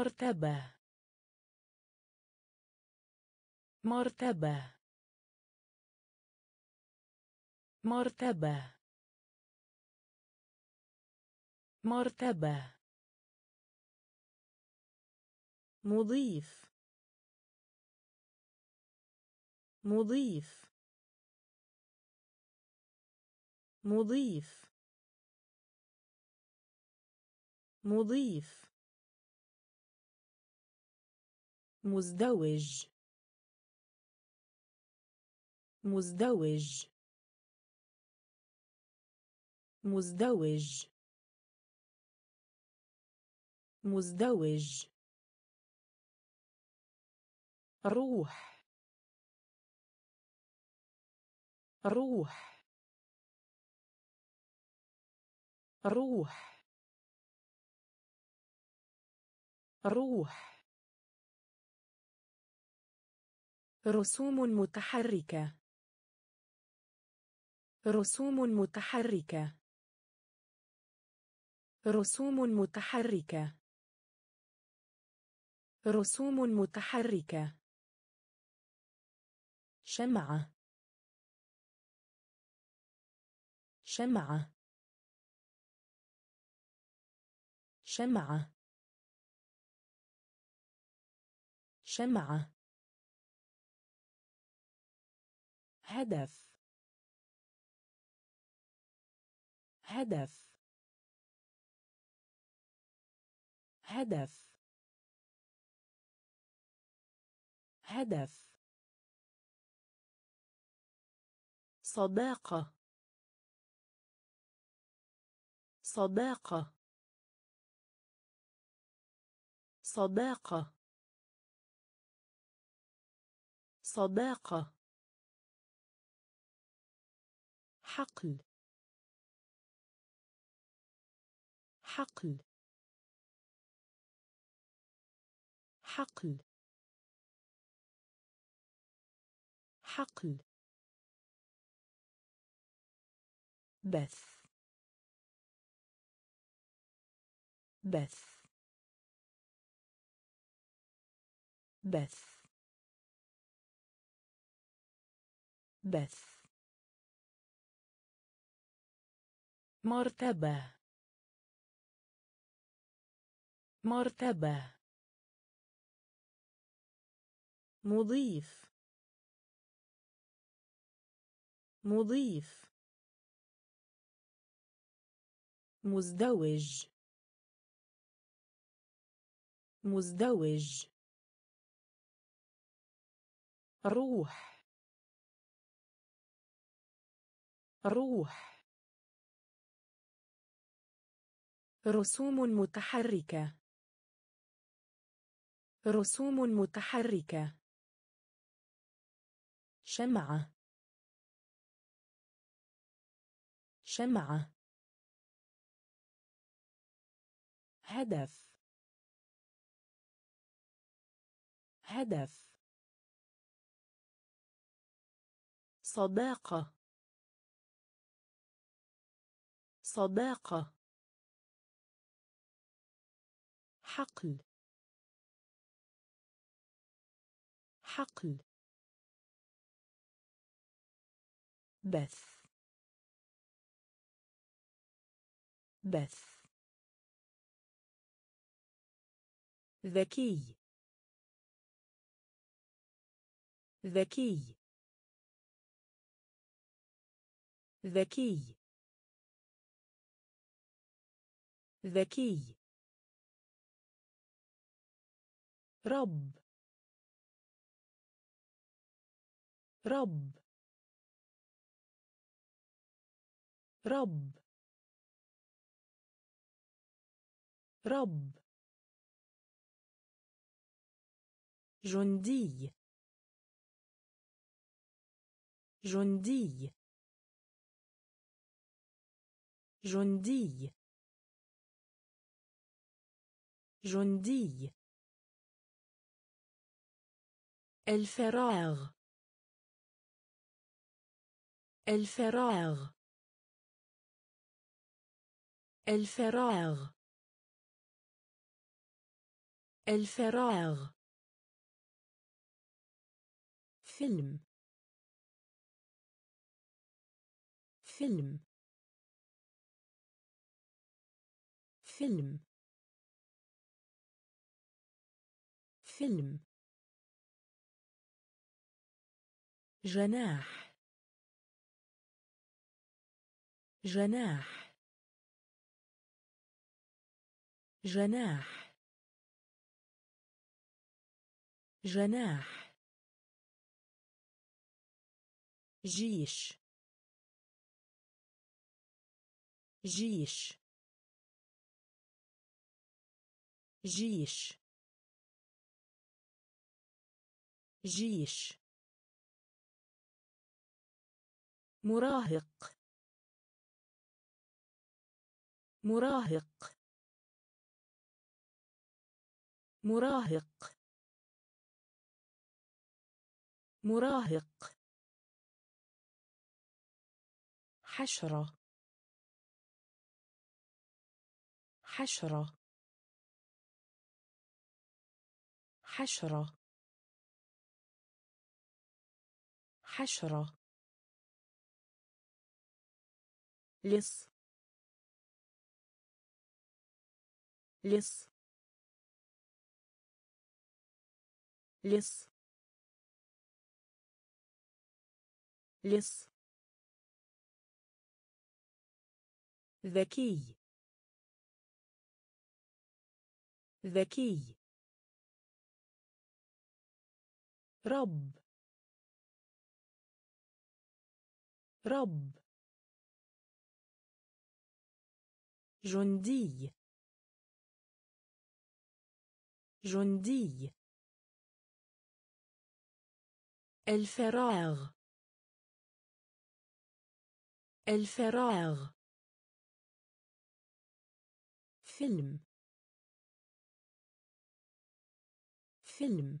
مرتبة. مرتبة. مرتبة. مرتبة. مضيف. مضيف. مضيف. مضيف. مزدوج. مزدوج. مزدوج. مزدوج. روح. روح. روح. روح. رسوم متحركة. رسوم متحركة. رسوم متحركة. رسوم متحركة. شمعة. شمعة. شمعة. شمعة. هدف. هدف. هدف. هدف. صداقة. صداقة. صداقة. صداقة. حقل. حقل. حقل. حقل. بث. بث. بث. بث. مرتبة. مرتبة. مضيف. مضيف. مزدوج. مزدوج. روح. روح. رسوم متحركة. رسوم متحركة. شمعة. شمعة. هدف. هدف. صداقة. صداقة. حقل. حقل. بث. بث. ذكي. ذكي. ذكي. ذكي. رب. رب. رب. رب. جندي. جندي. جندي. جندي. الفراغ الفراغ الفراغ الفراغ فيلم فيلم فيلم فيلم جناح. جناح. جناح. جناح. جيش. جيش. جيش. جيش. مراهق. مراهق. مراهق. مراهق. حشرة. حشرة. حشرة. حشرة. لص. لص. لص. لص. ذكي. ذكي. رب. رب. جندي. جندي. الفراغ. الفراغ. فيلم. فيلم.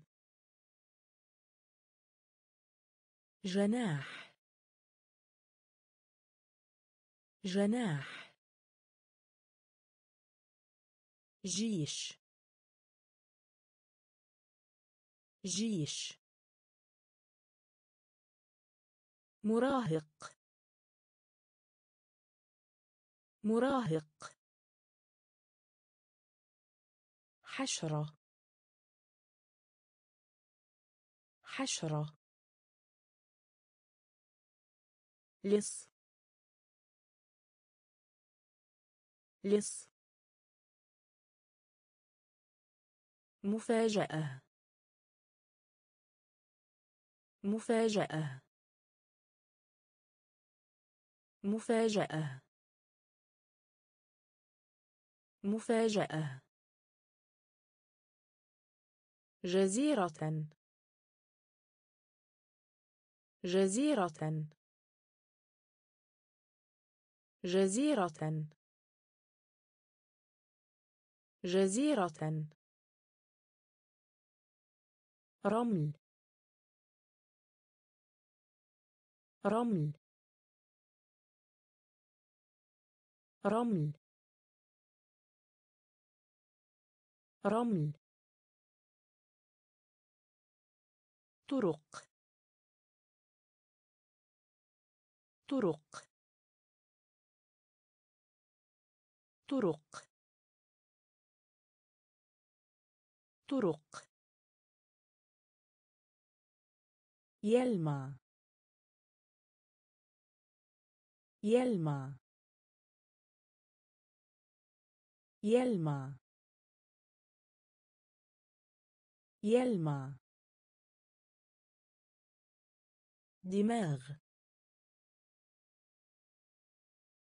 جناح. جناح. جيش. جيش. مراهق. مراهق. حشرة. حشرة. لص. لص. مفاجأة. مفاجأة. مفاجأة. مفاجأة. جزيرة. جزيرة. جزيرة. جزيرة. رمل رمل رمل رمل. طرق طرق. طرق طرق. يلمع يلمع يلمع يلمع دماغ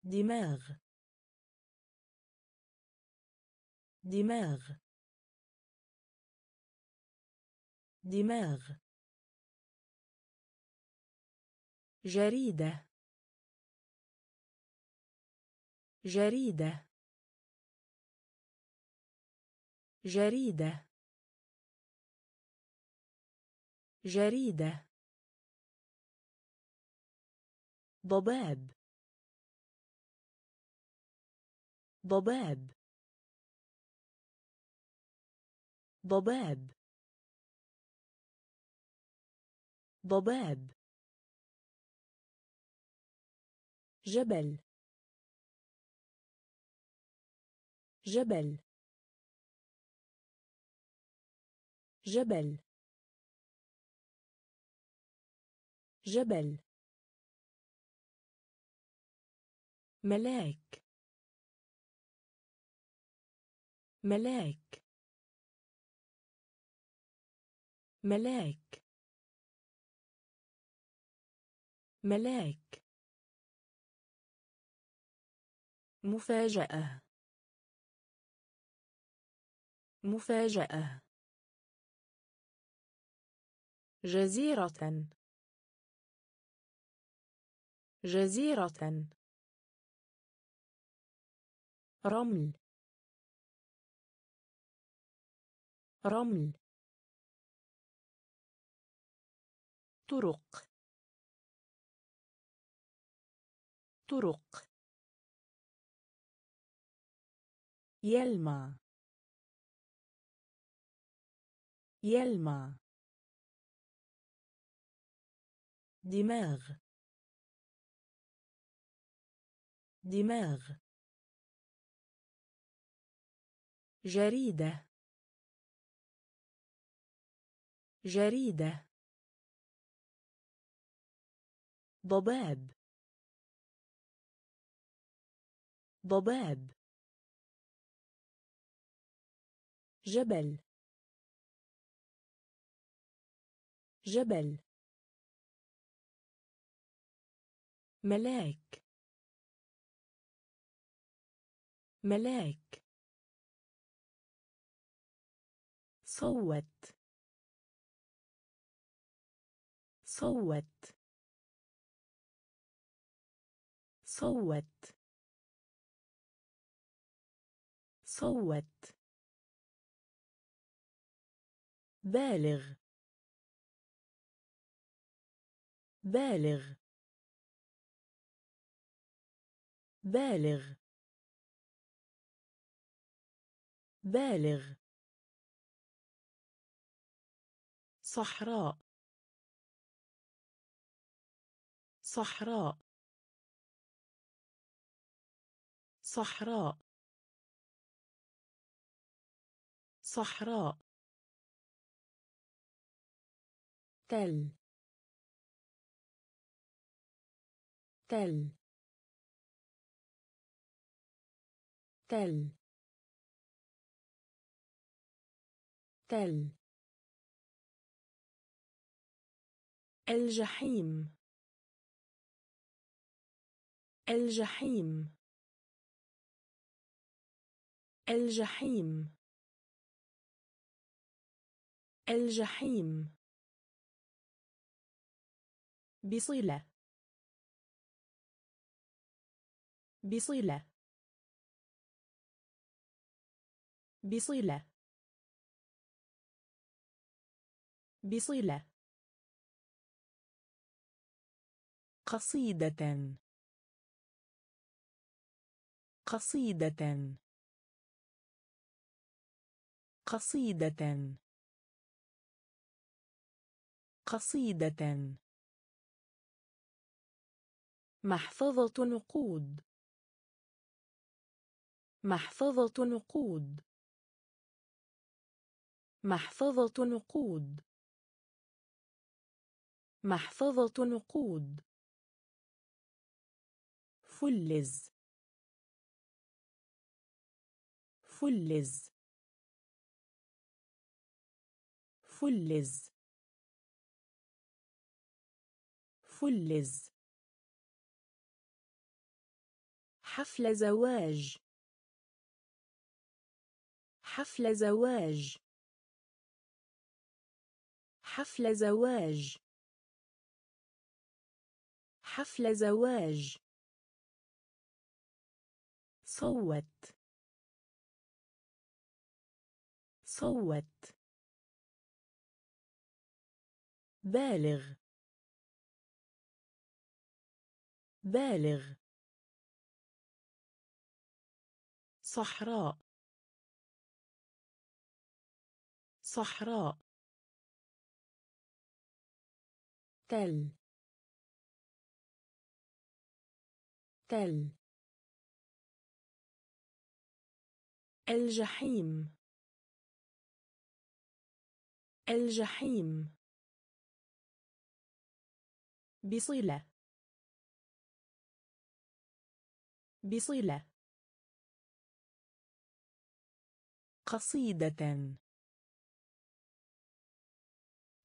دماغ دماغ دماغ جريدة. جريدة. جريدة. جريدة. ضباب. ضباب. ضباب. ضباب. جبل. جبل. جبل. جبل. ملاك. ملاك. ملاك. ملاك. مفاجأة. مفاجأة. جزيرة. جزيرة. رمل. رمل. طرق. طرق. يلمع يلمع دماغ دماغ جريدة جريدة ضباب ضباب جبل. جبل. ملاك. ملاك. صوت. صوت. صوت. صوت. بالغ. بالغ. بالغ. بالغ. صحراء. صحراء. صحراء. صحراء. تل. تل. تل. تل. الجحيم. الجحيم. الجحيم. الجحيم. بصلة. بصلة. بصلة. بصلة. قصيدة. قصيدة. قصيدة. قصيدة. محفظة نقود. محفظة نقود. محفظة نقود. محفظة نقود. فلز. فلز. فلز. فلز. حفل زواج. حفل زواج. حفل زواج. حفل زواج. صوت. صوت. بالغ. بالغ. صحراء. صحراء. تل. تل. الجحيم. الجحيم. بصلة. بصلة. قصيدة.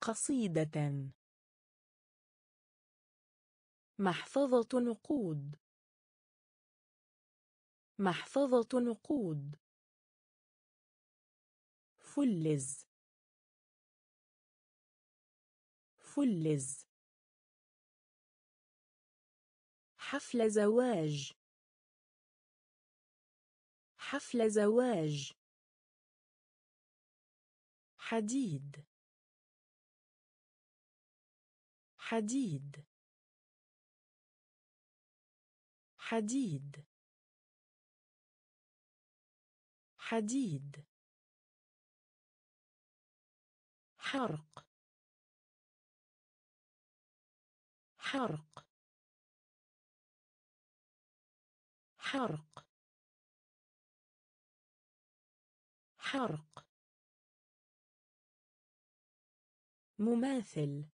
قصيدة. محفظة نقود. محفظة نقود. فلز. فلز. حفل زواج. حفل زواج. حديد. حديد. حديد. حديد. حرق. حرق. حرق. حرق. مماثل.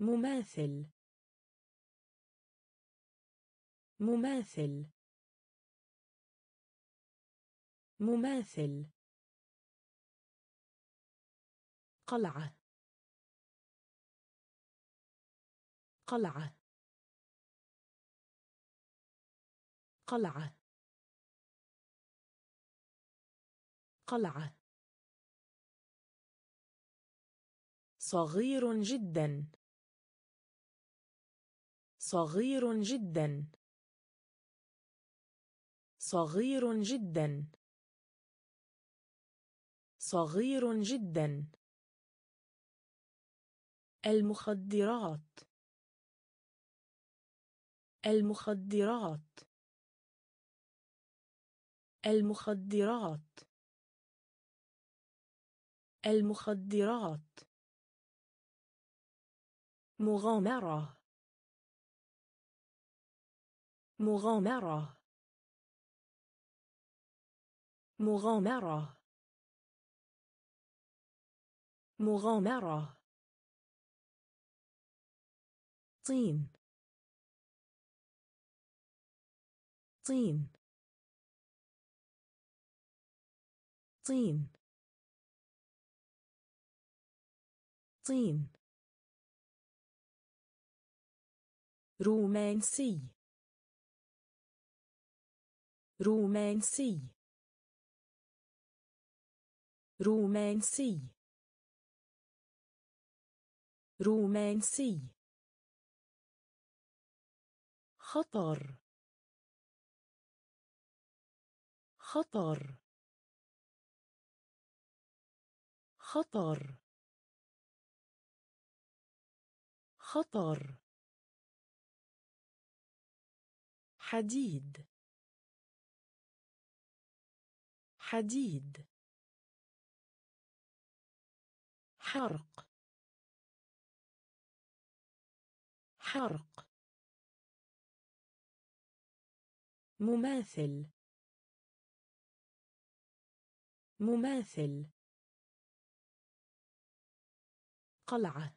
مماثل. مماثل. مماثل. قلعة. قلعة. قلعة. قلعة. صغير جدا. صغير جدا. صغير جدا. صغير جدا. المخدرات. المخدرات. المخدرات. المخدرات. مغامرة. مغامرة. مغامرة. مغامرة. طين. طين. طين. طين. رومانسي. رومانسي. رومانسي. رومانسي. خطر. خطر. خطر. خطر. حديد. حديد. حرق. حرق. مماثل. مماثل. قلعة.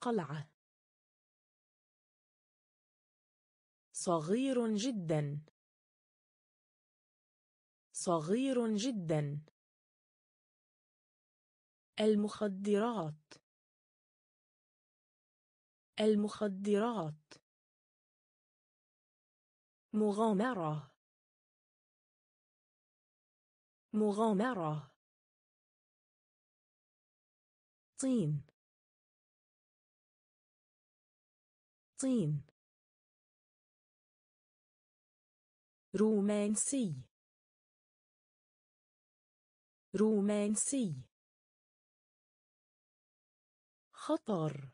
قلعة. صغير جدا. صغير جدا. المخدرات. المخدرات. مغامرة. مغامرة. طين. طين. رومانسي. رومانسي. خطر.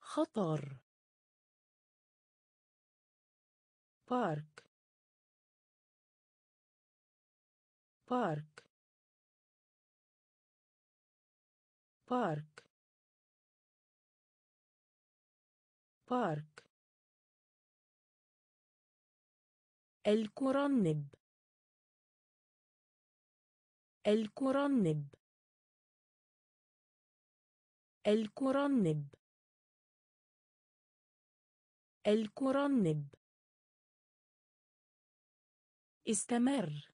خطر. بارك بارك بارك بارك الكرنب. الكرنب. الكرنب. الكرنب. استمر.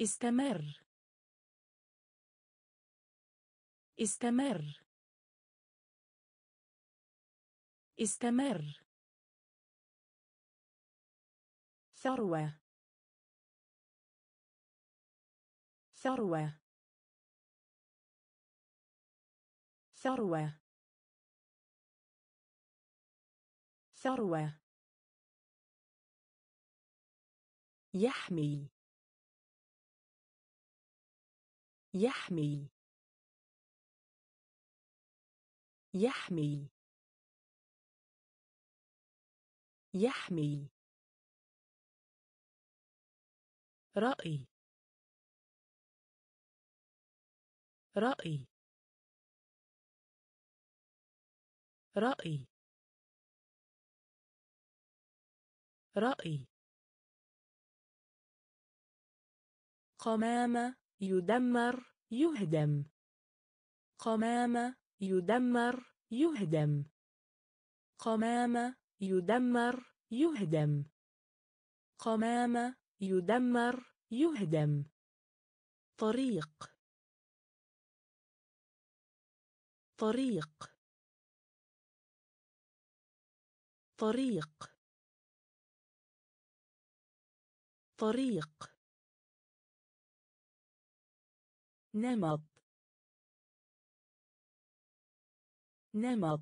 استمر. استمر. استمر. ثروة ثروة ثروة ثروة. يحمي يحمي يحمي. يحمي. رأي. رأي. رأي. رأي. قمامة يدمر يهدم. قمامة يدمر يهدم. قمامة يدمر يهدم. قمامة يدمر يهدم. طريق. طريق. طريق. طريق. نمط. نمط.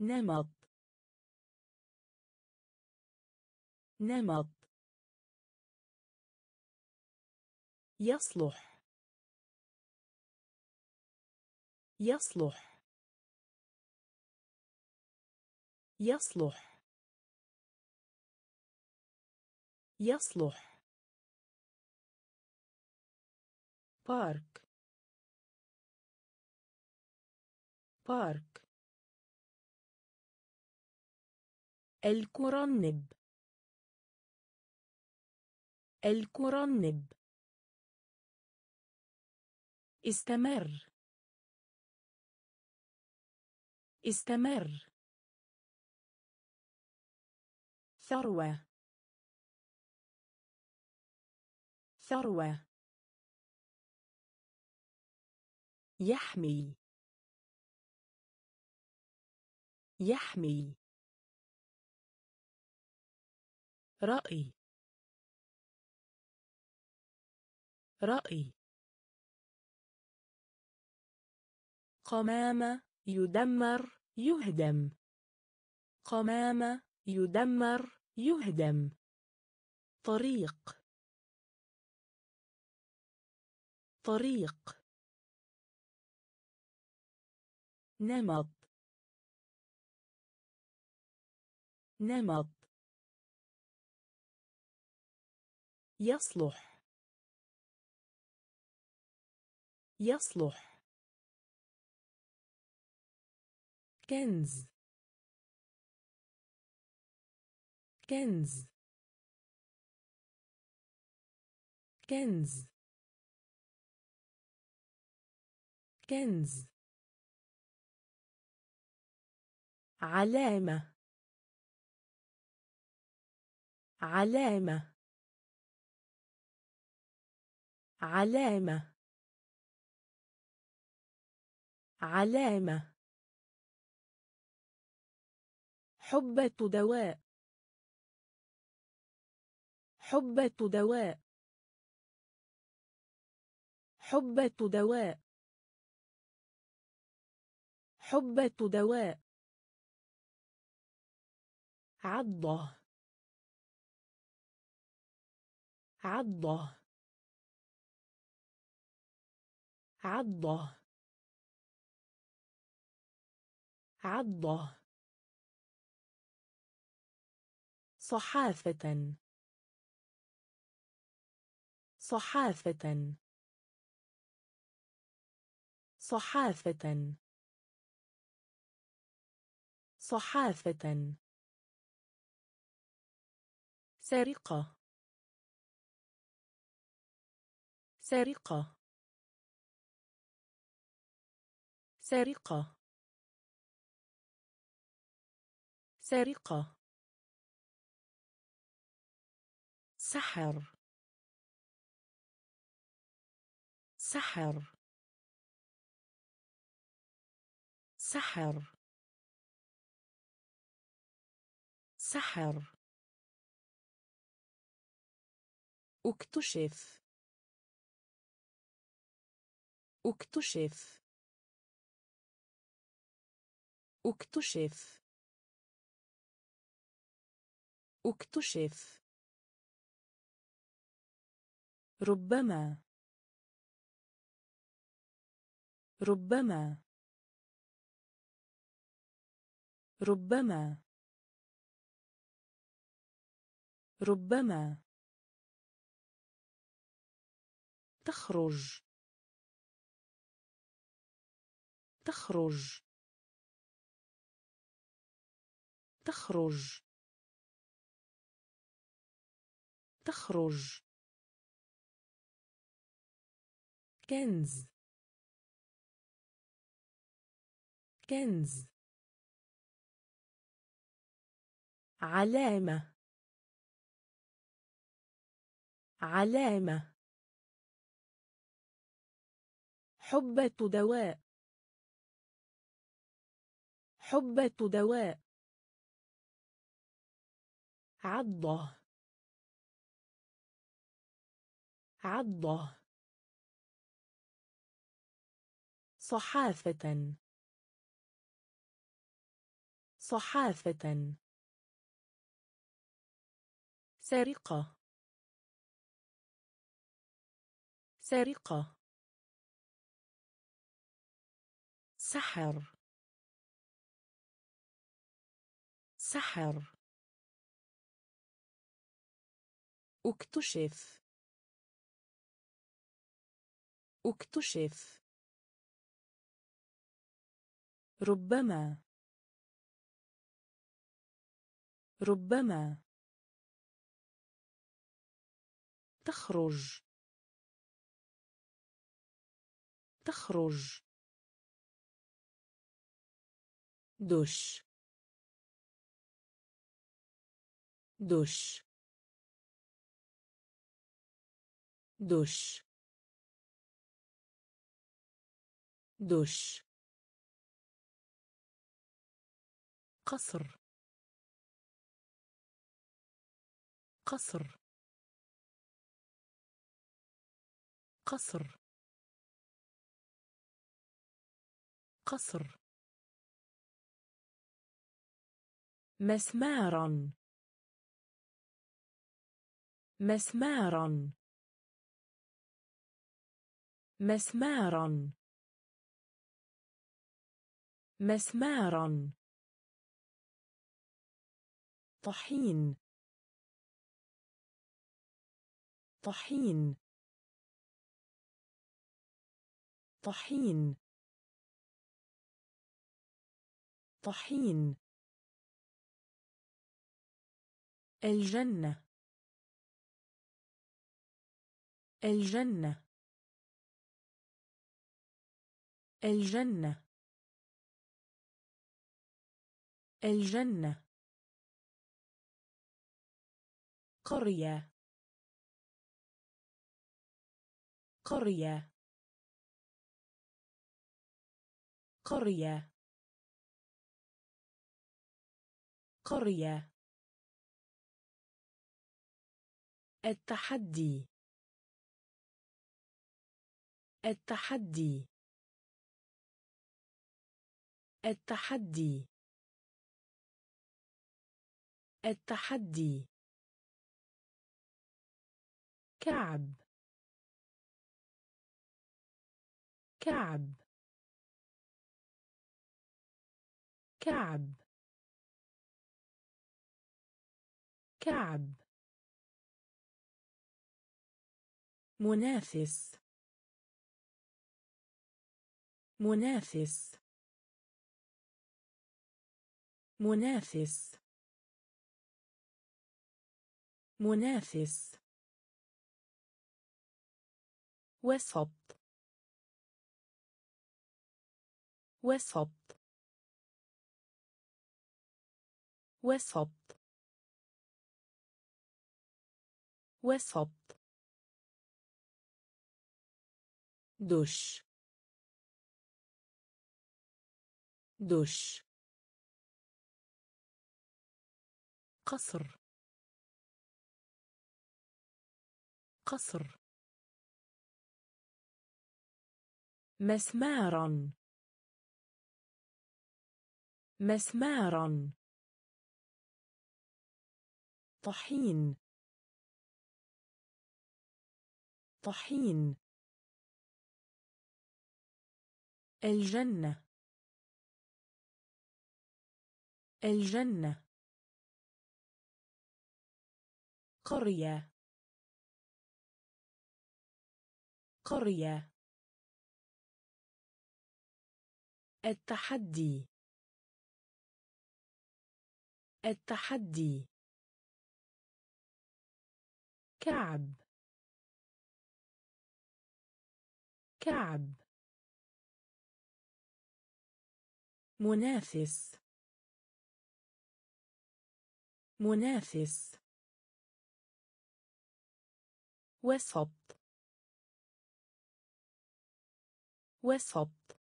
نمط. نمط. يصلح. يصلح. يصلح. يصلح. بارك. بارك. الكرنب. الكرنب. استمر. استمر. ثروة. ثروة. يحمي يحمي رأي. رأي. قمامة يدمر يهدم. قمامة يدمر يهدم. طريق. طريق. نمط. نمط. يصلح. يصلح. كنز. كنز. كنز. كنز. علامة. علامة. علامة. علامة. حبة دواء. حبة دواء. حبة دواء. حبة دواء. عضة. عضة. عضة. عضة. صحافة. صحافة. صحافة. صحافة. سرقة. سرقة. سرقة. سرقة. سحر. سحر. سحر. سحر. اكتشف. اكتشف. اكتشف. اكتشف. ربما. ربما. ربما. ربما. تخرج. تخرج. تخرج. تخرج. كنز. كنز. علامة. علامة. حبة دواء. حبة دواء. عضة. عضة. صحافة. صحافة. سرقة. سرقة. سحر. سحر. اكتشف. اكتشف. ربما. ربما. تخرج. تخرج. دش. دش. دش. دش قصر قصر قصر قصر مسمارا مسمارا مسمارا مسمارا. طحين. طحين. طحين. طحين. الجنة. الجنة. الجنة. الجنة. قرية. قرية. قرية. قرية. التحدي. التحدي. التحدي. التحدي. كعب. كعب. كعب. كعب. منافس. منافس. منافس. منافس. وسط. وسط. وسط. وسط. دش. دش. قصر. قصر. مسمارا. مسمارا. طحين. طحين. الجنة. الجنة. قرية. قرية. التحدي. التحدي. كعب. كعب. منافس. منافس. وسط. وسط.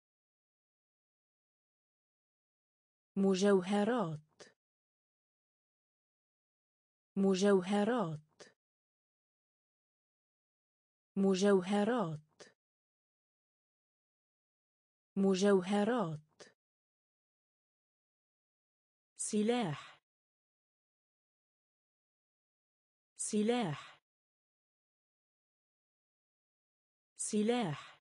مجوهرات. مجوهرات. مجوهرات. مجوهرات. سلاح. سلاح. سلاح.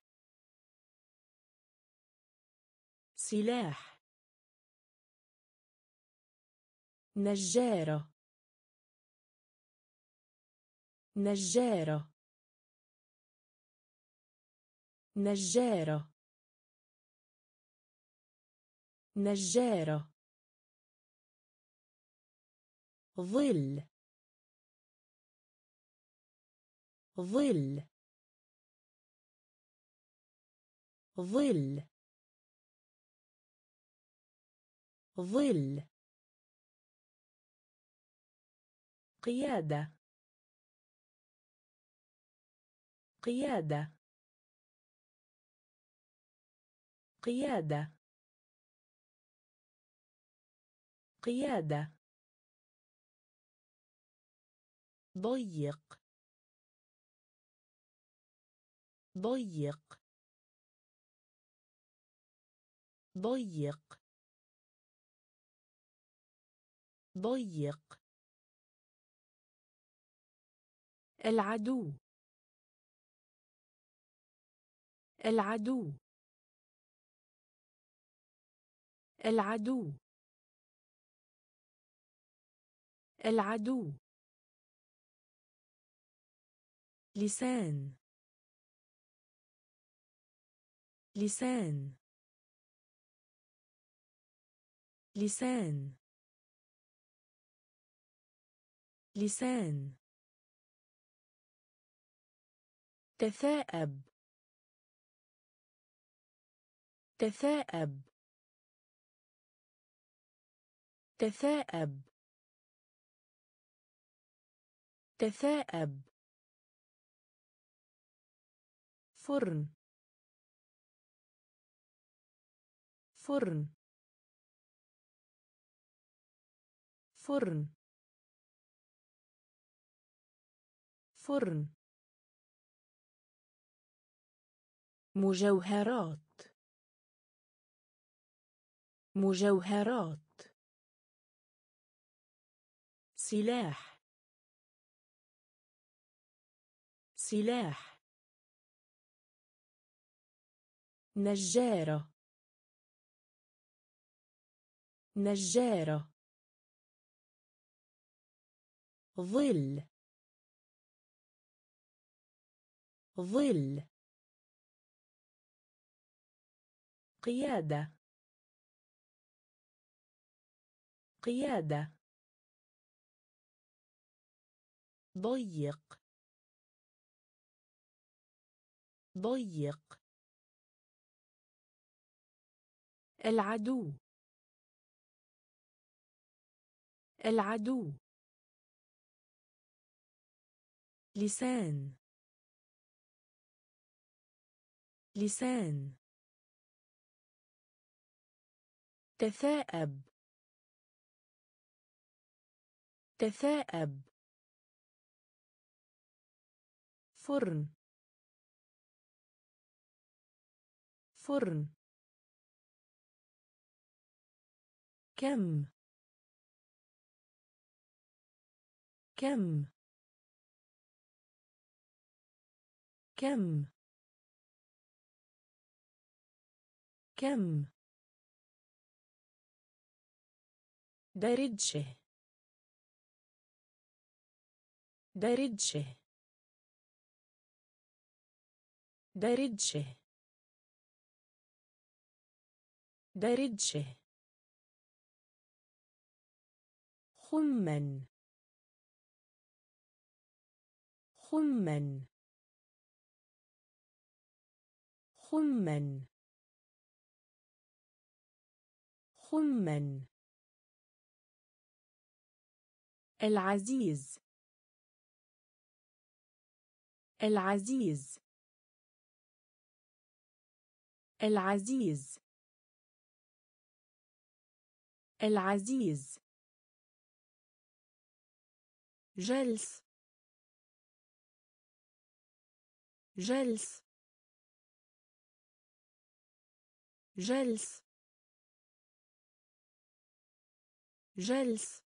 سلاح. نجارة. نجارة. نجارة. نجارة. ظل. ظل. ظل. ظل. قيادة. قيادة. قيادة. قيادة. ضيق. ضيق. ضيق. ضيق. العدو. العدو. العدو. العدو. لسان. لسان. لسان. لسان. تثاءب. تثاءب. تثاءب. تثاءب. فرن. فرن. فرن. فرن. مجوهرات. مجوهرات. سلاح. سلاح. نجارة. نجارة. ظل. ظل. قيادة. قيادة. ضيق. ضيق. العدو. العدو. لسان. لسان. تثاءب. تثاءب. فرن. فرن. كم. كم. كم. كم؟ درجة. درجة. درجة. درجة. خمن خمن خمن خمن العزيز. العزيز. العزيز. العزيز. جلس. جلس. جلس. جلس.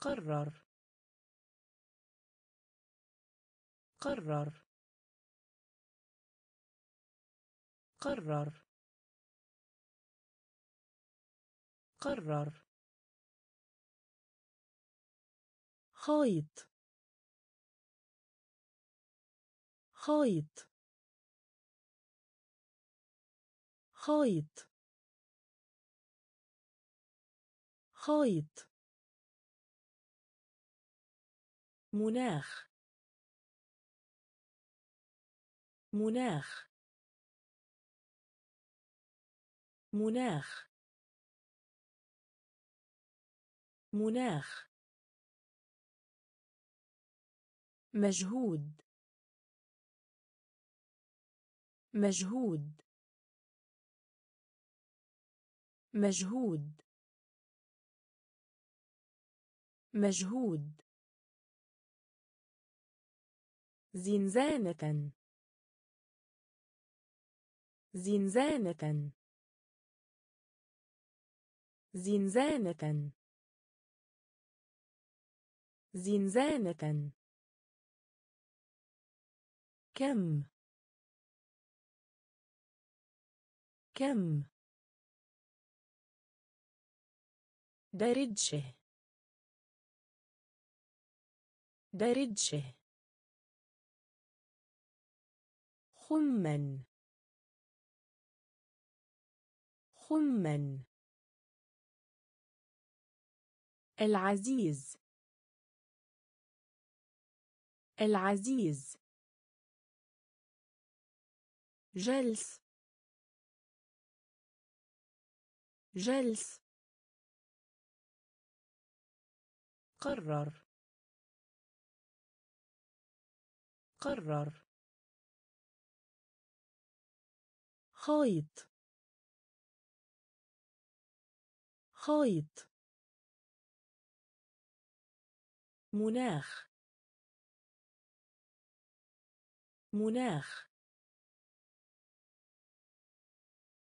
قرر. قرر. قرر. قرر. خيط. خيط. خيط. خيط مناخ. مناخ. مناخ. مناخ. مجهود. مجهود. مجهود. مجهود. زنزانة. زنزانة. زنزانة. زنزانة. كم. كم. درجة. درجه. خمن خمن العزيز. العزيز. جلس. جلس. قرر. قرر. خيط خيط مناخ. مناخ.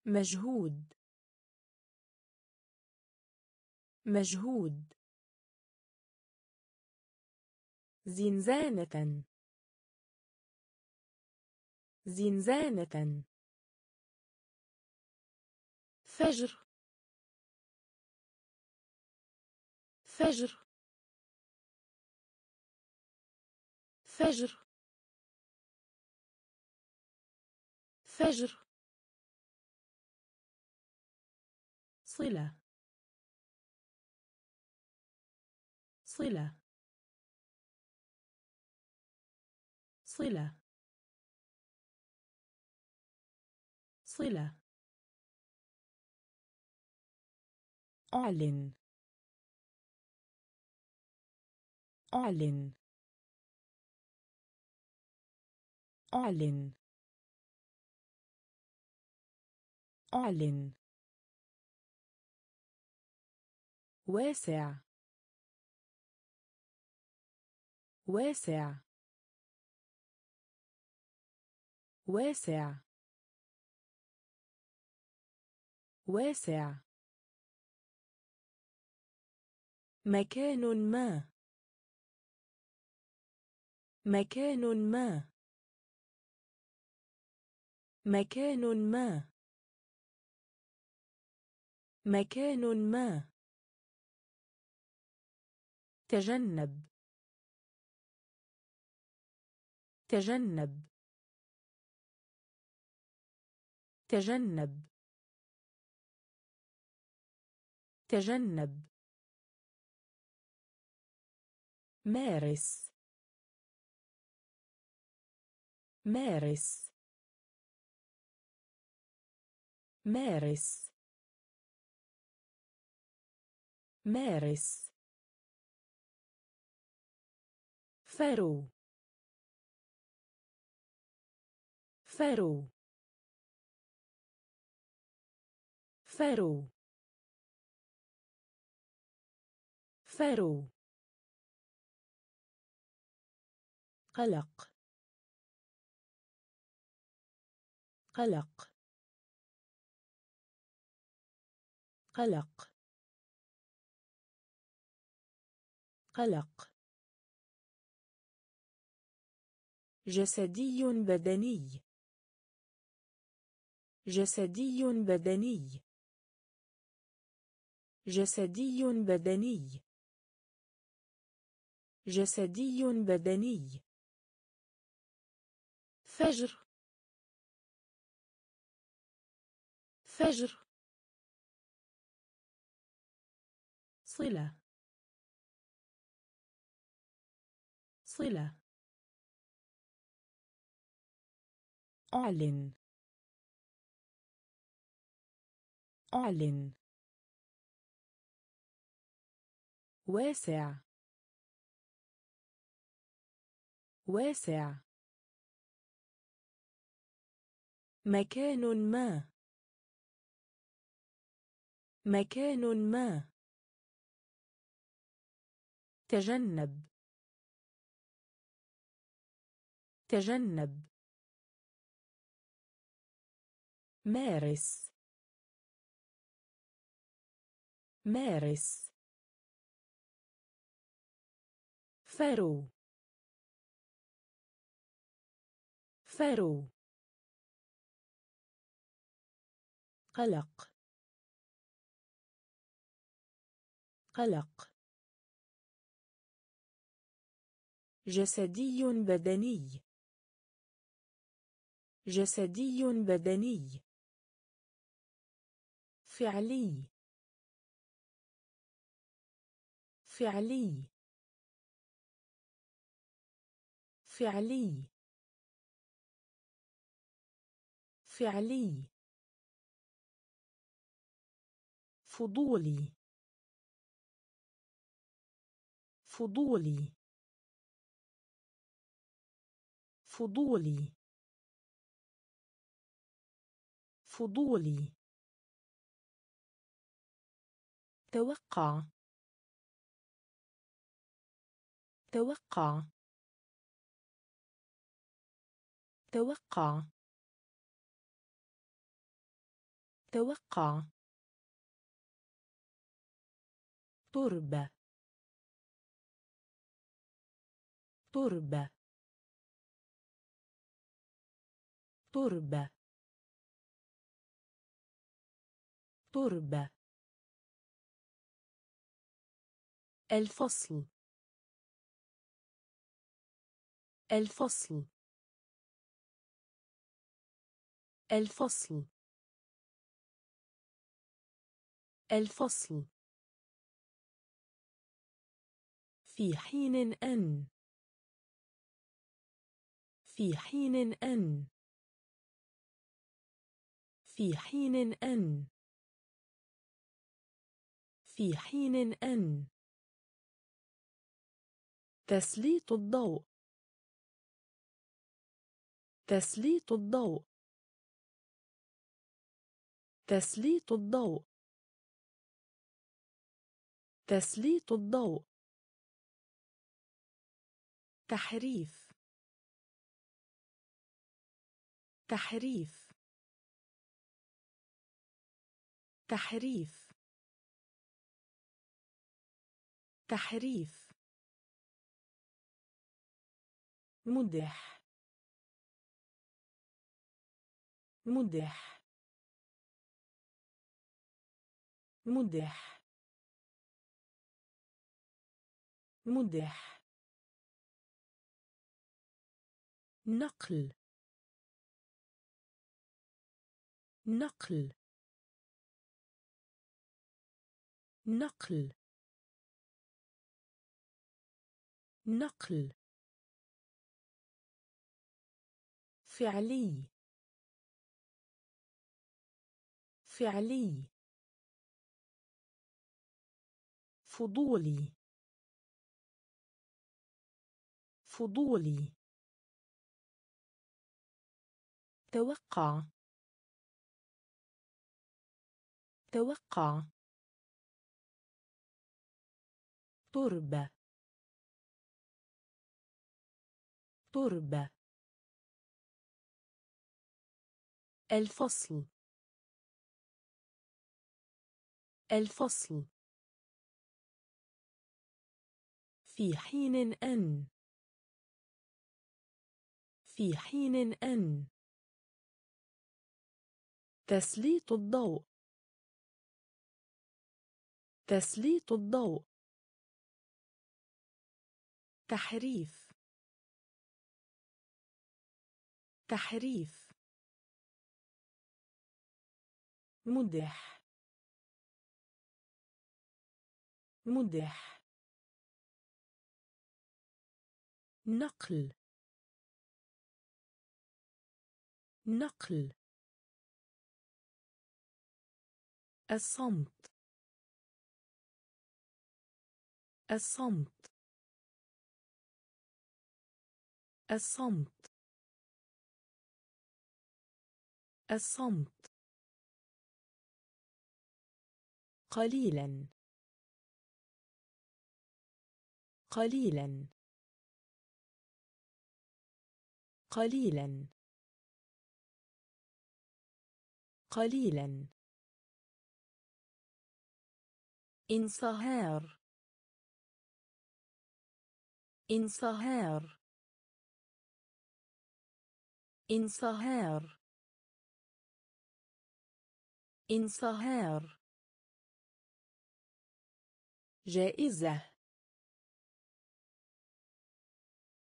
مجهود. مجهود. زنزانة. زنزانة. فجر. فجر. فجر. فجر. صلة. صلة. صلة. صلة. أعلن. أعلن. أعلن. أعلن. واسع. واسع. واسع. واسع. مكان ما. مكان ما. مكان ما. مكان ما. تجنب. تجنب. تجنب. تجنب مارس. مارس. مارس. مارس. فرو. فرو. فرو. فرو قلق. قلق. قلق. قلق. جسدي بدني. جسدي بدني. جسدي بدني. جسدي بدني. فجر. فجر. صلة. صلة. أعلن. أعلن. واسع. واسع. مكان ما. مكان ما. تجنب. تجنب. مارس. مارس. فرو. فرو قلق. قلق. جسدي بدني. جسدي بدني. فعلي. فعلي. فعلي. فعلي. فضولي. فضولي. فضولي. فضولي. توقع. توقع. توقع. توقع. تربة. تربة. تربة. تربة. الفصل. الفصل. الفصل. الفصل. في حين أن. في حين أن. في حين أن. في حين أن. تسليط الضوء. تسليط الضوء. تسليط الضوء. تسليط الضوء. تحريف. تحريف. تحريف. تحريف. مدح. مدح. مدح. مدح. نقل. نقل. نقل. نقل. فعلي. فعلي. فضولي. فضولي. توقع. توقع. تربة. تربة. الفصل. الفصل. في حين أن. في حين أن. تسليط الضوء. تسليط الضوء. تحريف. تحريف. مدح. مدح. نقل. نقل. الصمت. الصمت. الصمت. الصمت. قليلا. قليلا. قليلا. قليلا. انصهار انصهار انصهار انصهار جائزة.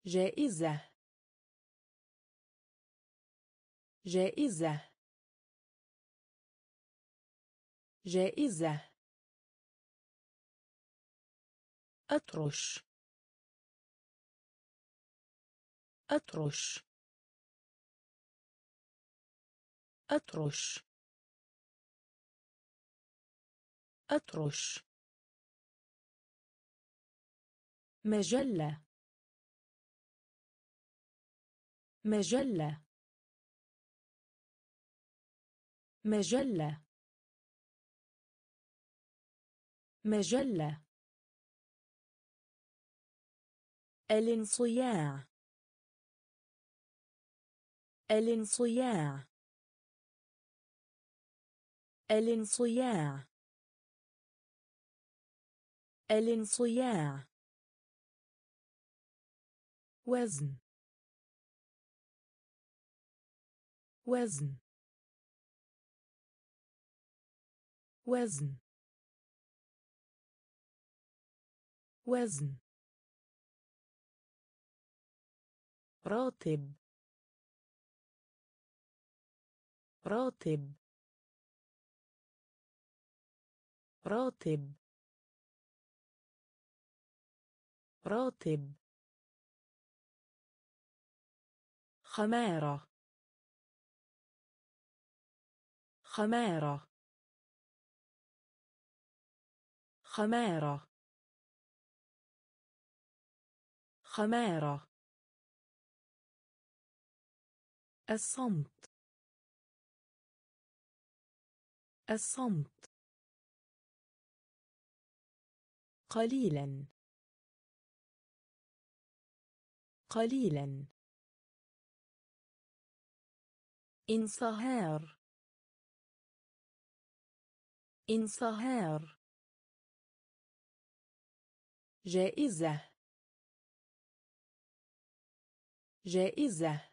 جائزة. جائزة. جائزة. أطرش. أطرش. أطرش. أطرش. مجلة. مجلة. مجلة. مجلة. الانصياع. الانصياع. الانصياع. الانصياع. وزن. وزن. وزن. وزن. راتب. راتب. راتب. راتب. خمارة. خمارة. خمارة. خمارة. الصمت. الصمت. قليلا. قليلا. انصهار. انصهار. جائزة. جائزة.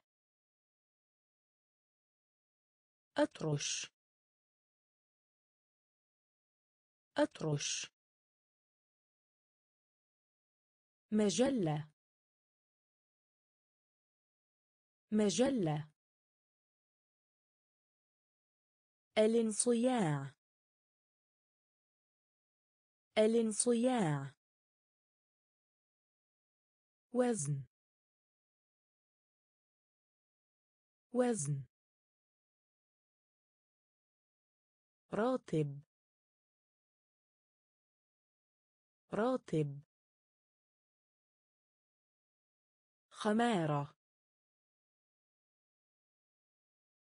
أطرش. أطرش. مجلة. مجلة. الانصياع. الانصياع. وزن. وزن. راتب. راتب. خمارة.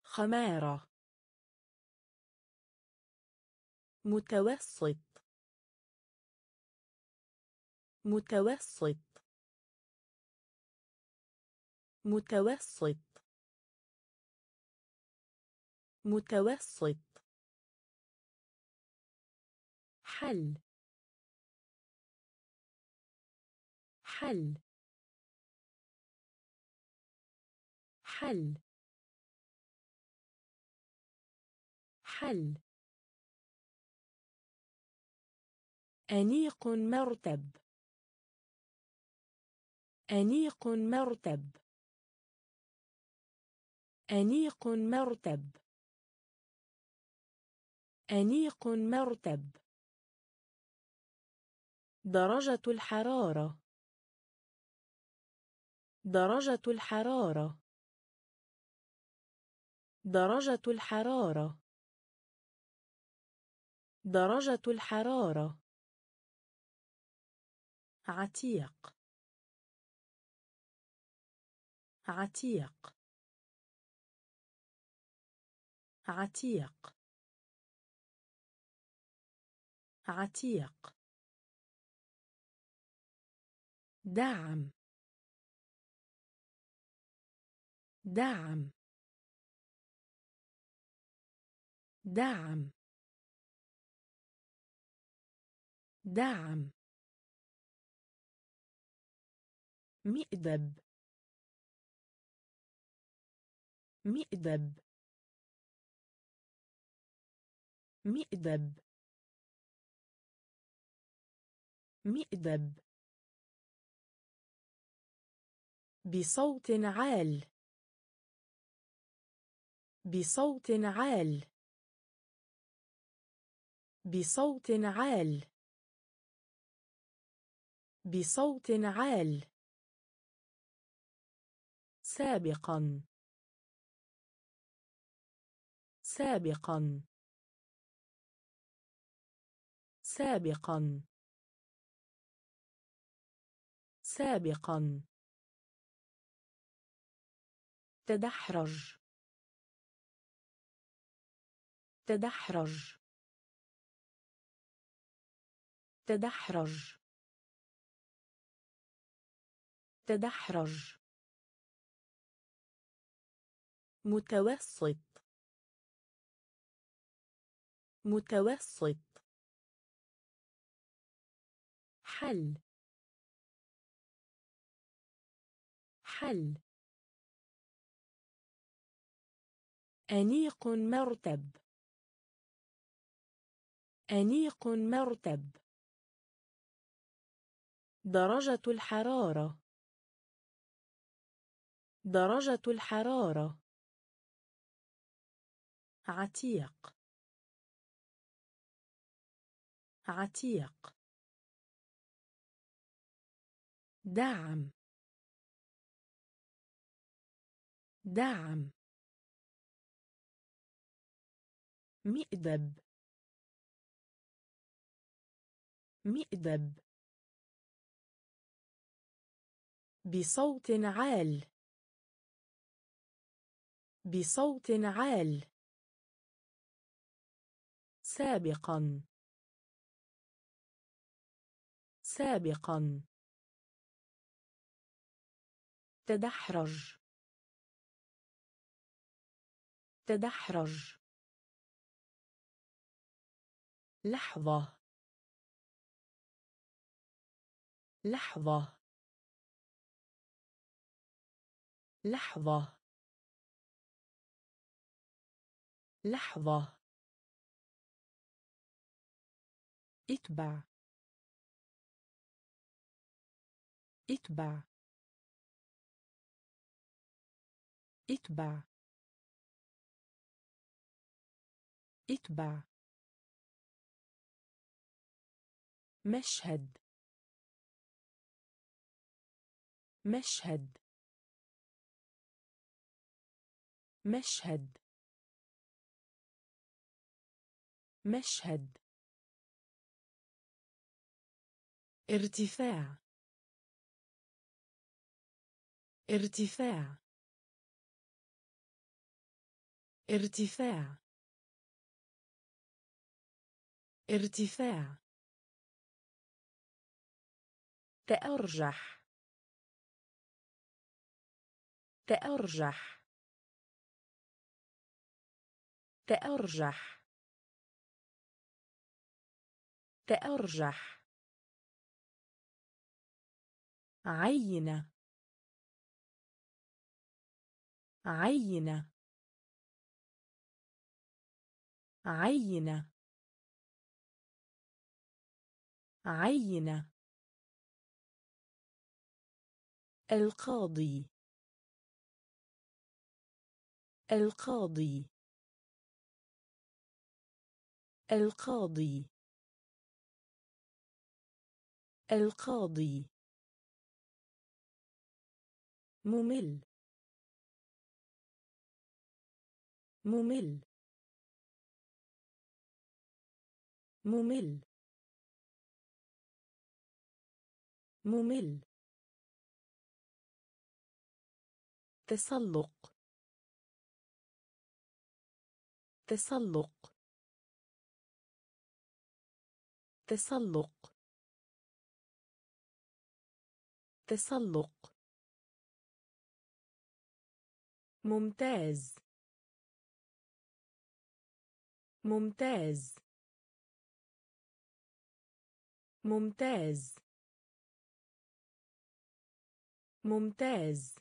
خمارة. متوسط. متوسط. متوسط. متوسط. حل. حل. حل. حل. أنيق مرتب. أنيق مرتب. أنيق مرتب. أنيق مرتب. درجة الحرارة. درجة الحرارة. درجة الحرارة. درجة الحرارة. عتيق. عتيق. عتيق. عتيق. دعم. دعم. دعم. دعم. مئدب مئدب مئدب مئدب بصوت عال. بصوت عال. بصوت عال. بصوت عال. سابقا. سابقا. سابقا. سابقا. تدحرج. تدحرج. تدحرج. تدحرج. متوسط. متوسط. حل. حل أنيق مرتب. أنيق مرتب. درجة الحرارة. درجة الحرارة. عتيق. عتيق. دعم. دعم. مئدب مئدب بصوت عال. بصوت عال. سابقا. سابقا. تدحرج. تدحرج. لحظة. لحظة. لحظة. لحظة. اتبع. اتبع. اتبع. اتبع مشهد. مشهد. مشهد. مشهد. ارتفاع. ارتفاع. ارتفاع. ارتفاع. تأرجح. تأرجح. تأرجح. تأرجح. عينة. عينة. عينة. عينة. القاضي. القاضي. القاضي. القاضي. ممل. ممل. ممل. ممل. تسلق. تسلق. تسلق. تسلق. ممتاز. ممتاز. ممتاز. ممتاز.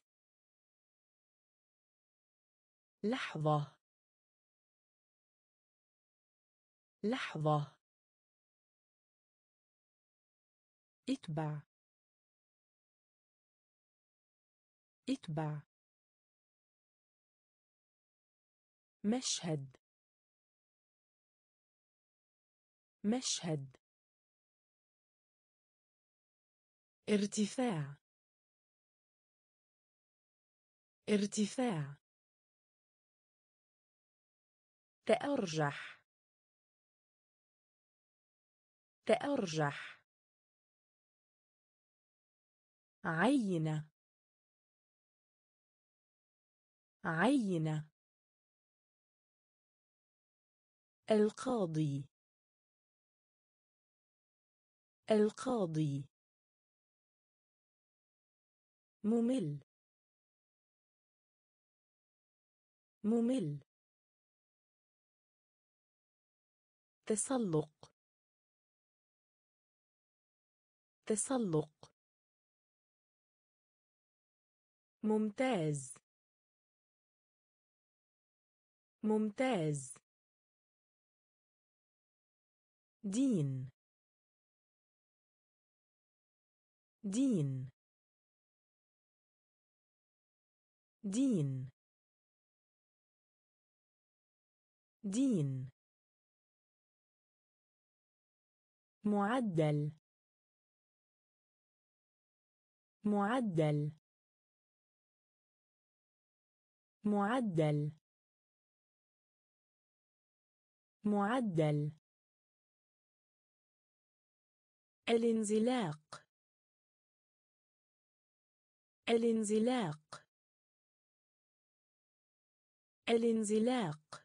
لحظة. لحظة. اتبع. اتبع. مشهد. مشهد. ارتفاع. ارتفاع. تأرجح. تأرجح. عينة. عينة. القاضي. القاضي. ممل. ممل. تسلق. تسلق. ممتاز. ممتاز. دين. دين. دين. دين معدل معدل معدل معدل الانزلاق الانزلاق الانزلاق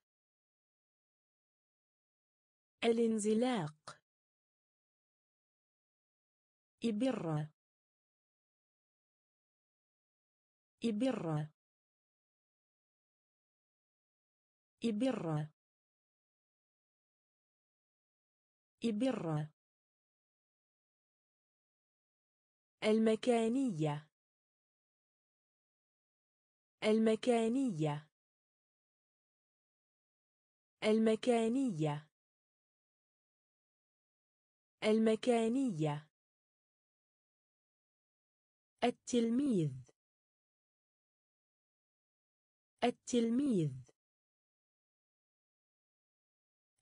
الانزلاق. إبرة. إبرة. إبرة. إبرة. المكانية. المكانية. المكانية. المكانية. التلميذ. التلميذ.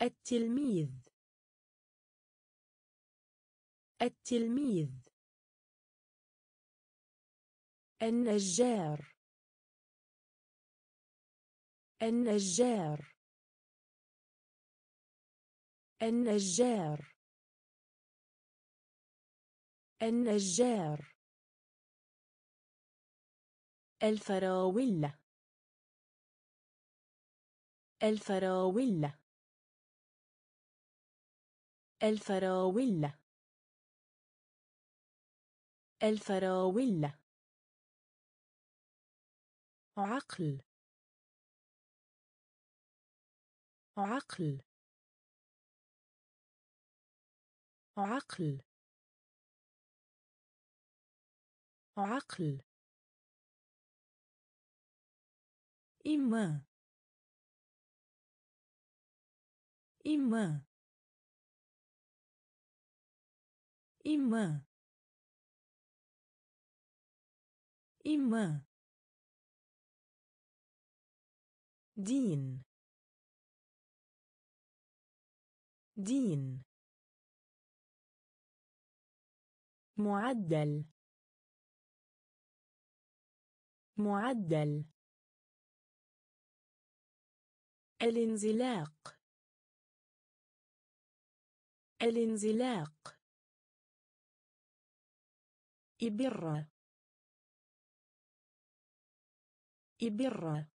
التلميذ. التلميذ. النجار. النجار. النجار. النجار. الفراولة. الفراولة. الفراولة. الفراولة. عقل. عقل. عقل. عقل. إما. إما. إما. إما. دين. دين. معدل. معدل الانزلاق الانزلاق إبرة إبرة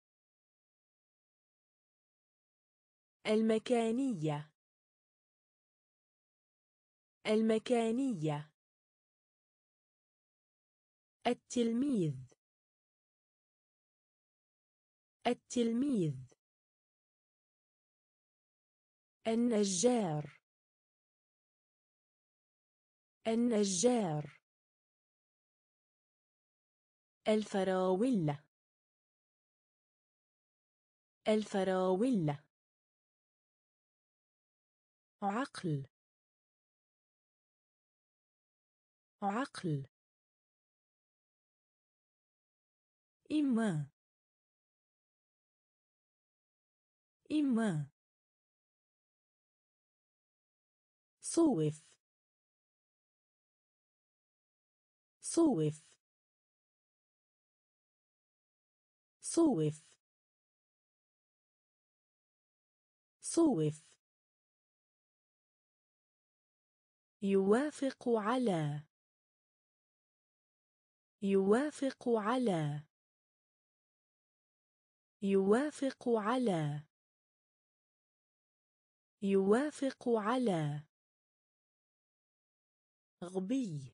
المكانية المكانية التلميذ التلميذ. النجار. النجار. الفراولة. الفراولة. عقل. عقل. إما. إما صوف صوف صوف صوف يوافق على يوافق على يوافق على يوافق على. غبي.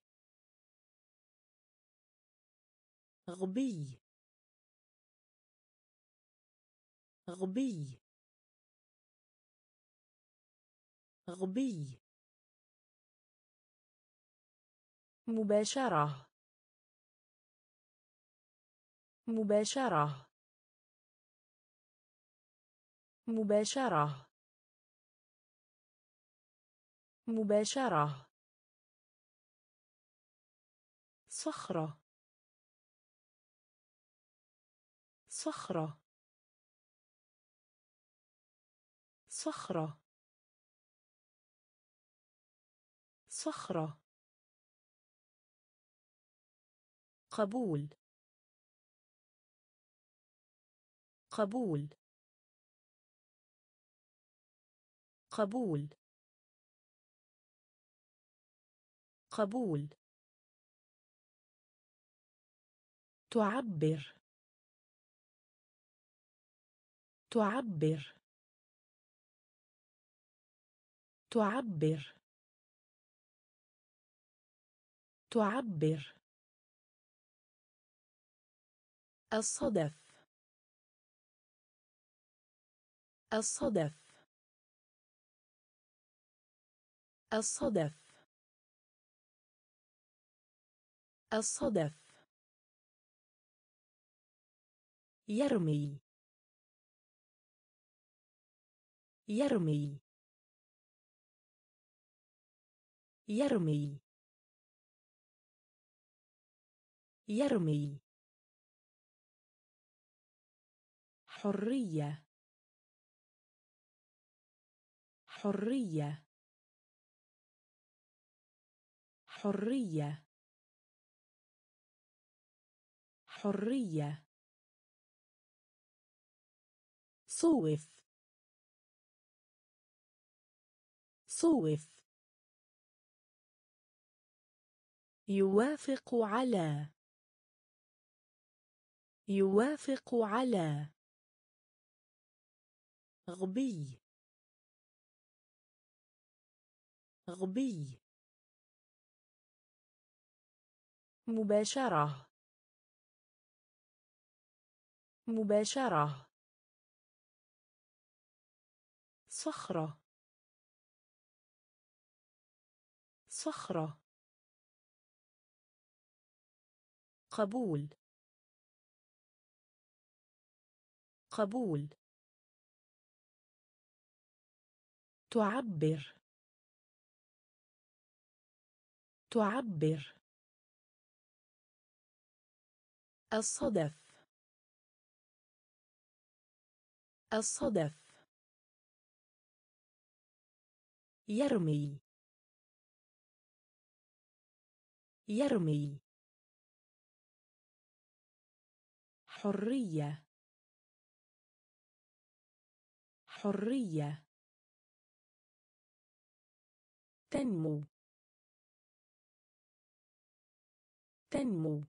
غبي. غبي. غبي. مباشرة. مباشرة. مباشرة. مباشرة. صخرة. صخرة. صخرة. صخرة. قبول. قبول. قبول. قبول. تعبر. تعبر. تعبر. تعبر. الصدف. الصدف. الصدف. الصدف. يرمي. يرمي. يرمي. يرمي. حرية. حرية. حرية. حرية. صوف. صوف. يوافق على. يوافق على. غبي. غبي. مباشرة. مباشرة. صخرة. صخرة. قبول. قبول. تعبر. تعبر. الصدف. الصدف. يرمي. يرمي. حرية. حرية. تنمو. تنمو.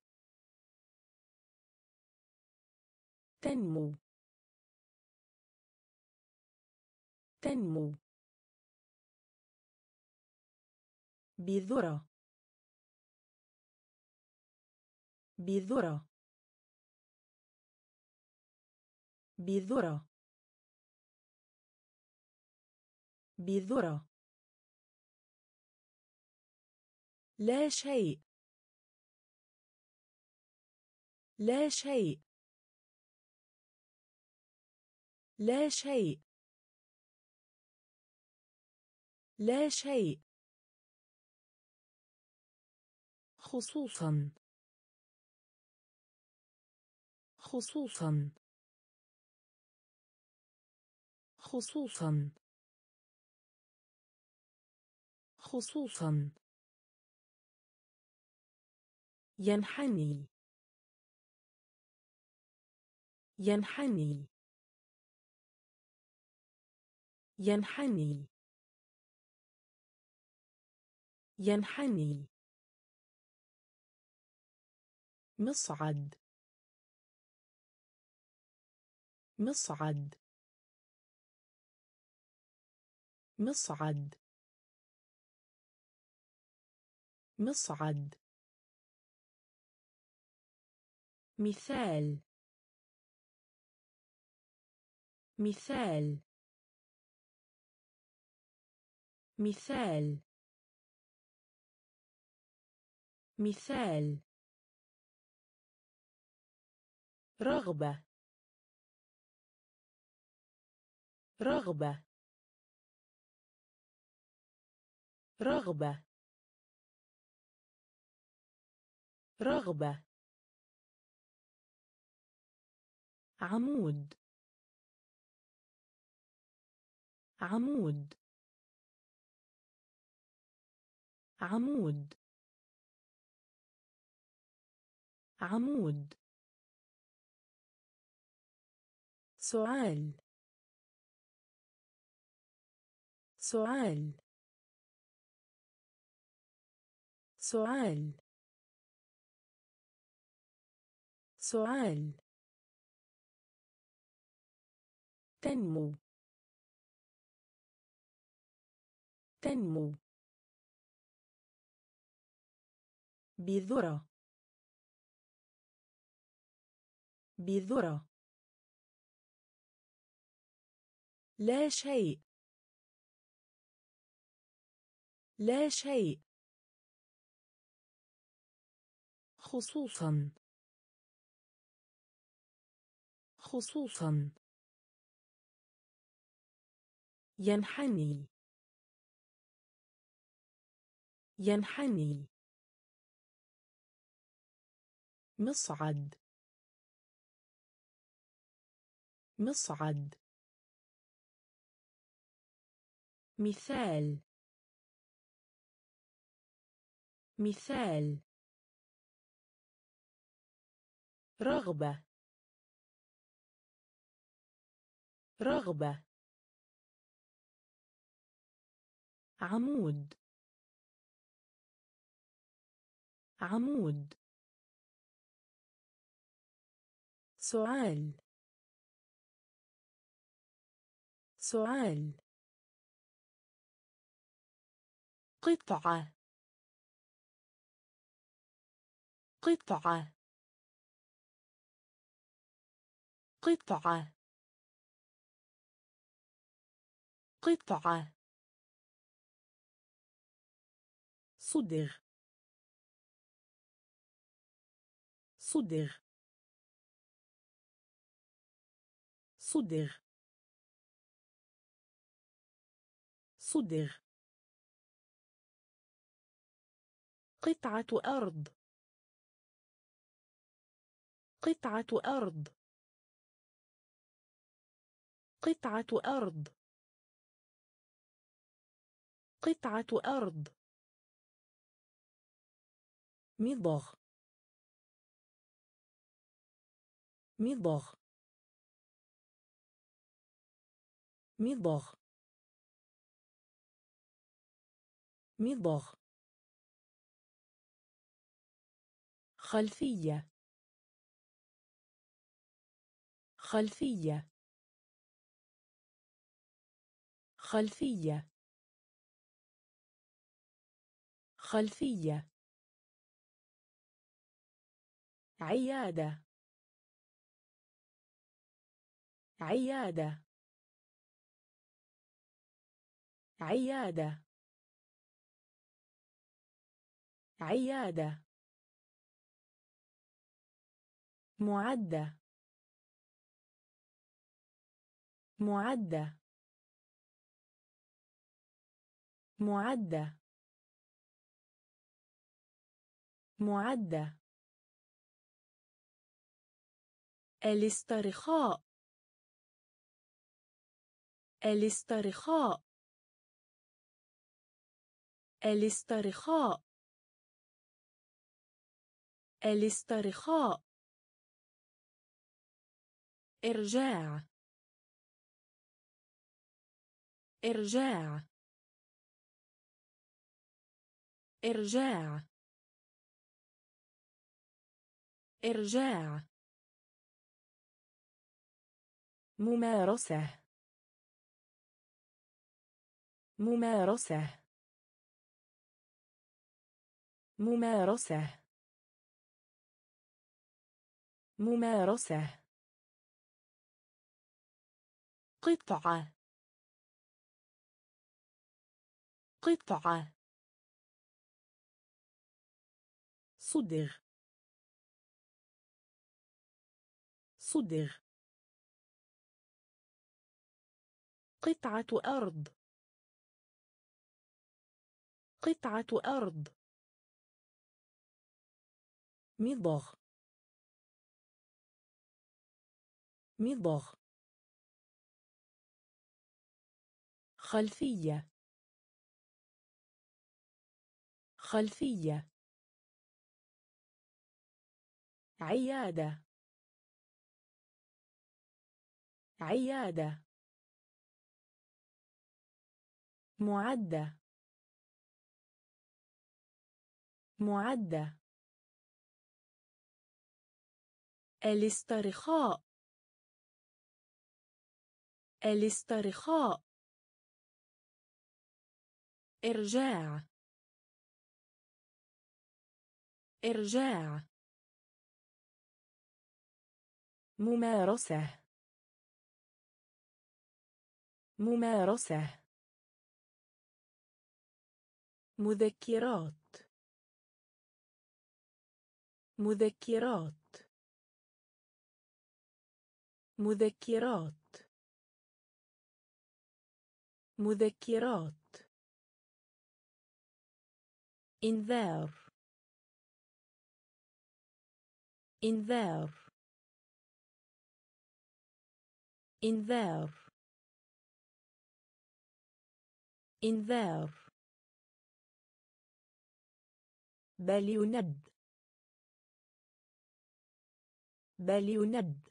تنمو. تنمو. بذرة. بذرة. بذرة. بذرة. لا شيء. لا شيء. لا شيء. لا شيء. خصوصا. خصوصا. خصوصا. خصوصا. ينحني. ينحني. ينحني. ينحني. مصعد. مصعد. مصعد. مصعد. مثال. مثال. مثال. مثال. رغبة. رغبة. رغبة. رغبة. عمود. عمود. عمود. عمود. سؤال. سؤال. سؤال. سؤال. تنمو. تنمو. بذرة. بذرة. لا شيء. لا شيء. خصوصا. خصوصا. ينحني. ينحني. مصعد. مصعد. مثال. مثال. رغبة. رغبة. عمود. عمود. سؤال سؤال. قطعة. قطعة. قطعة. قطعة. صدغ. صدغ. صدغ. صدغ. قطعة أرض. قطعة أرض. قطعة أرض. قطعة أرض. مضغ. مضغ. مضغ. مضغ خلفية. خلفية. خلفية. خلفية. عيادة. عيادة. عيادة. عيادة. معدة. معدة. معدة. معدة. الاسترخاء. الاسترخاء. الاسترخاء. الاسترخاء. إرجاع. إرجاع. إرجاع. إرجاع. ممارسة. ممارسة. ممارسة. ممارسة. قطعة. قطعة. صدغ. صدغ. قطعة أرض. قطعة أرض. مضغ. مضغ خلفية. خلفية. عيادة. عيادة. معدة. معدة. الاسترخاء. الاسترخاء. إرجاع. إرجاع. ممارسة. ممارسة. مذكرات. مذكرات. مذكرات. مذكرات. إنذار. إنذار. إنذار. إنذار. بل يند بل يند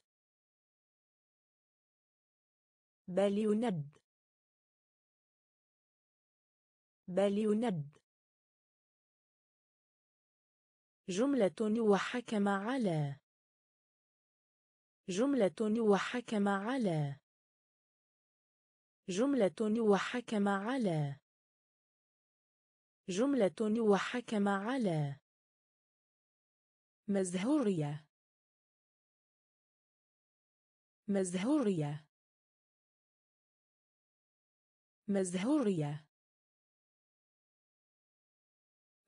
بل يند بل يند جملة وحكم على. جملة وحكم على. جملة وحكم على. جملة وحكم على. مزهورية. مزهورية. مزهورية.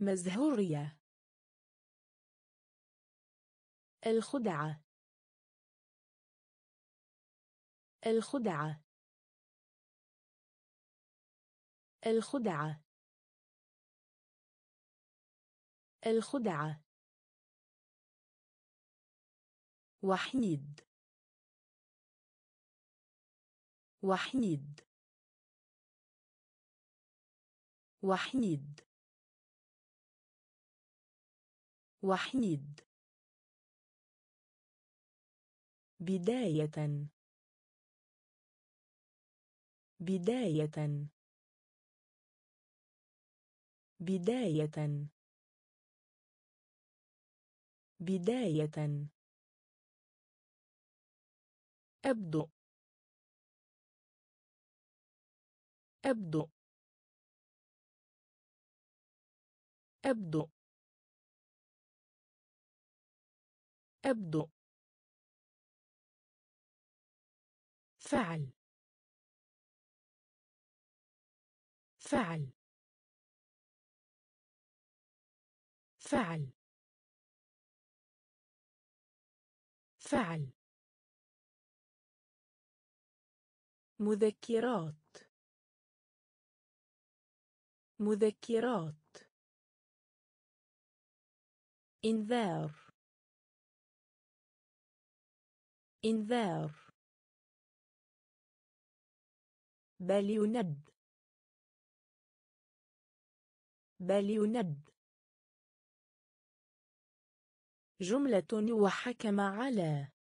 مزهورية. الخدعة. الخدعة. الخدعة. الخدعة. وحيد. وحيد. وحيد. وحيد. بداية. بداية. بداية. بداية. أبدو. أبدو. أبدو. أبدو. فعل. فعل. فعل. فعل. مذكرات. مذكرات. إنذار. إنذار. بل يند بل يند جملة وحكم على.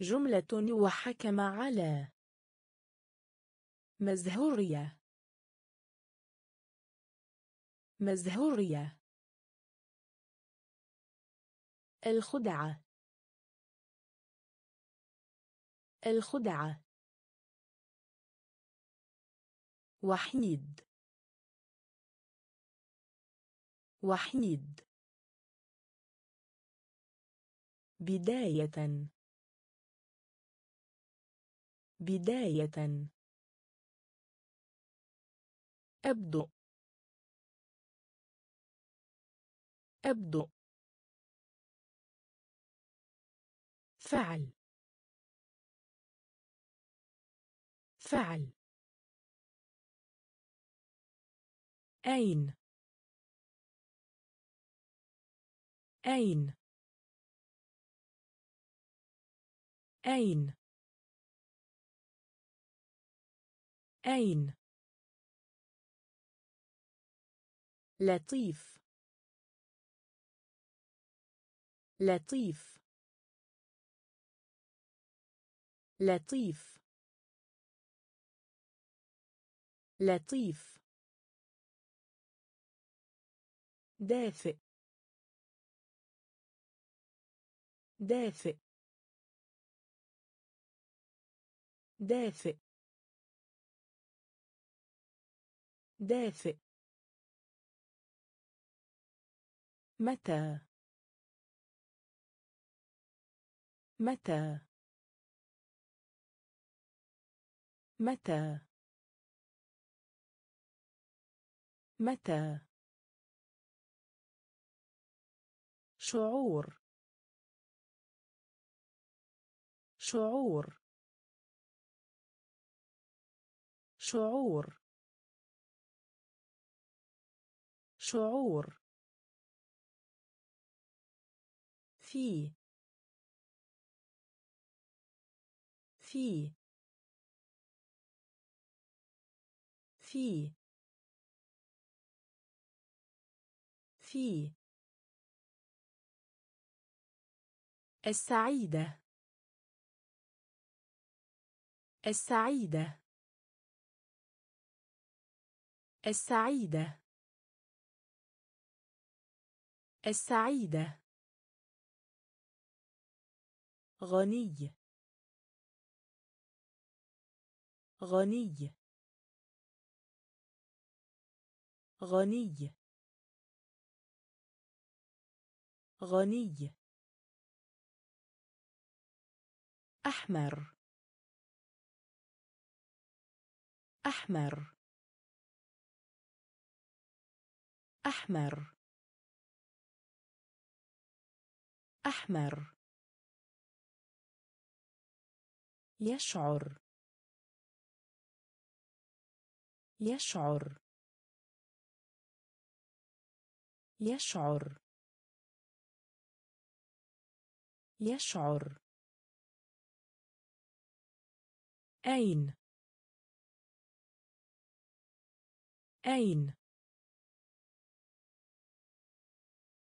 جملة وحكم على. مزهورية. مزهورية. الخدعة. الخدعة. وحيد. وحيد. بداية. بداية. أبدو. أبدو. فعل. فعل. أين. أين. أين. أين. لطيف. لطيف. لطيف. لطيف. دافئ. دافئ. دافئ. دافئ. متى؟ متى؟ متى؟ متى؟ شعور. شعور. شعور. شعور. في في في في السعيدة. السعيدة. السعيدة. السعيدة. غني. غني. غني. غني. أحمر. أحمر. أحمر. أحمر. يشعر. يشعر. يشعر. يشعر. أين؟ أين؟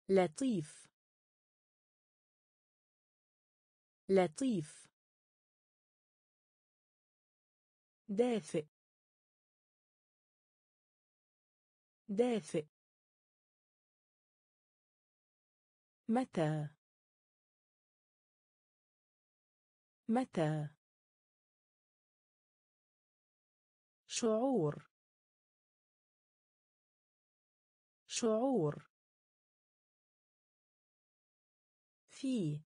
لطيف. لطيف. دافئ. دافئ. متى؟ متى؟ شعور. شعور. في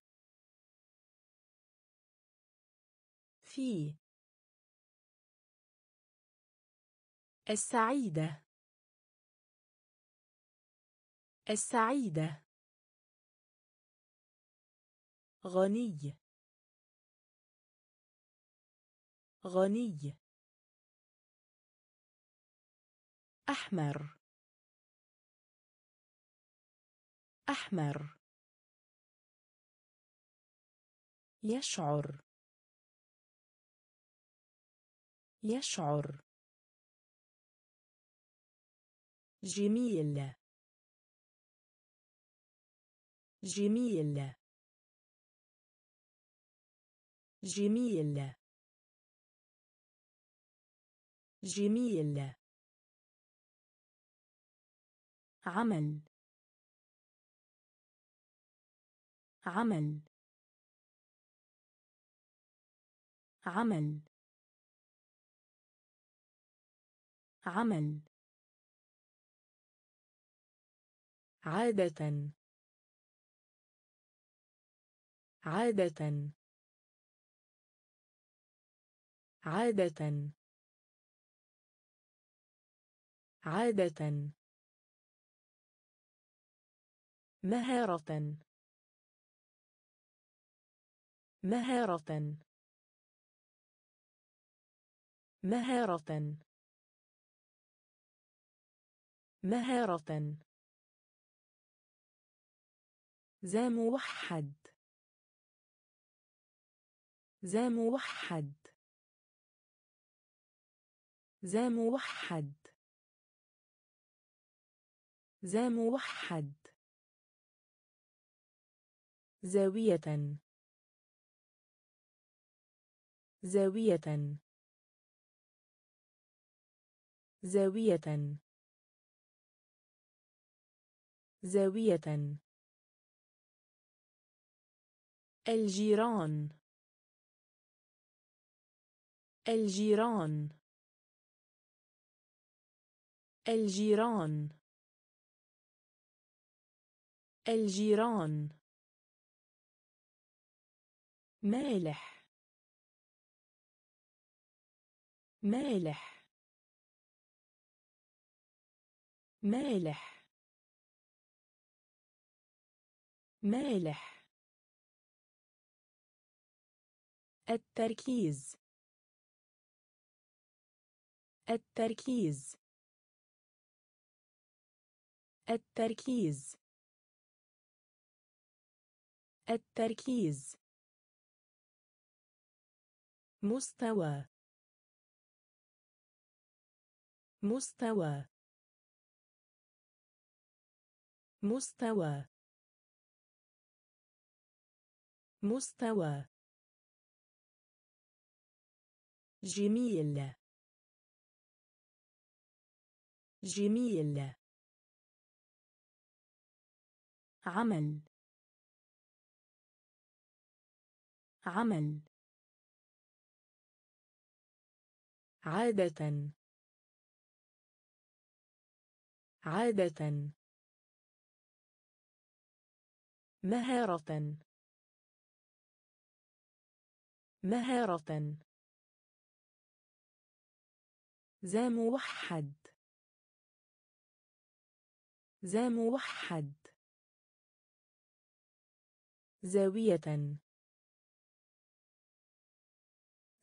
في السعيدة. السعيدة. غني. غني. أحمر. أحمر. يشعر. يشعر. جميل. جميل. جميل. جميل. عمل. عمل. عمل. عمل. عادة. عادة. عادة. عادة. مهارة. مهارة. مهارة. مهارة. ذا موحد. ذا موحد. ذا موحد. ذا موحد. زاوية. زاوية. زاوية. زاوية. الجيران. الجيران. الجيران. الجيران. مالح. مالح. مالح. مالح. التركيز. التركيز. التركيز. التركيز. مستوى. مستوى. مستوى. مستوى. جميل. جميل. عمل. عمل. عادة. عادة. مهارة. مهارة. ذا موحد. ذا موحد. زاوية.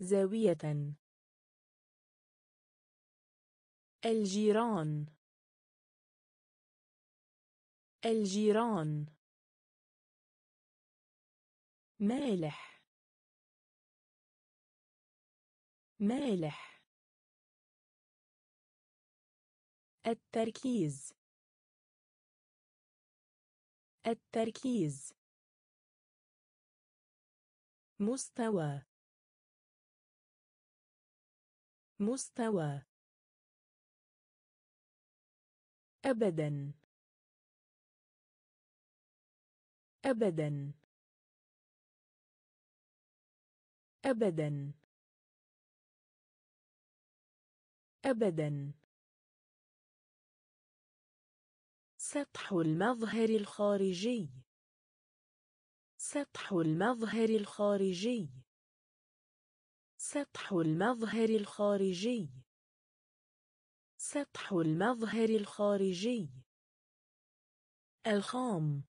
زاوية. الجيران. الجيران. مالح. مالح. التركيز. التركيز. مستوى. مستوى. أبدا. أبدا. أبدا. أبدا. سطح المظهر الخارجي. سطح المظهر الخارجي. سطح المظهر الخارجي. سطح المظهر الخارجي. الخام.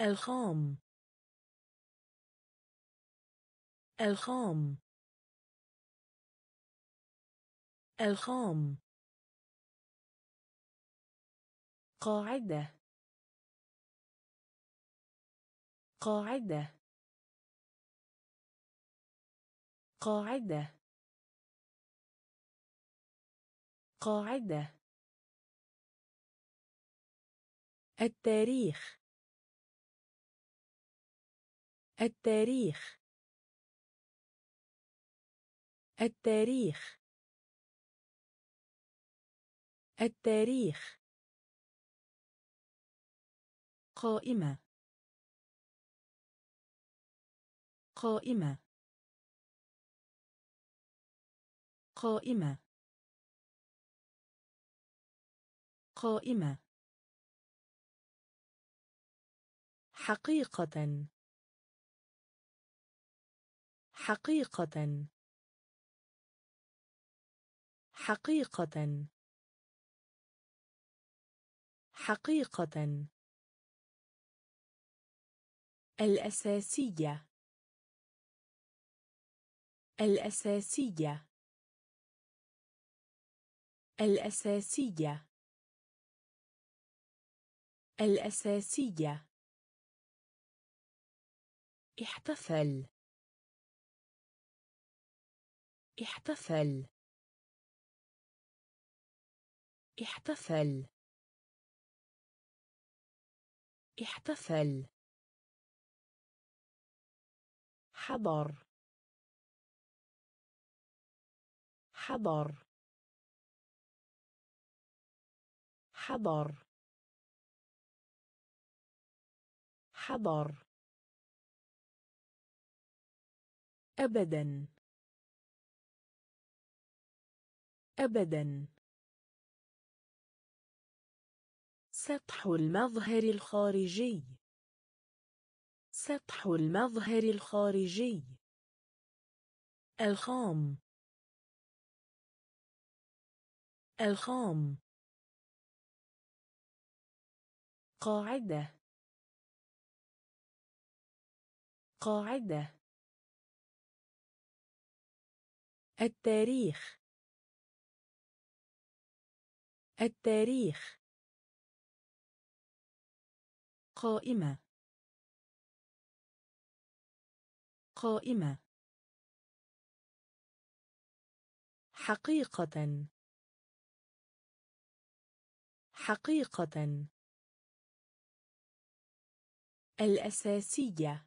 الخام. الخام. الخام. قاعدة. قاعدة. قاعدة. قاعدة. التاريخ. التاريخ. التاريخ. التاريخ. قائمة. قائمة. قائمة. قائمة. حقيقة. حقيقة. حقيقة. حقيقة. الأساسية. الأساسية. الأساسية. الأساسية. احتفل. احتفل. احتفل. احتفل. حضر. حضر. حضر. حضر. أبدا. أبدا. سطح المظهر الخارجي. سطح المظهر الخارجي. الخام. الخام. قاعدة. قاعدة. التاريخ. التاريخ. قائمة. قائمة. حقيقة. حقيقة. الأساسية.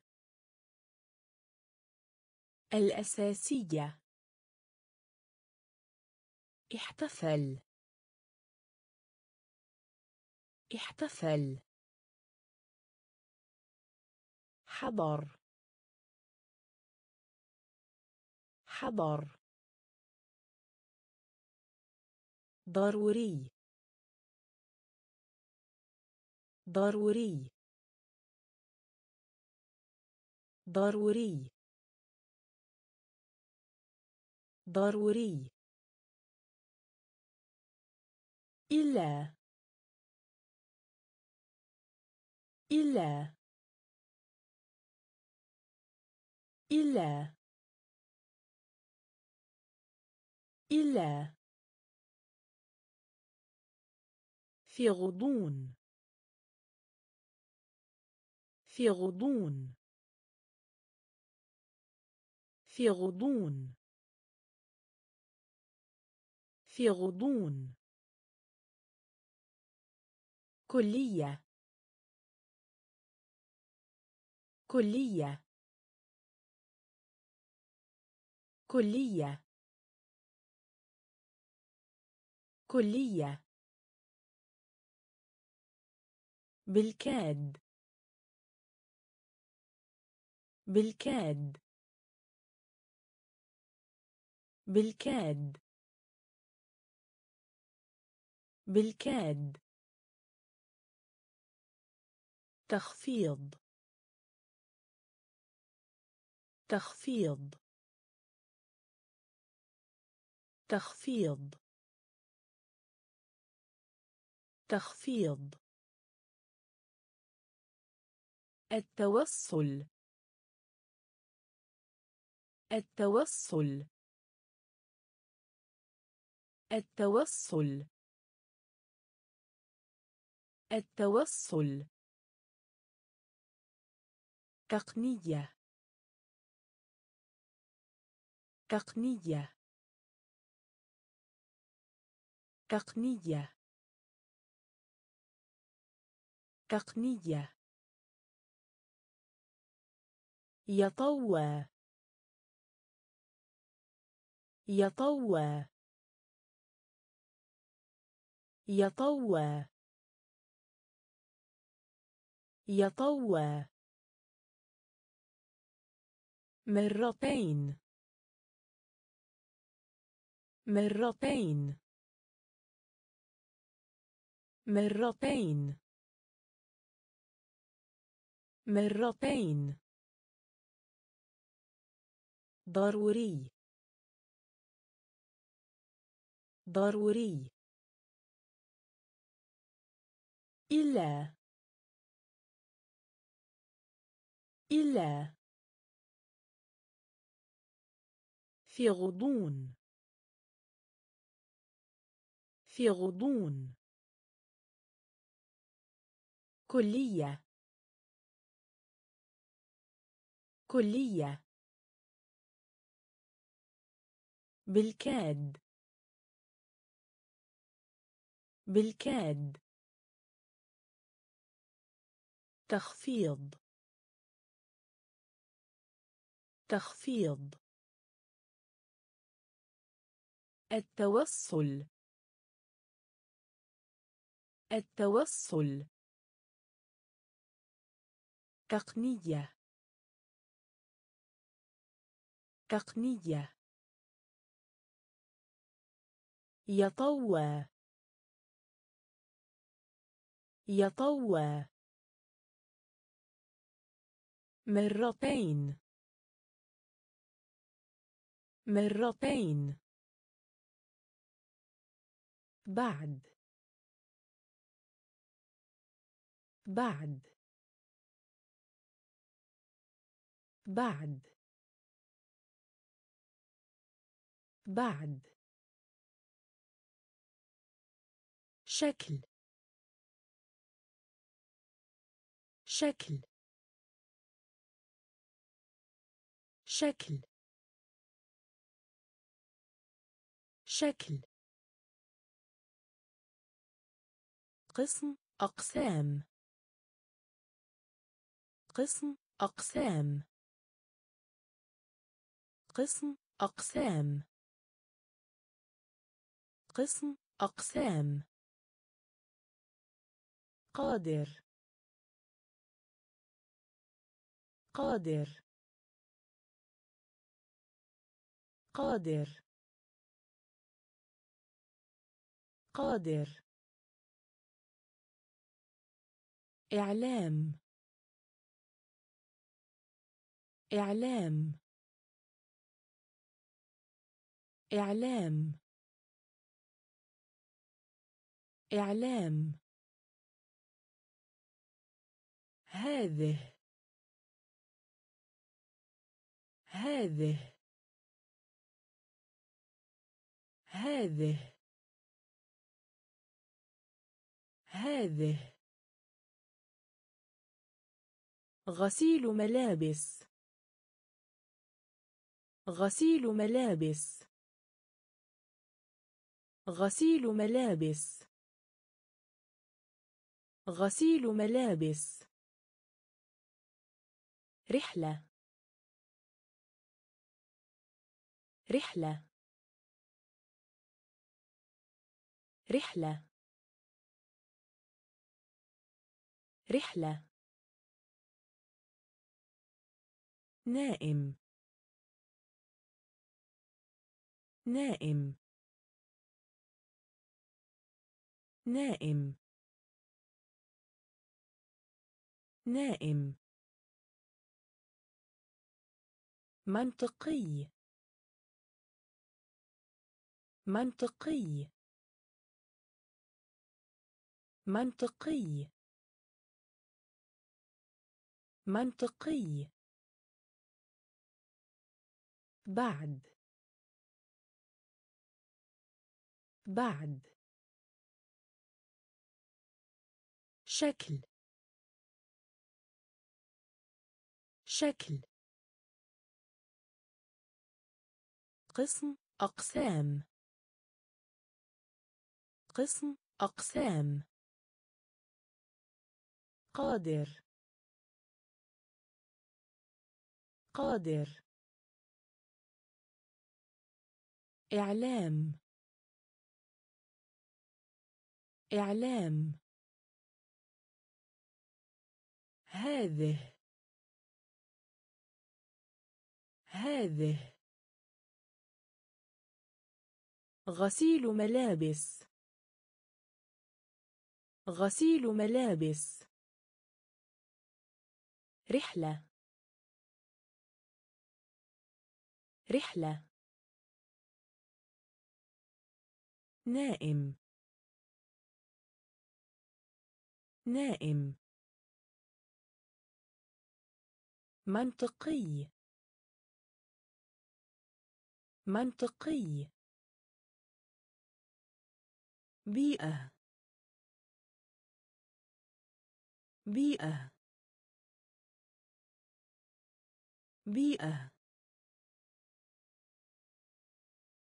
الأساسية. احتفل. احتفل. حضر. حضر. ضروري. ضروري. ضروري. ضروري. إلا. إلا. إلا. إلا. في غضون. في غضون. في غضون. في غضون. كلية. كلية. كلية. كلية. بالكاد. بالكاد. بالكاد. بالكاد. تخفيض. تخفيض. تخفيض. تخفيض. التوصل. التوصل. التوصل. التوصل. تقنية. تقنية. تقنية. تقنية. يطوى. يطوى. يطوى. يطوى. مرتين. مرتين. مرتين. مرتين. ضروري. ضروري. إلا. إلا. في غضون. في غضون. كلية. كلية. بالكاد. بالكاد. تخفيض. تخفيض. التوصل. التوصل. تقنية. تقنية. يطوى. يطوى. مرتين. مرتين. بعد. بعد. بعد. بعد. شكل. شكل. شكل. شكل. قسم أقسام. قسم أقسام. قسم أقسام. قسم أقسام. قادر. قادر. قادر. قادر. إعلام. إعلام. إعلام. إعلام. هذه. هذه. هذه. هذه. غسيل ملابس. غسيل ملابس. غسيل ملابس. غسيل ملابس. رحلة. رحلة. رحلة. رحلة. نائم. نائم. نائم. نائم. منطقي. منطقي. منطقي. منطقي. بعد. بعد. شكل. شكل. قسم أقسام. قسم أقسام. قادر. قادر. إعلام. إعلام. هذه. هذه. غسيل ملابس. غسيل ملابس. رحلة. رحلة. نائم. نائم. منطقي. منطقي. بيئة. بيئة. بيئة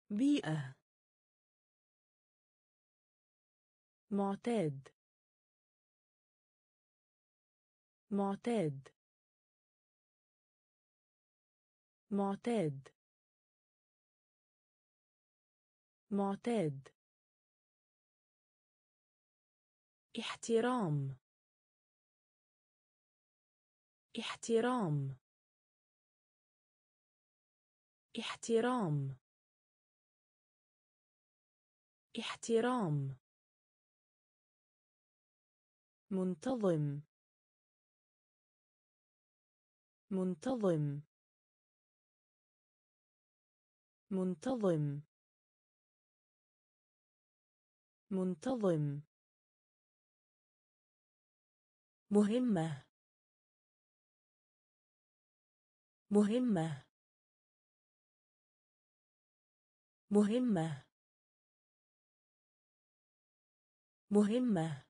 بيئة. معتاد معتاد. معتاد. معتاد. احترام احترام. احترام. احترام. منتظم. منتظم. منتظم. منتظم. مهمة. مهمة. مهمة. مهمة.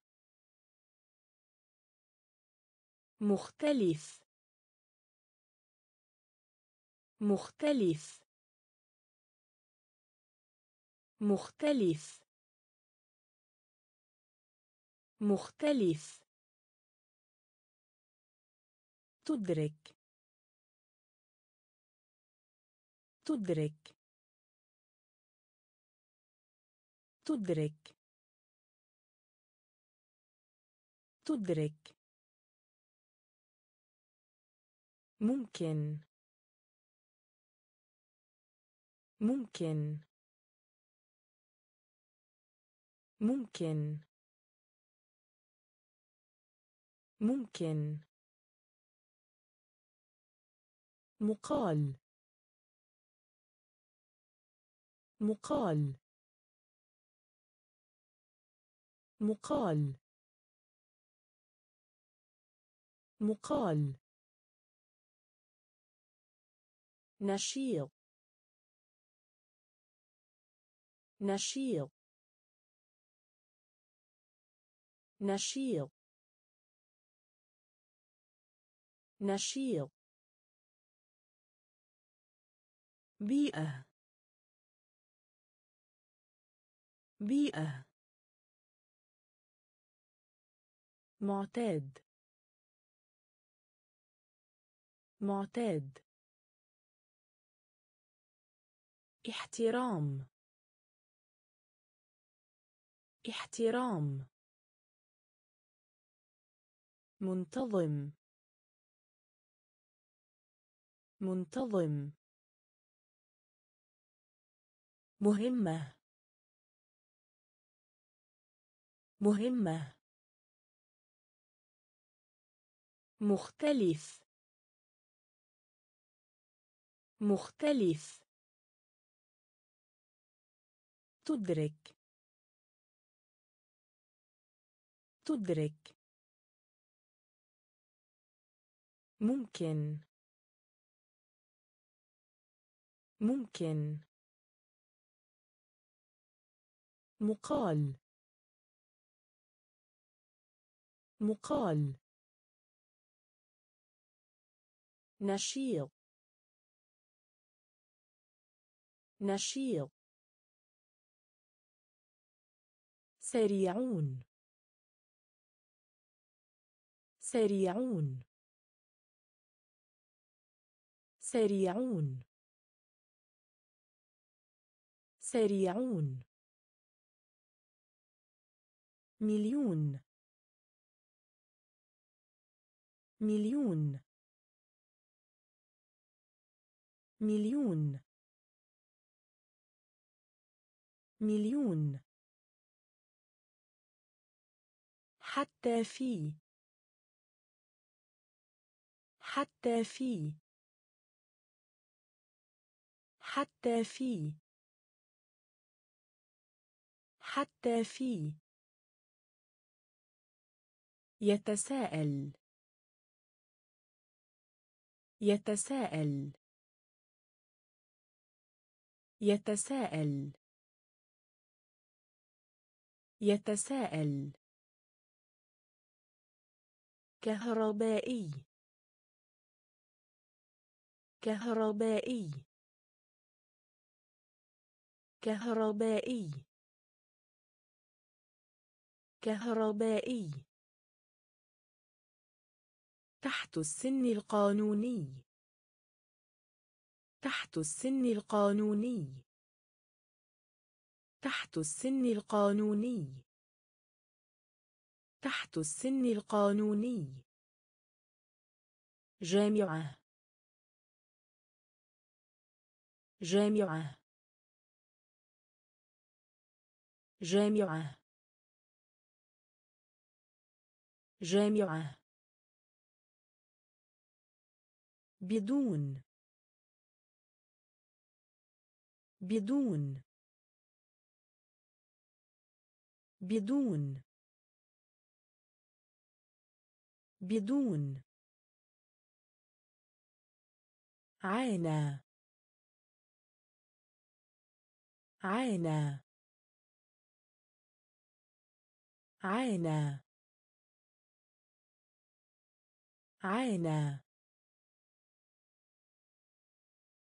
مختلف. مختلف. مختلف. مختلف. تدرك. تدرك. تدرك. تدرك. ممكن. ممكن. ممكن. ممكن. مقال. مقال. مقال. مقال. نشيط. نشيط. نشيط. نشيط. بيئة. بيئة. معتاد. معتاد. احترام. احترام. منتظم. منتظم. مهمة. مهمة. مختلف. مختلف. تدرك. تدرك. ممكن. ممكن. مقال. مقال. نشيط. نشيط. سريعون. سريعون. سريعون. سريعون. مليون. مليون. مليون. مليون. حتى في. حتى في. حتى في. حتى في. يتساءل. يتساءل. يتساءل. يتساءل. كهربائي. كهربائي. كهربائي. كهربائي. تحت السن القانوني. تحت السن القانوني. تحت السن القانوني. تحت السن القانوني. جامعة. جامعة. جامعة. جامعة. بدون. بدون. بدون. بدون. عانى. عانى. عانى. عانى.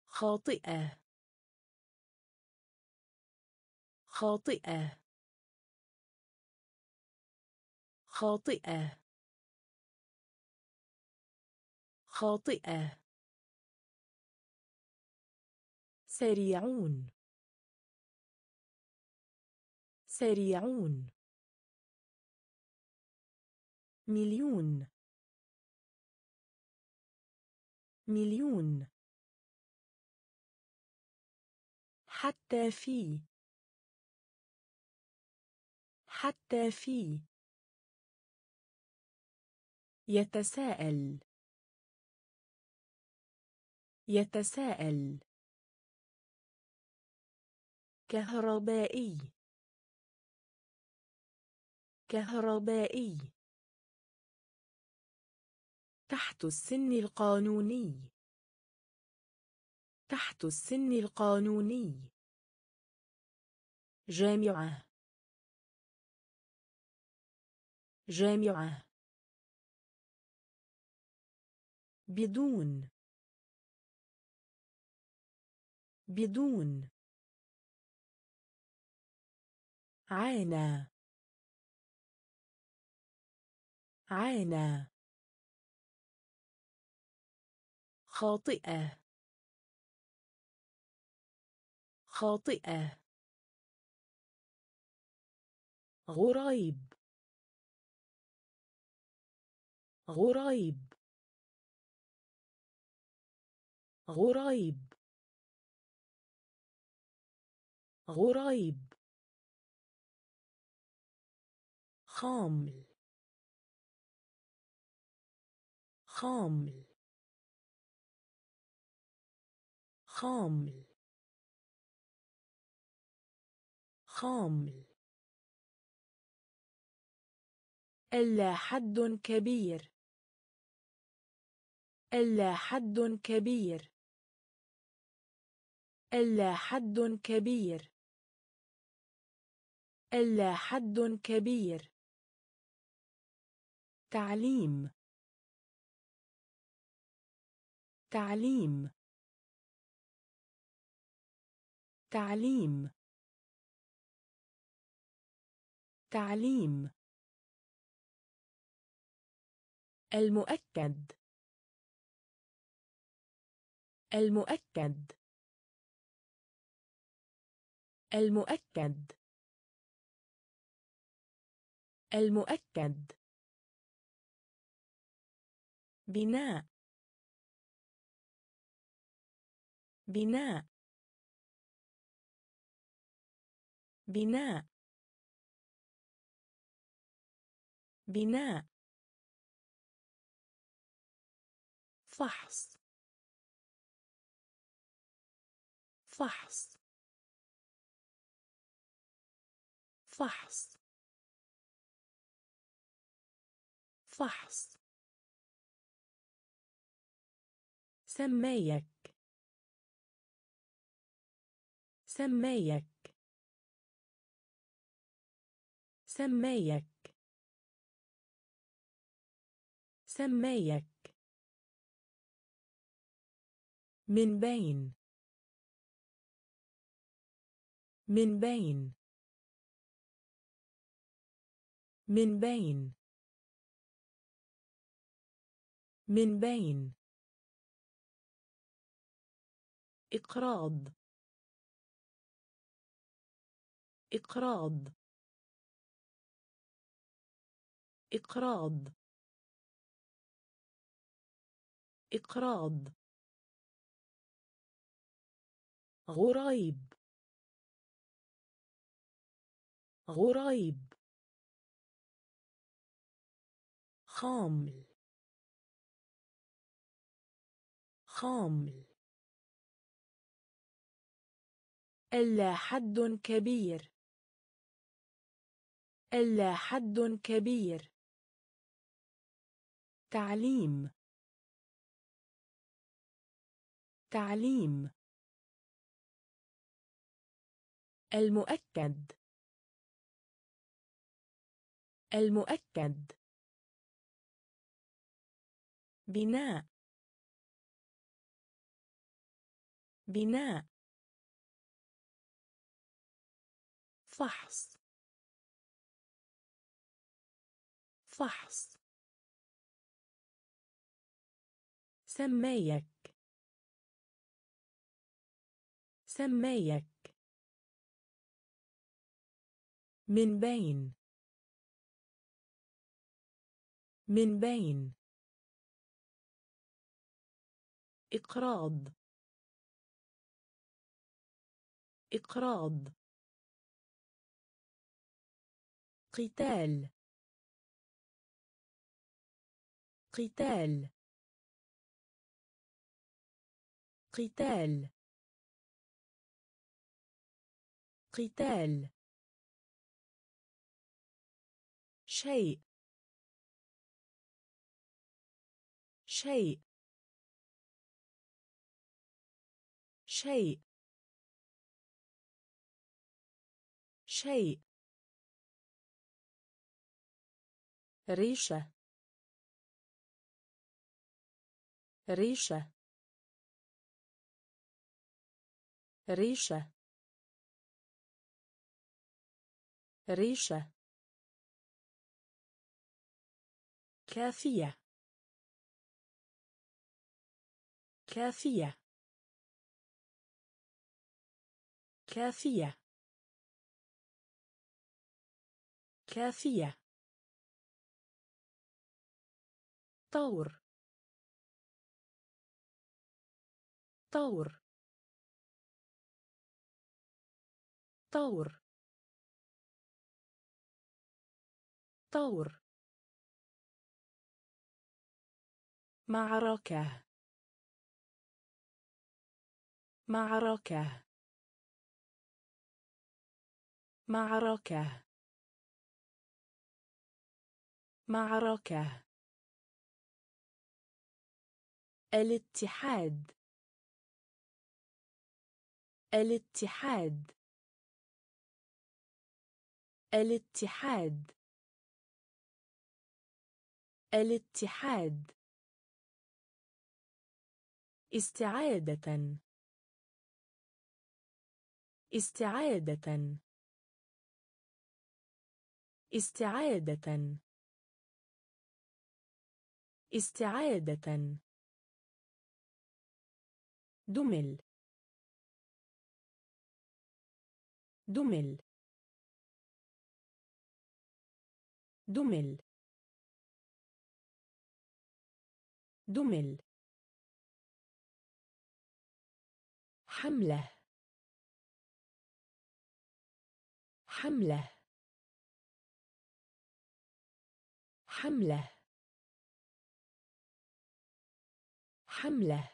خاطئة. خاطئة. خاطئة. خاطئة. سريعون. سريعون. مليون. مليون. حتى في. حتى في يتساءل. يتساءل. كهربائي. كهربائي. تحت السن القانوني. تحت السن القانوني. جامعة. جامعة. بدون. بدون. عانى. عانى. خاطئة. خاطئة. غريب. غريب. غريب. غريب. خامل. خامل. خامل. خامل. ألا حد كبير. ألا حد كبير. ألا حد كبير. ألا حد كبير. تعليم. تعليم. تعليم. تعليم. المؤكد. المؤكد. المؤكد. المؤكد. بناء. بناء. بناء. بناء. فحص. فحص. فحص. فحص. سمايك. سمايك. سمايك. سمايك. من بين. من بين. من بين. من بين. إقراض. إقراض. إقراض. إقراض. غريب. غريب. خامل. خامل. ألا حد كبير. ألا حد كبير. تعليم. تعليم. المؤكد. المؤكد. بناء. بناء. فحص. فحص. سمايك. سمايك. من بين. من بين. إقراض. إقراض. قتال. قتال. قتال. قتال. شيء. شيء. شيء. شيء. ريشة. ريشة. ريشة. ريشة. كافية. كافية. كافية. كافية. طور. طور. طور. طور. معركة. معركة. معركة. معركة. الاتحاد. الاتحاد. الاتحاد. الاتحاد. استعادة. استعادة. استعادة. استعادة. دمل. دمل. دمل. دمل. حملة. حملة. حملة. حملة.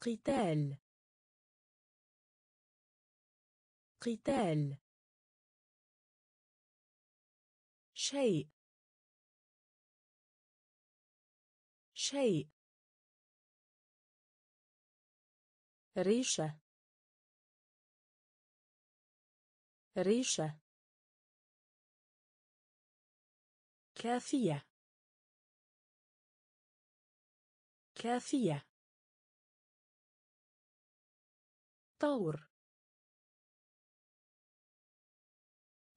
قتال. قتال. شيء. شيء. ريشة. ريشة. كافية. كافية. طور.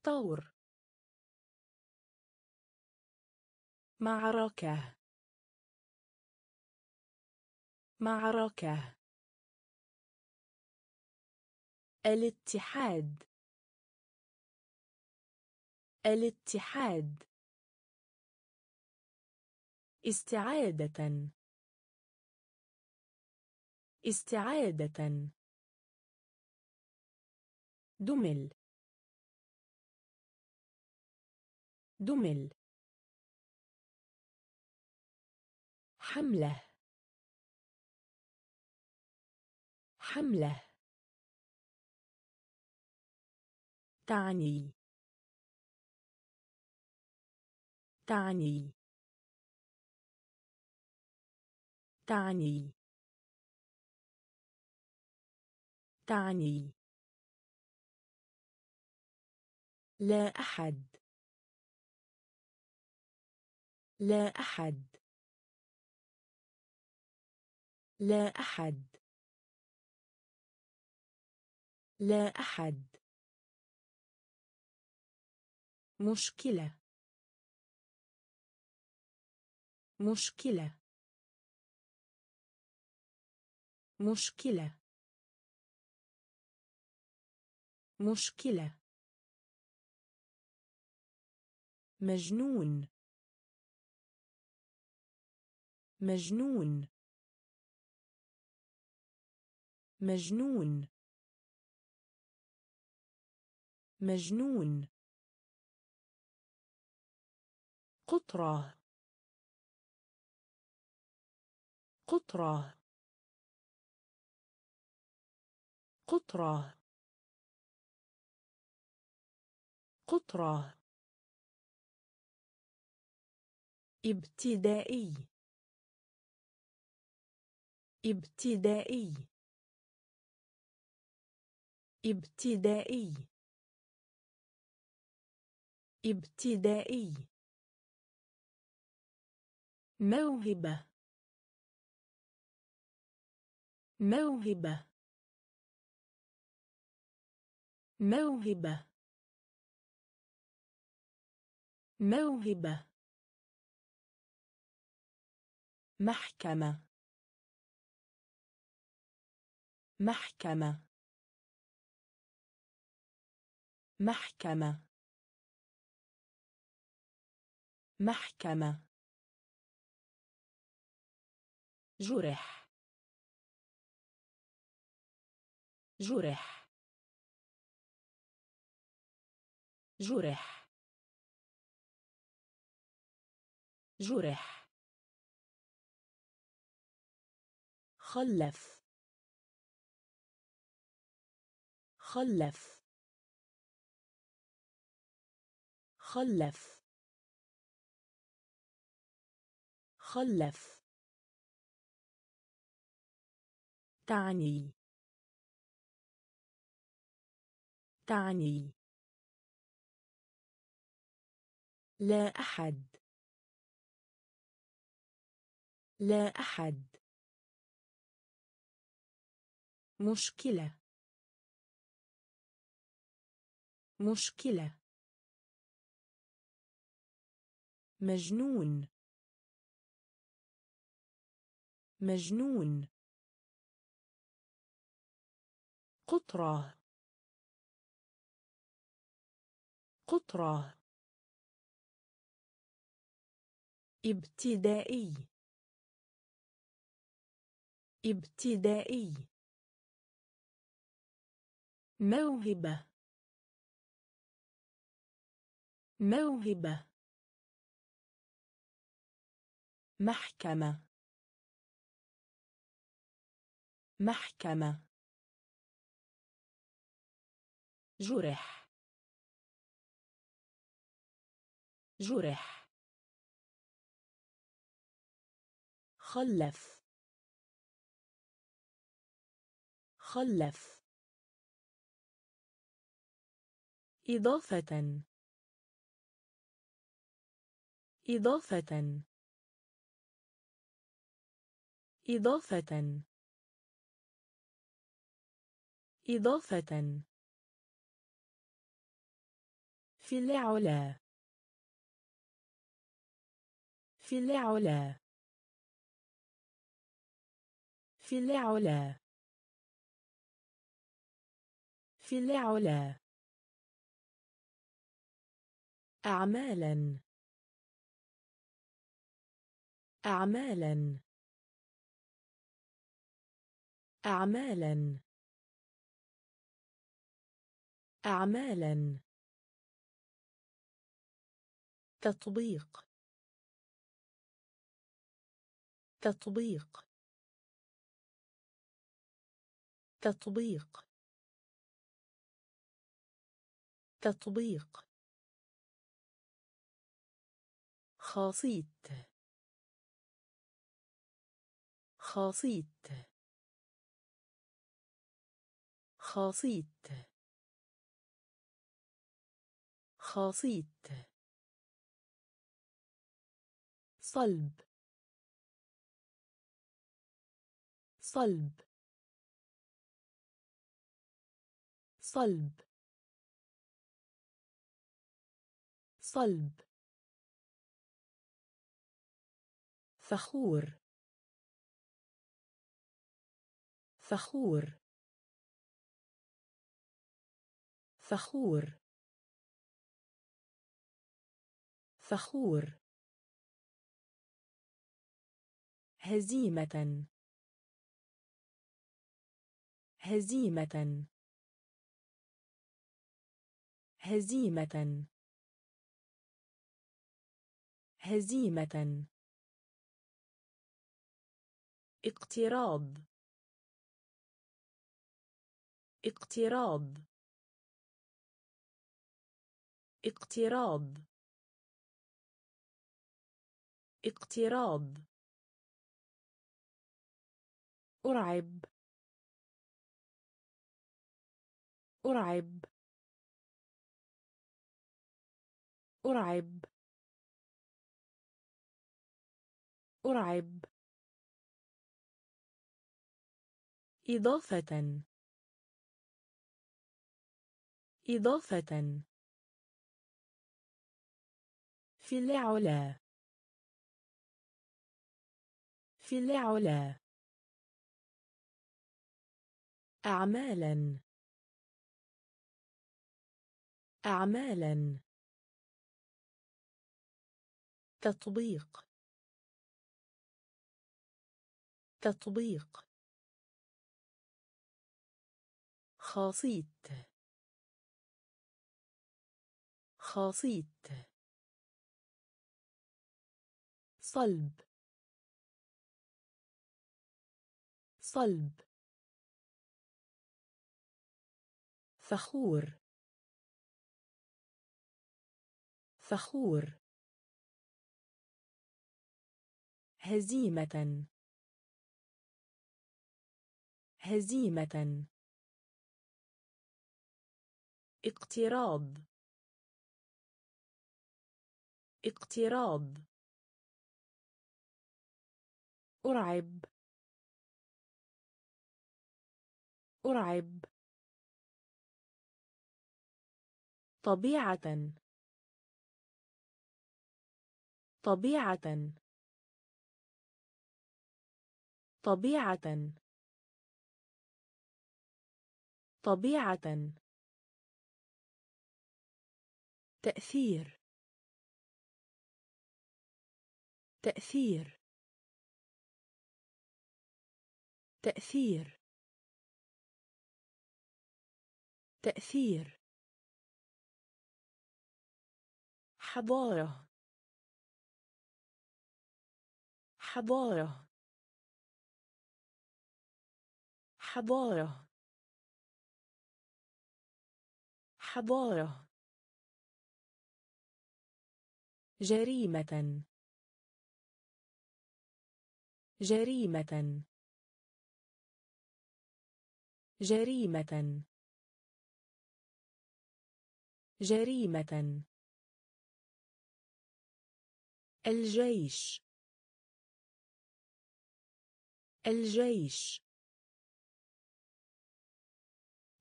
طور. معركة. معركة. الاتحاد. الاتحاد. استعادة. استعادة. دمل. دمل. حملة. حملة. تعني. تعني. تعني. تعني. لا أحد. لا أحد. لا أحد. لا أحد. مشكلة. مشكلة. مشكلة. مشكلة. مجنون. مجنون. مجنون. مجنون. قطرة. قطرة. قطرة. قطرة. ابتدائي. ابتدائي. ابتدائي. ابتدائي. موهبة. موهبة. موهبة. موهبة. محكمة. محكمة. محكمة. محكمة. جرح. جرح. جرح. جرح. خلف. خلف. خلف. خلف. تعني. تعني لا أحد. لا أحد. مشكلة. مشكلة. مجنون. مجنون. قطرة. قطرة. ابتدائي. ابتدائي. موهبة. موهبة. محكمة. محكمة. جرح. جرح. خلف. خلف. إضافة. إضافة. إضافة. إضافة. في العلا. في العلا. في العلا. في العلا. أعمالا. أعمالا. أعمالا. أعمالا. تطبيق. تطبيق. تطبيق. تطبيق. خاصيت. خاصيت. خاصيت. خاصيت. صلب. صلب. صلب. صلب. فخور. فخور. فخور. فخور. هزيمة. هزيمة. هزيمة. هزيمة. اقتراض. اقتراض. اقتراض. اقتراض. أرعب. أرعب. أرعب. أرعب. إضافة. إضافة. في العلا. في العلا. أعمالا. أعمالا. تطبيق. تطبيق. خاصيت. خاصيت. صلب. صلب. فخور. فخور. هزيمة. هزيمة. اقتراض. اقتراض. أرعب. أرعب. طبيعة. طبيعة. طبيعة. طبيعة. تأثير. تأثير. تأثير. تأثير. حضارة. حضارة حضارة حضارة. جريمة جريمة. جريمة. جريمة. الجيش. الجيش.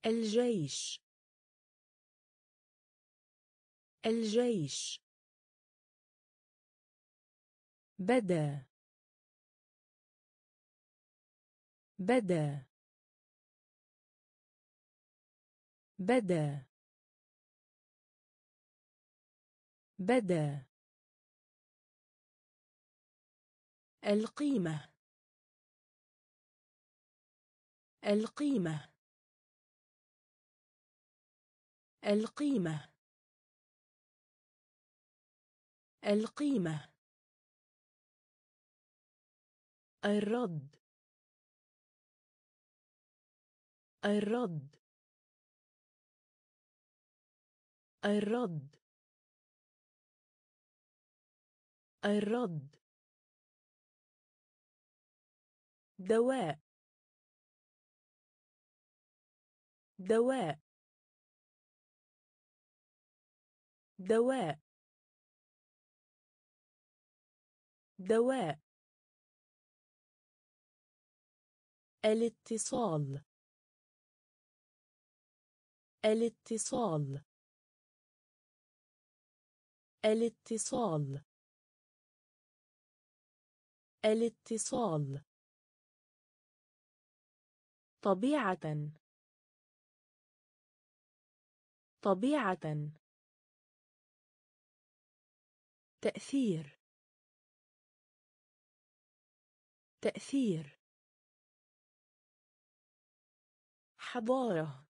الجيش. الجيش. بدأ. بدأ. بدأ. بدأ. القيمة. القيمة. القيمة. القيمة. الرد. الرد. الرد. الرد. دواء. دواء. دواء. دواء. الاتصال. الاتصال. الاتصال. الاتصال. طبيعة. طبيعة. تأثير. تأثير. حضارة.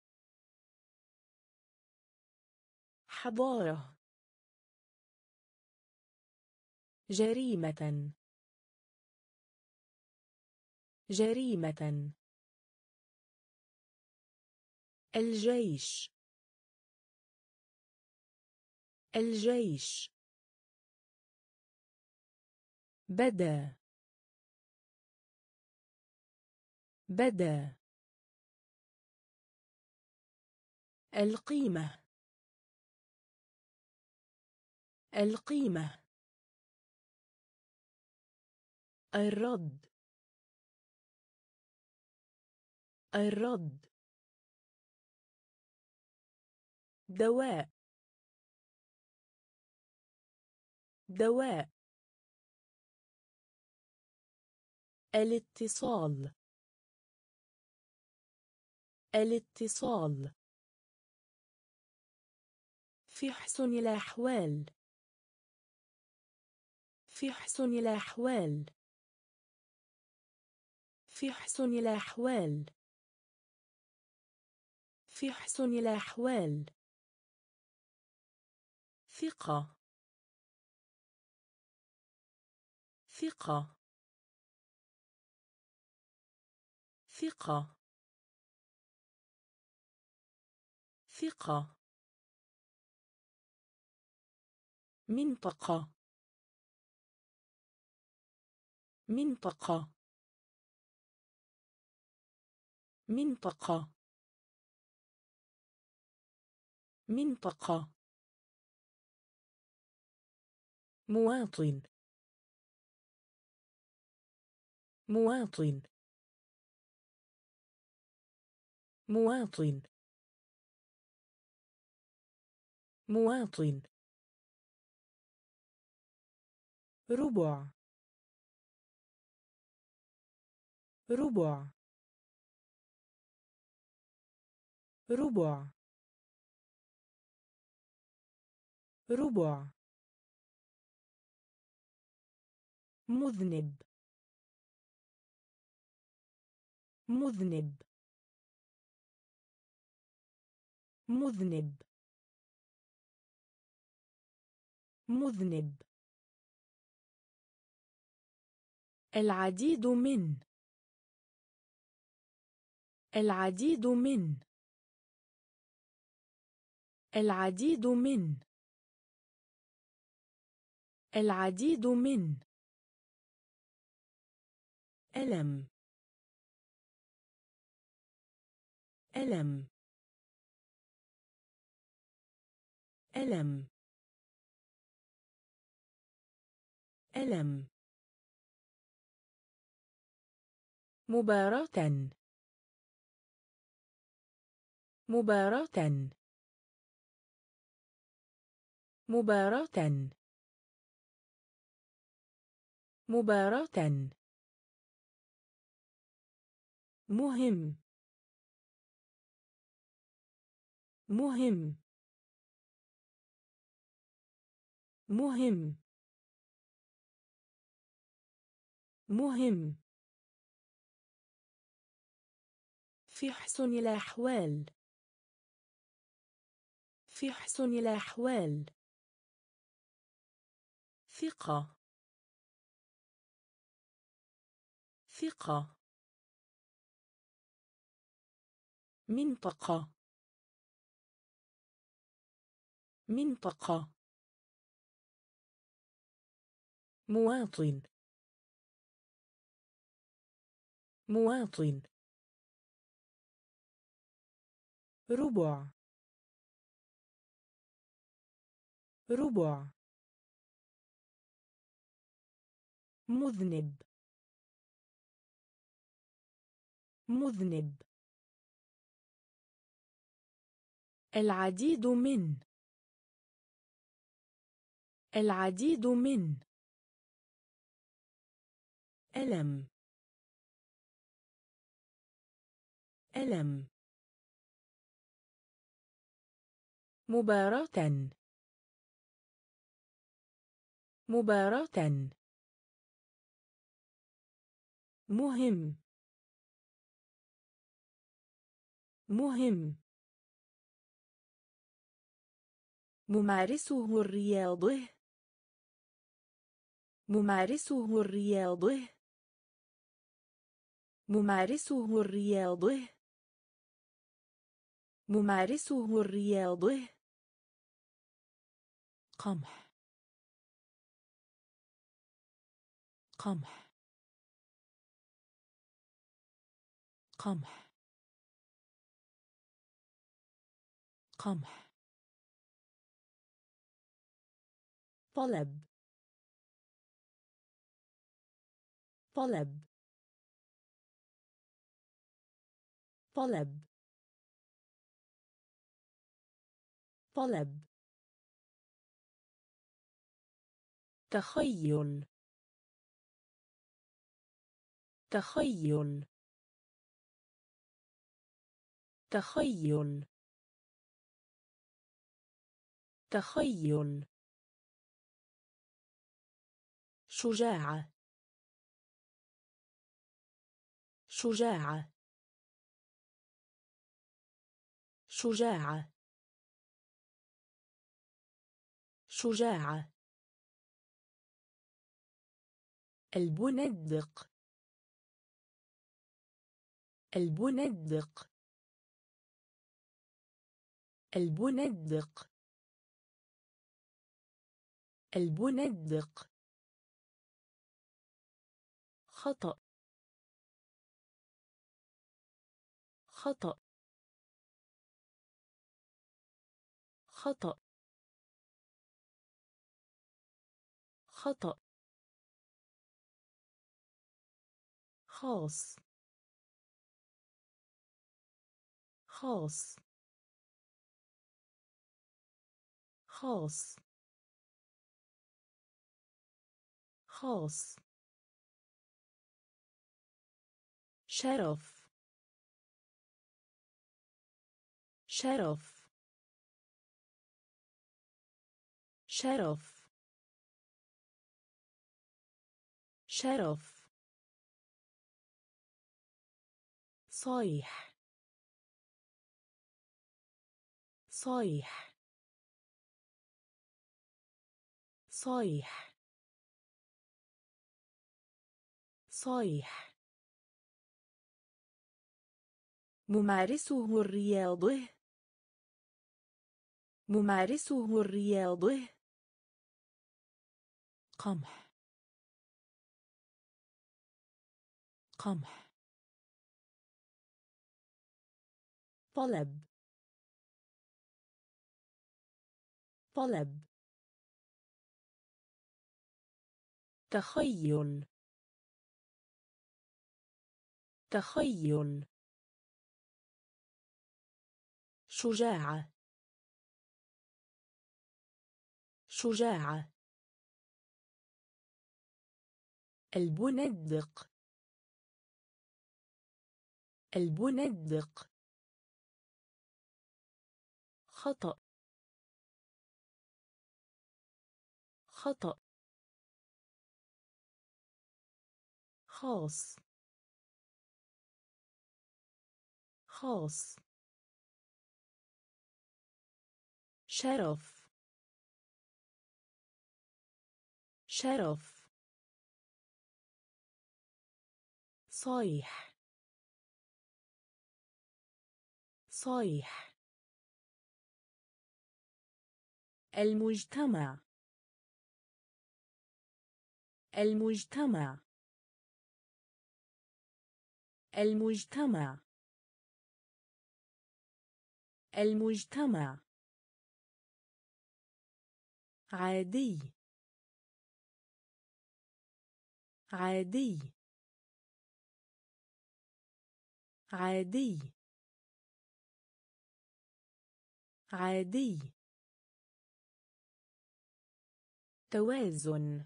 حضارة. جريمة. جريمة. الجيش. الجيش. بدا. بدا. القيمة. القيمة. الرد. الرد. دواء. دواء. الاتصال. الاتصال. في حسن الأحوال. في حسن الأحوال. في حسن الأحوال. في حسن الأحوال. ثقة. ثقة. ثقة. ثقة. منطقة. منطقة. منطقة. منطقة. مواطن. مواطن. مواطن. مواطن. ربع. ربع. ربع. ربع. مذنب. مذنب. مذنب. مذنب. العديد من. العديد من. العديد من. العديد من. ألم. ألم. ألم. ألم. مباراة. مباراة. مباراة. مباراة. مهم. مهم. مهم. مهم. في حسن الأحوال. في حسن الأحوال. ثقة. ثقة. منطقة. منطقة. مواطن. مواطن. ربع. ربع. مذنب. مذنب. العديد من. العديد من ألم ألم مباراة مباراة مهم مهم ممارسه الرياضه ممارسه الرياضه. ممارسه الرياضه. ممارسه الرياضه. قمح. قمح. قمح. قمح. طلب. طلب. طلب. طلب. تخيل. تخيل. تخيل. تخيل. شجاعة. شجاعة. شجاعة. شجاعة. البندق البندق البندق البندق خطأ. خطأ. خطأ. خطأ. خاص. خاص. خاص. خاص. شرف. شرف. شرف. شرف. صيح. صيح. صيح. صيح. ممارسه الرياضه. ممارسه الرياضه. قمح. قمح. طلب. طلب. تخيل. تخيل. شجاعة. شجاعة. البندق البندق خطأ. خطأ. خاص. خاص. شرف. شرف. صيح. صيح. المجتمع. المجتمع. المجتمع. المجتمع. عادي. عادي. عادي. عادي. توازن.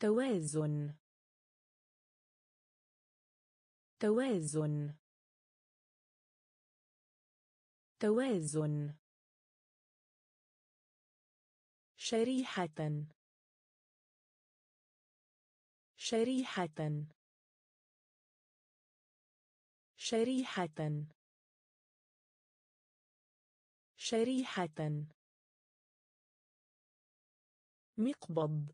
توازن. توازن. توازن. شريحة. شريحة. شريحة. شريحة. مقبض.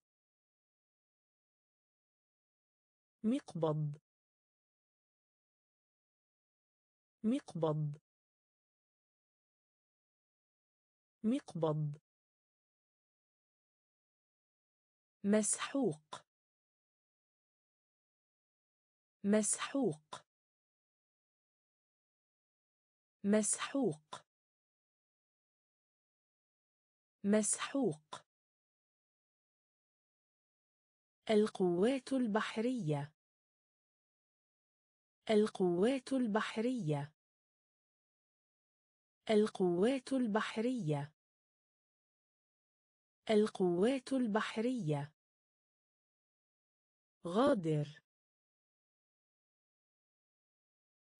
مقبض. مقبض. مقبض. مسحوق. مسحوق. مسحوق. مسحوق. القوات البحرية. القوات البحرية. القوات البحرية. القوات البحرية. غادر.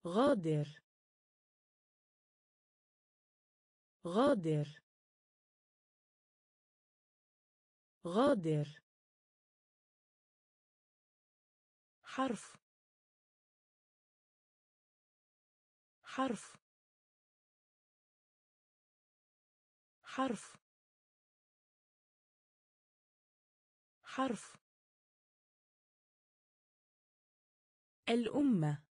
غادر. غادر. غادر. حرف. حرف. حرف. حرف. الأمة.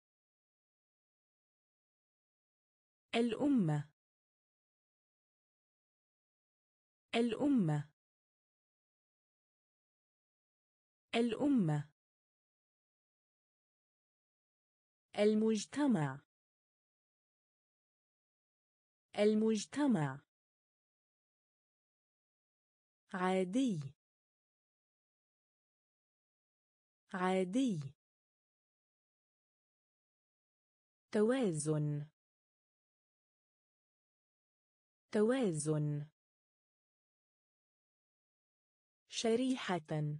الأمة. الأمة. الأمة. المجتمع. المجتمع. عادي. عادي. توازن. توازن. شريحة.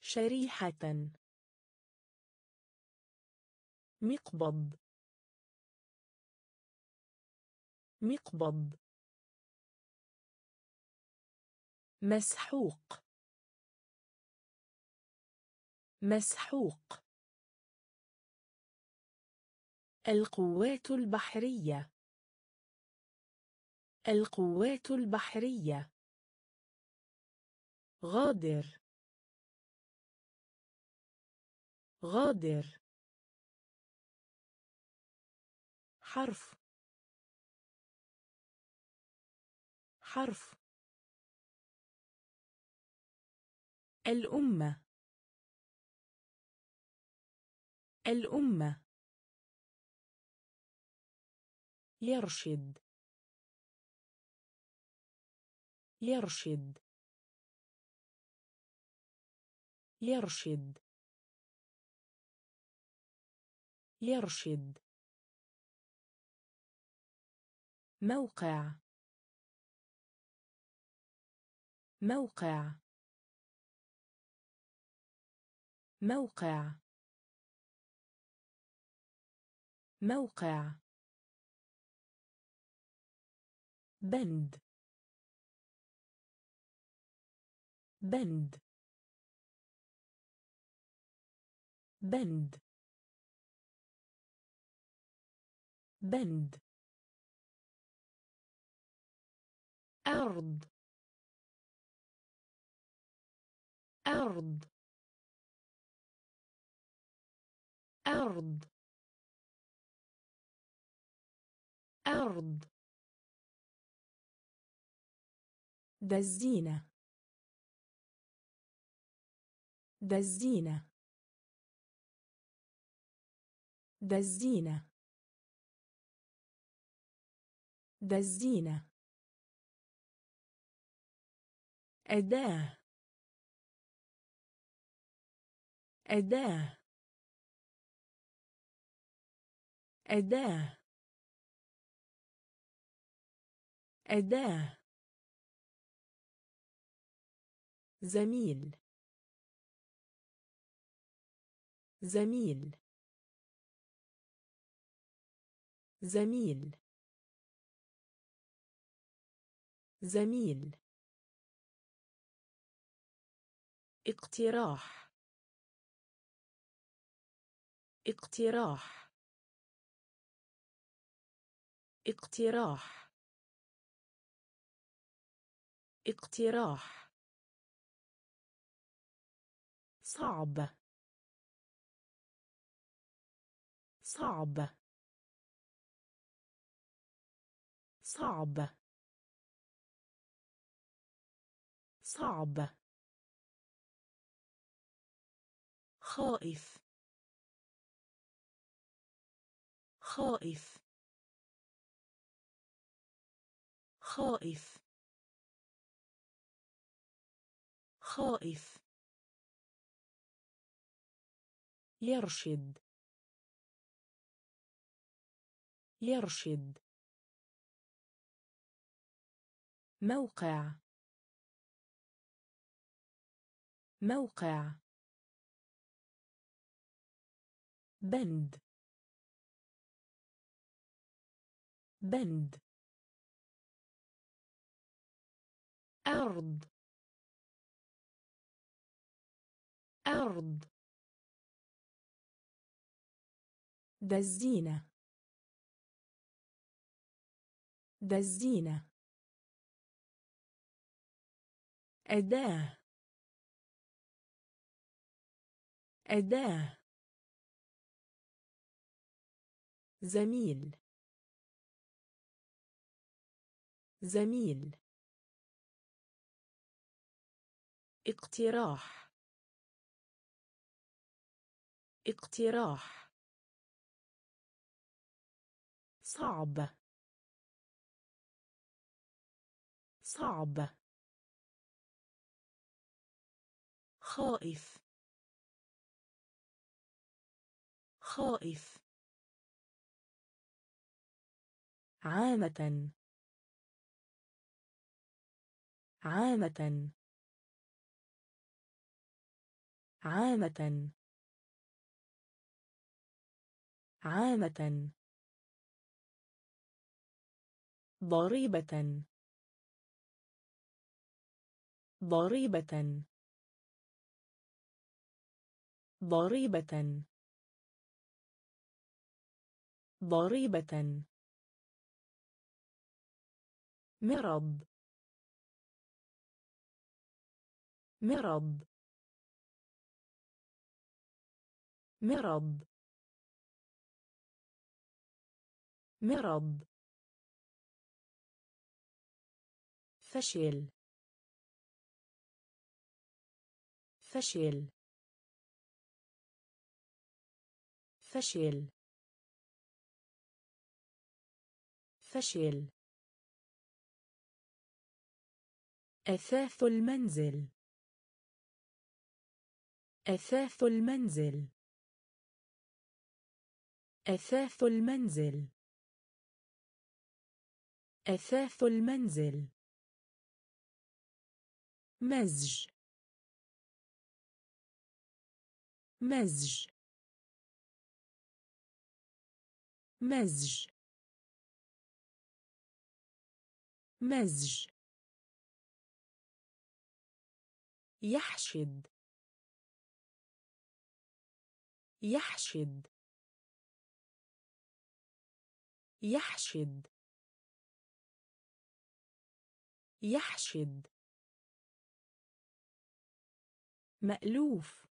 شريحة. مقبض. مقبض. مسحوق. مسحوق. القوات البحرية. القوات البحرية. غادر. غادر. حرف. حرف. الأمة. الأمة. يرشد. يرشد يرشد يرشد موقع. موقع. موقع. موقع. بند. بند. بند. بند. أرض. أرض. أرض. أرض. دزينة دزينة دزينة دزينة أداة. أداة. أداة. أداة. زميل. زميل. زميل. زميل. اقتراح. اقتراح. اقتراح. اقتراح. صعب. صعب. صعب. صعب. خائف. خائف. خائف. خائف. يرشد. يرشد موقع. موقع. بند. بند. أرض. أرض. دزينة. دزينة أداة. أداة. زميل. زميل. اقتراح. اقتراح. صعب. صعب. خائف. خائف. عامة. عامة. عامة. عامة. ضريبة. ضريبة. ضريبة. ضريبة. مرض. مرض. مرض. مرض. فشل. فشل. فشل. فشل. أثاث المنزل. أثاث المنزل. أثاث المنزل. أثاث المنزل. مزج. مزج. مزج. مزج. يحشد. يحشد. يحشد. يحشد. مألوف.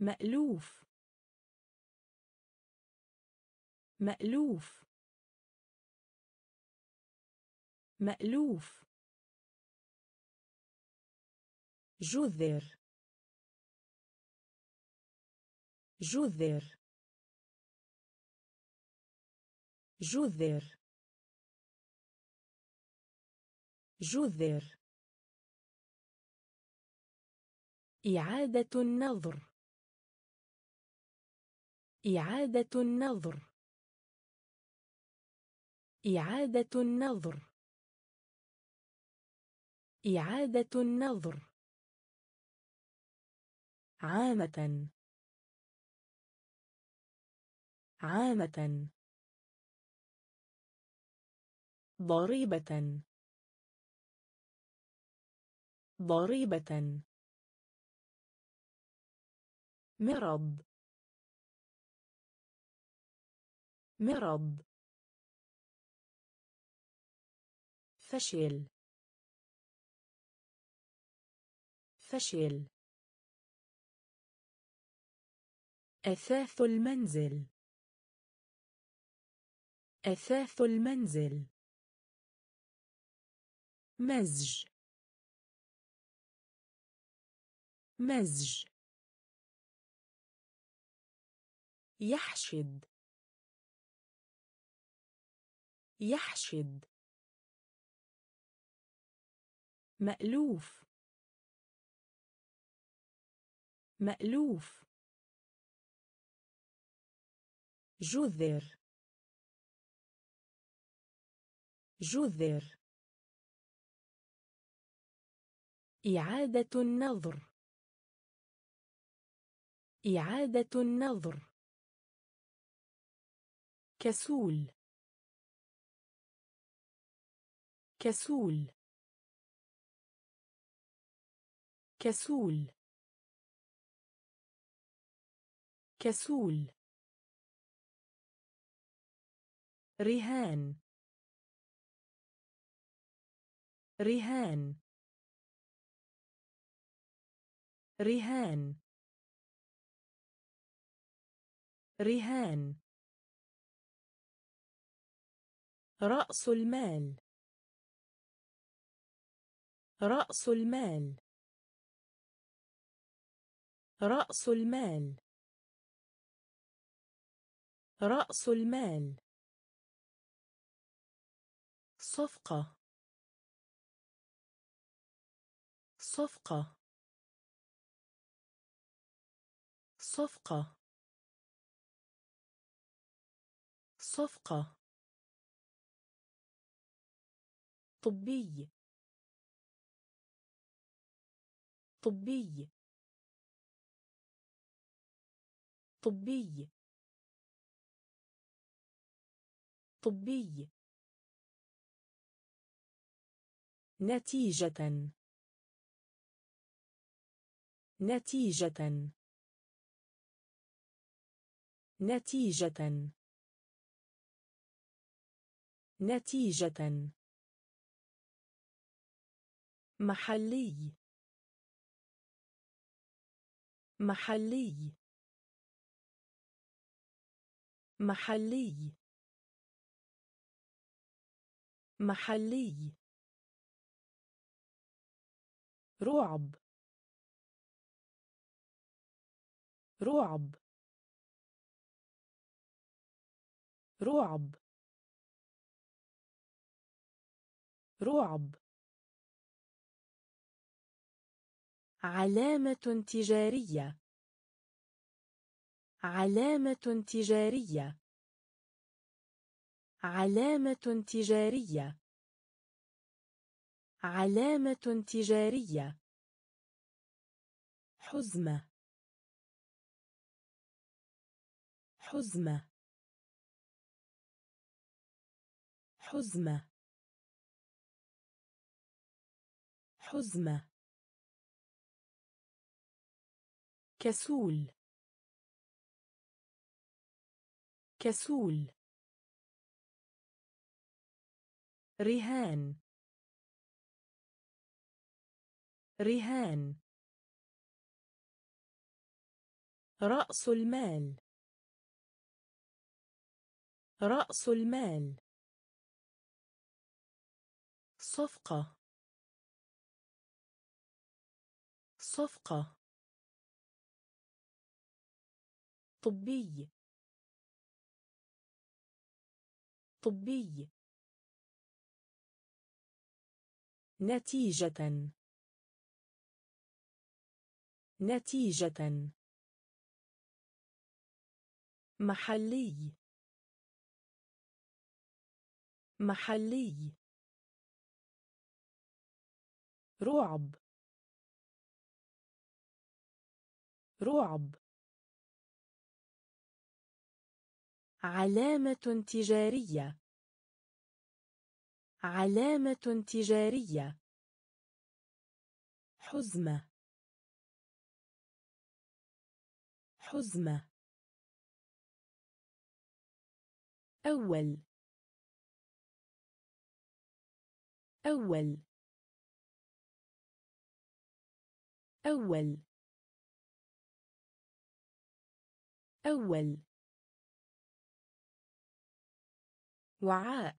مألوف. مألوف. مألوف. جذر. جذر. جذر. جذر. إعادة النظر. إعادة النظر. إعادة النظر. إعادة النظر. عامة. عامة. ضريبة. ضريبة. مرض. مرض. فشل. فشل. أثاث المنزل. أثاث المنزل. مزج. مزج. يحشد. يحشد. مألوف. مألوف. جذر. جذر. إعادة النظر. إعادة النظر. كسول. كسول. كسول. كسول. رهان. رهان. رهان. رهان. رأس المال. رأس المال. رأس المال. رأس المال. صفقة. صفقة. صفقة. صفقة. طبي. طبي. طبي. طبي. نتيجة. نتيجة. نتيجة. نتيجة. محلي. محلي. محلي. محلي. رعب. رعب. رعب. رعب. علامة تجارية. علامة تجارية. علامة تجارية. علامة تجارية. حزمة. حزمة. حزمة. حزمة. كسول. كسول. رهان. رهان. رأس المال. رأس المال. صفقة. صفقة. طبي. طبي. نتيجة. نتيجة. محلي. محلي. رعب. رعب. علامة تجارية. علامة تجارية. حزمة. حزمة. أول. أول. أول. أول. وعاء.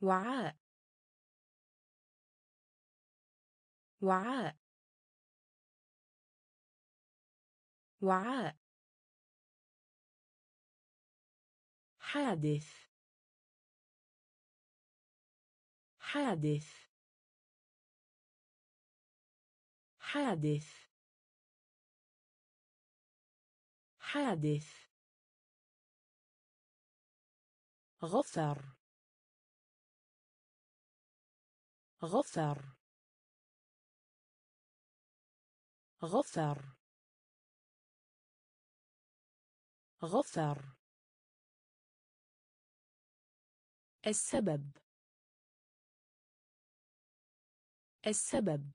وعاء. وعاء. وعاء. حادث. حادث. حادث. حادث. غفر. غفر. غفر. غفر. السبب. السبب.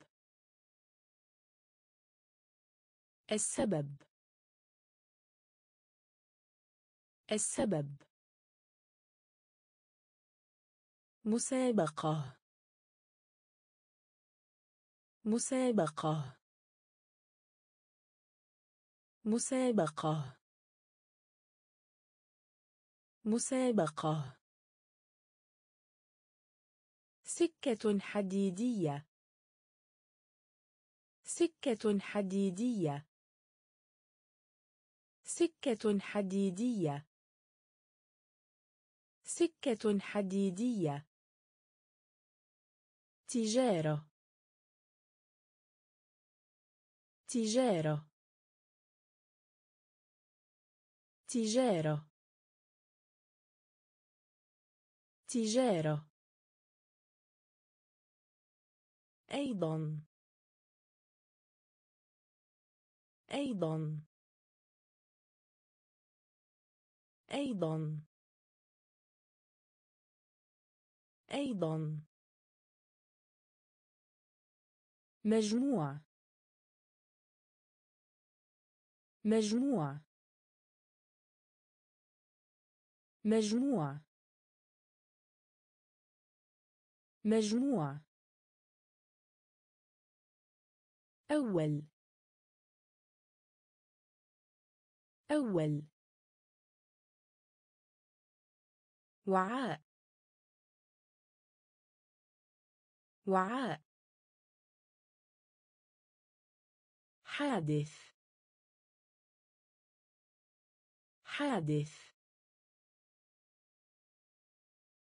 السبب. السبب. مسابقة. مسابقة. مسابقة. مسابقة. سكة حديدية. سكة حديدية. سكة حديدية. سكة حديدية. تجارة تجارة تجارة تجارة أيضا أيضا أيضا أيضا مجموع مجموع مجموع مجموع أول. أول. وعاء. وعاء. حادث. حادث.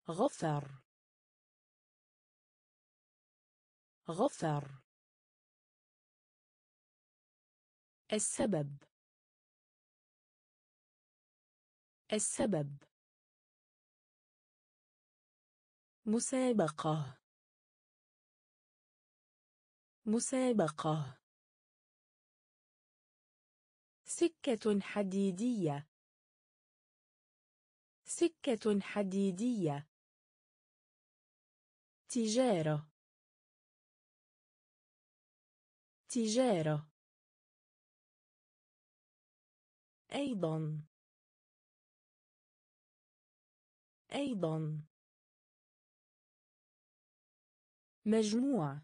غفر. غفر. السبب. السبب. مسابقة. مسابقة. سكة حديدية. سكة حديدية. تجارة. تجارة. أيضا. أيضا. مجموع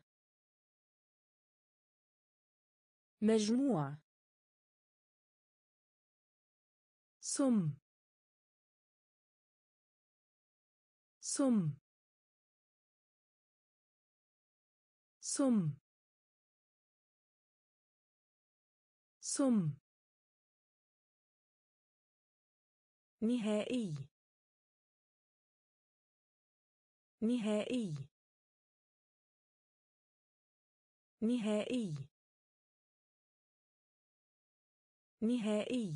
مجموع سم. سم. سم. سم. نهائي. نهائي. نهائي. نهائي.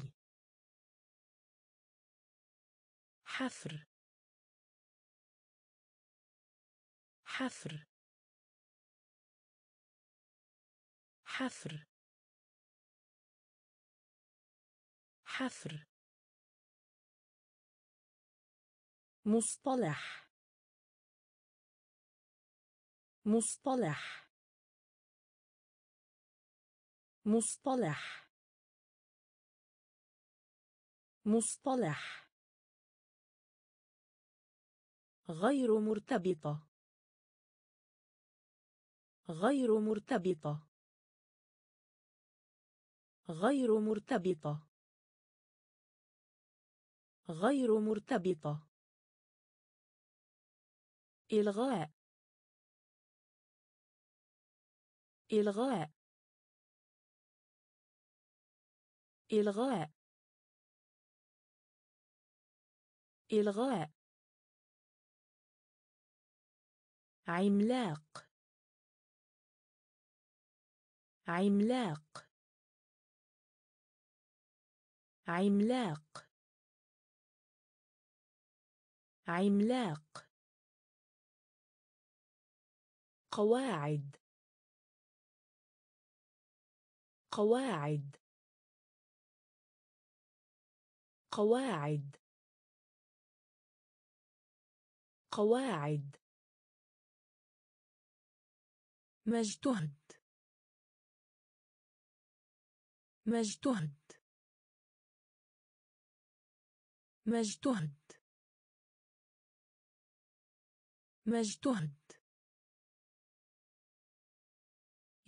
حفر. حفر. حفر. حفر. مصطلح. مصطلح. مصطلح. مصطلح. غير مرتبطة. غير مرتبطة. غير مرتبطة. غير مرتبطة. إلغاء. إلغاء. إلغاء. إلغاء. عملاق. عملاق. عملاق. عملاق. قواعد. قواعد. قواعد. قواعد. مجتهد. مجتهد. مجتهد. مجتهد.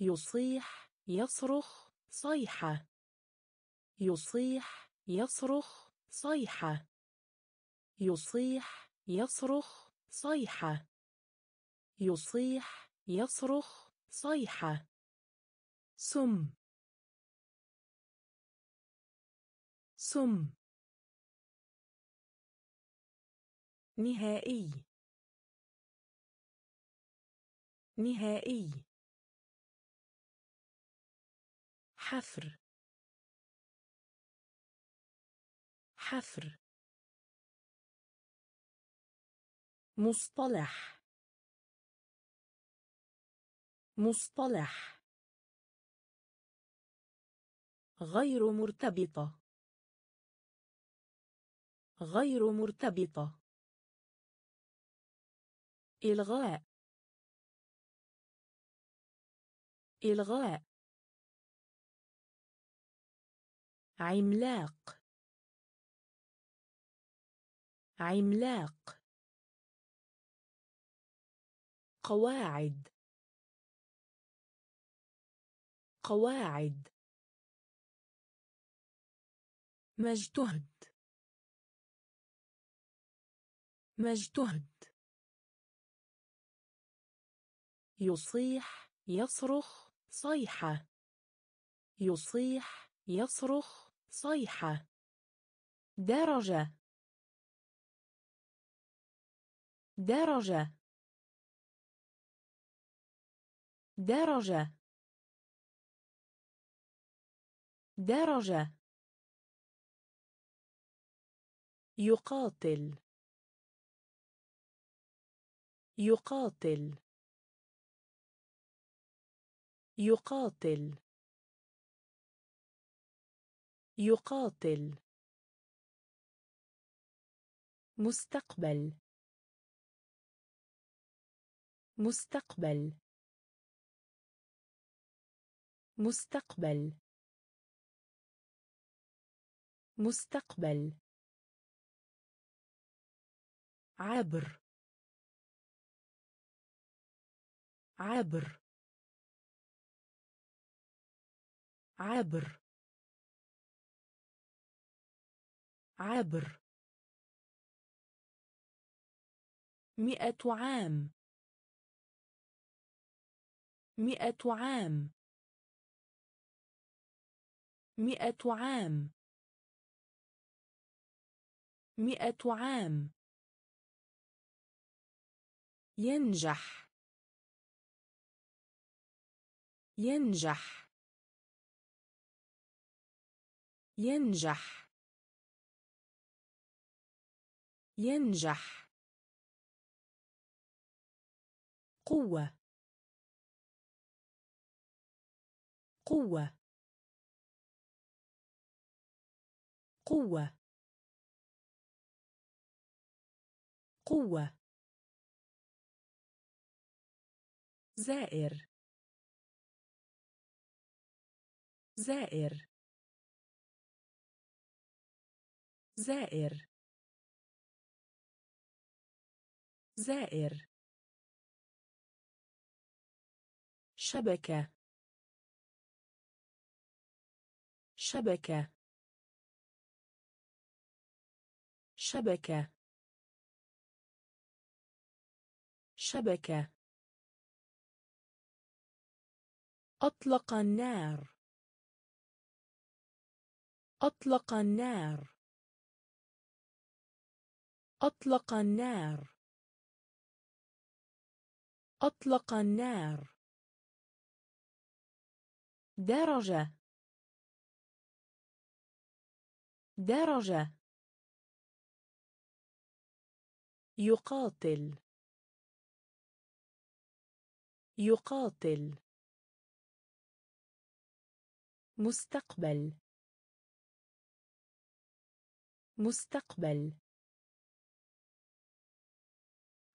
يصيح يصرخ صيحة. يصيح يصرخ صيحة. يصيح يصرخ صيحة. يصيح يصرخ صيحة. سم سم نهائي. نهائي. حفر. حفر. مصطلح. مصطلح. غير مرتبطة. غير مرتبطة. إلغاء. إلغاء. عملاق. عملاق. قواعد. قواعد. مجتهد مجتهد يصيح يصرخ صيحة. يصيح يصرخ صيحة. درجة. درجة. درجة. درجة. يقاتل. يقاتل. يقاتل. يقاتل. مستقبل. مستقبل. مستقبل. مستقبل. عبر. عبر. عبر. عبر. مئة عام. مئة عام. مئة عام. مئة عام. ينجح. ينجح. ينجح. ينجح. قوة. قوة. قوة. قوة. زائر. زائر. زائر. زائر. شبكة. شبكة. شبكة. شبكة. أطلق النار. أطلق النار. أطلق النار. أطلق النار. درجة. درجة. يقاتل. يقاتل. مستقبل. مستقبل.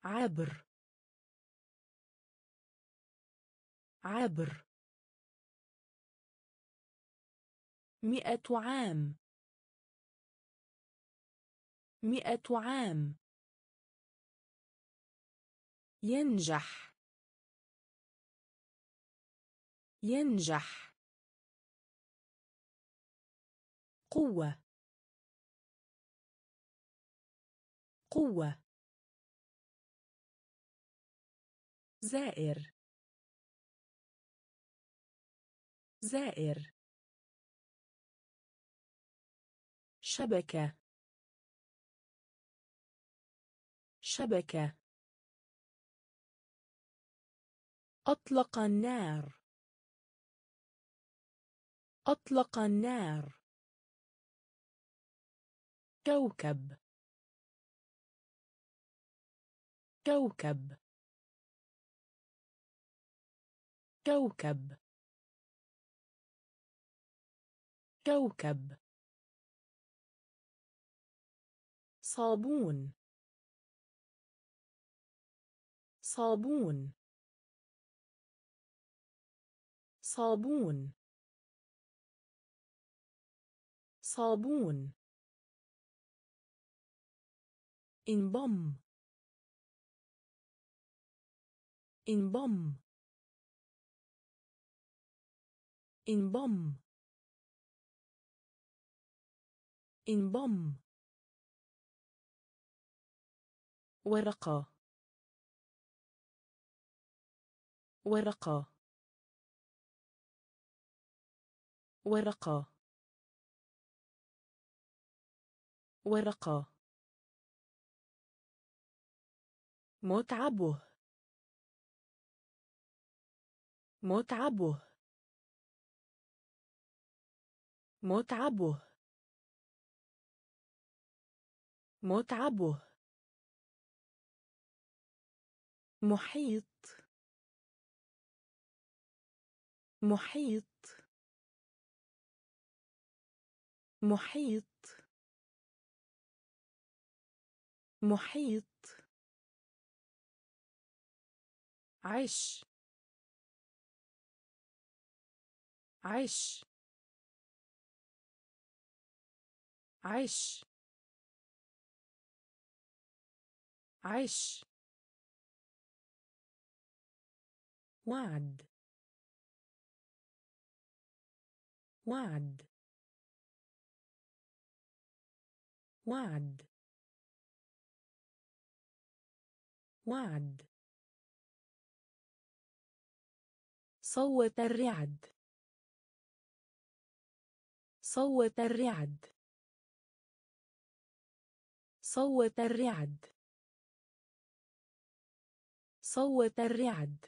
عبر. عبر. مئة عام. مئة عام. ينجح. ينجح. قوة. قوة. زائر. زائر. شبكة. شبكة. أطلق النار. أطلق النار. كوكب. كوكب. كوكب. كوكب. صابون. صابون. صابون. صابون. انضم انضم انضم انضم ورقة. ورقة. ورقة. ورقة. متعبه. متعبه. متعبه. متعبه. محيط. محيط. محيط. محيط. عش. عش. عش. عش. وعد. وعد. وعد. وعد صوت الرعد. صوت الرعد. صوت الرعد. صوت الرعد.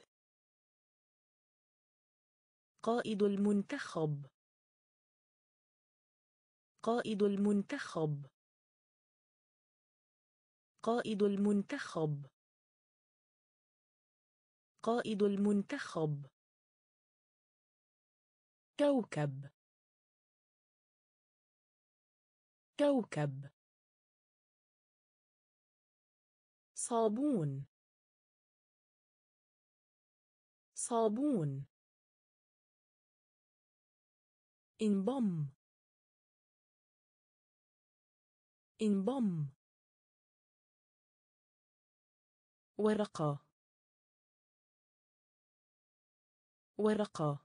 قائد المنتخب. قائد المنتخب. قائد المنتخب. قائد المنتخب. كوكب. كوكب. صابون. صابون. انضم انضم ورقة. ورقة.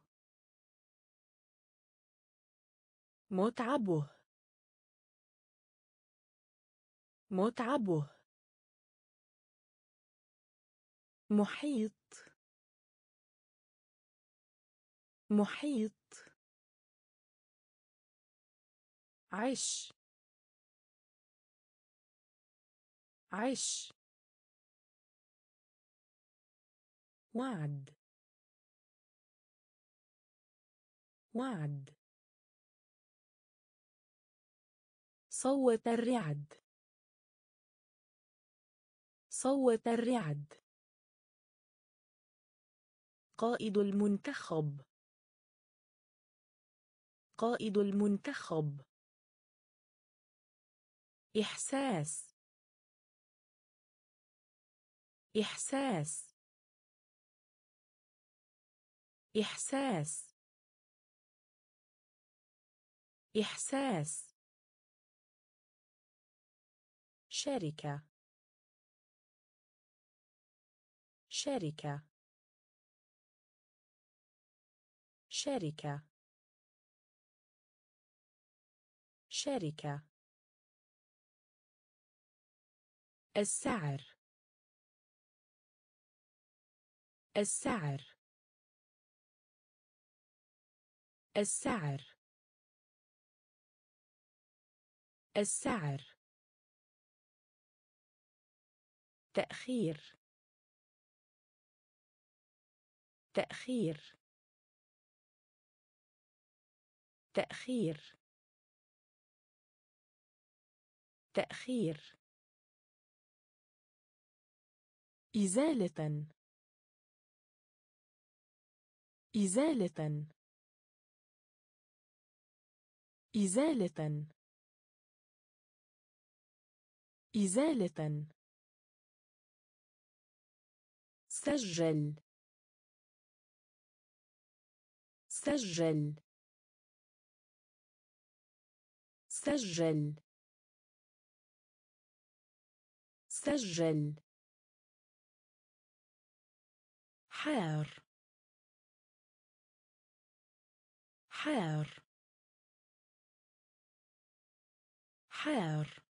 متعبه. متعبه. محيط. محيط. عش. عش. وعد. وعد صوت الرعد. صوت الرعد. قائد المنتخب. قائد المنتخب. إحساس. إحساس. إحساس. إحساس. شركة. شركة. شركة. شركة. السعر. السعر. السعر. السعر. تأخير. تأخير. تأخير. تأخير. إزالة. إزالة. إزالة. إزالة. سجل. سجل. سجل. سجل. حار. حار. حار.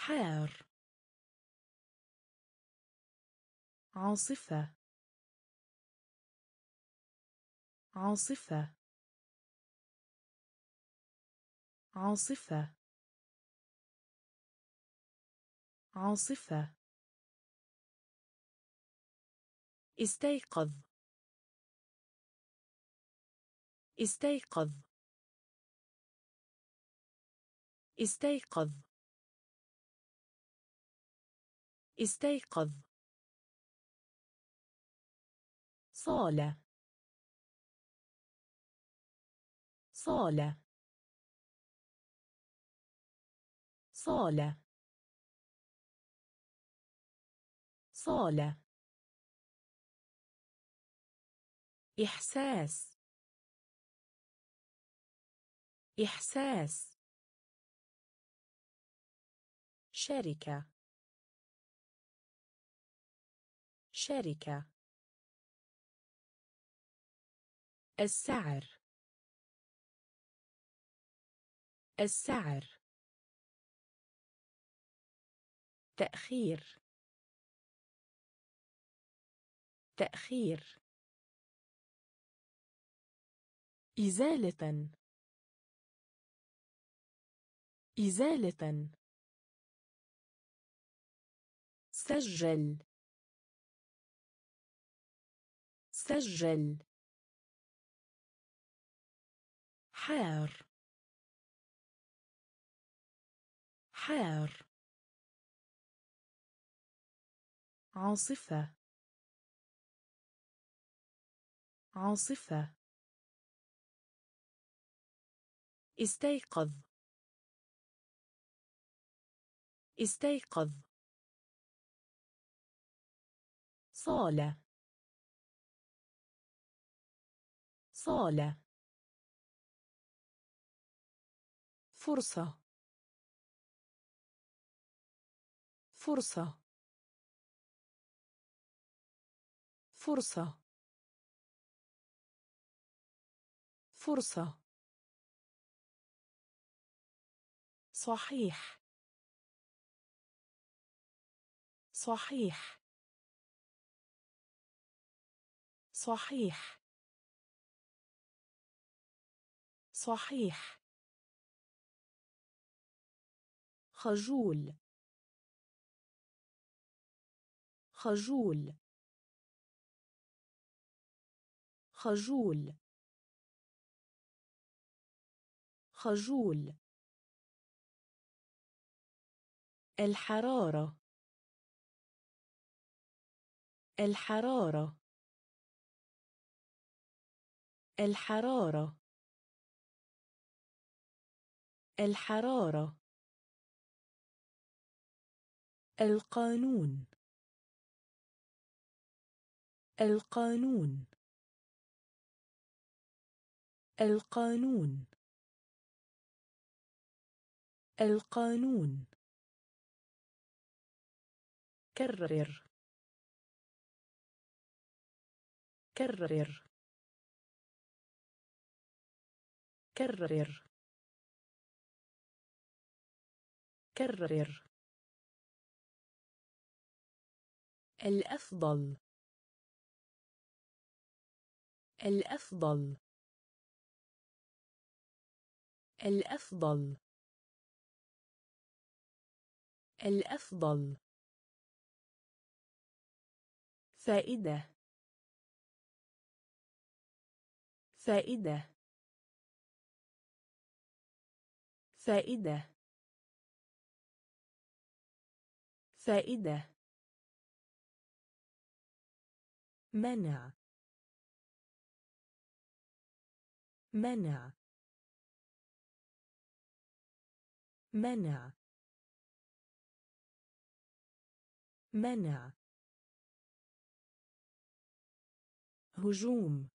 حار. عاصفة. عاصفة. عاصفة. عاصفة. استيقظ. استيقظ. استيقظ. استيقظ. صالة. صالة. صالة. صالة. إحساس. إحساس. شركة. شركة. السعر. السعر. تأخير. تأخير. إزالة. إزالة. سجل. سجل. حار. حار. عاصفة. عاصفة. استيقظ. استيقظ. صالة. صالة. فرصة. فرصة. فرصة. فرصة. صحيح. صحيح. صحيح. صحيح. خجول. خجول. خجول. خجول. الحرارة. الحرارة. الحرارة. الحرارة. القانون. القانون. القانون. القانون. كرر. كرر. كرر. كرر الأفضل. الأفضل. الأفضل. الأفضل. فائدة. فائدة. فائدة. فائدة. منع. منع. منع. منع. هجوم.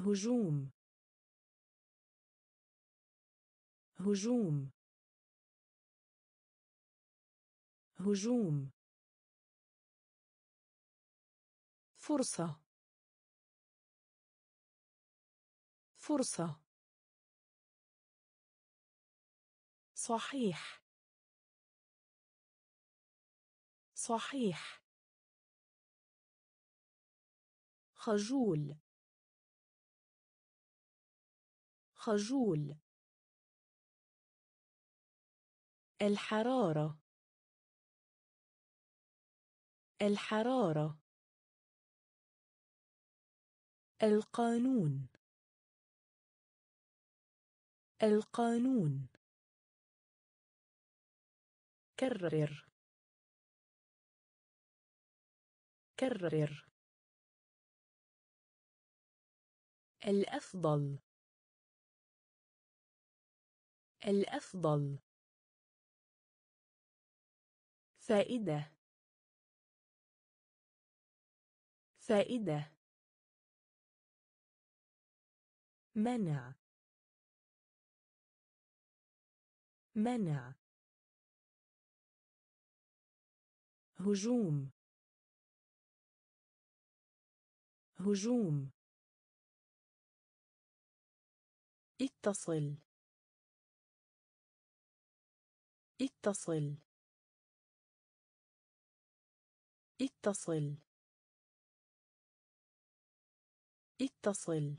هجوم. هجوم. هجوم. فرصة. فرصة. صحيح. صحيح. خجول. خجول. الحرارة. الحرارة. القانون. القانون. كرر. كرر. الأفضل. الأفضل. فائدة. فائدة. منع. منع. هجوم. هجوم. اتصل. اتصل. اتصل. اتصل.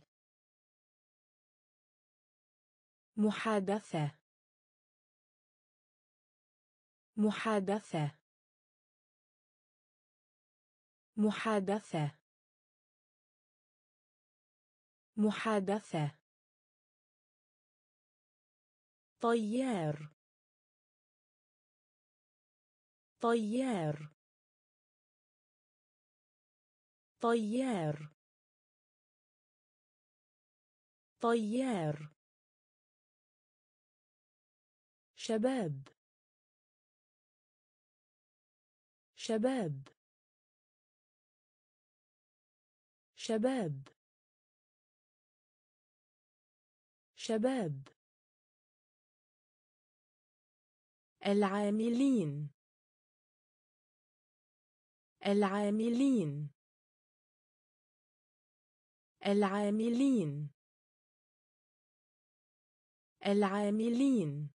محادثة. محادثة. محادثة. محادثة. طيار. طيار. طيار. طيار. شباب. شباب. شباب. شباب. العاملين. العاملين. العاملين. العاملين.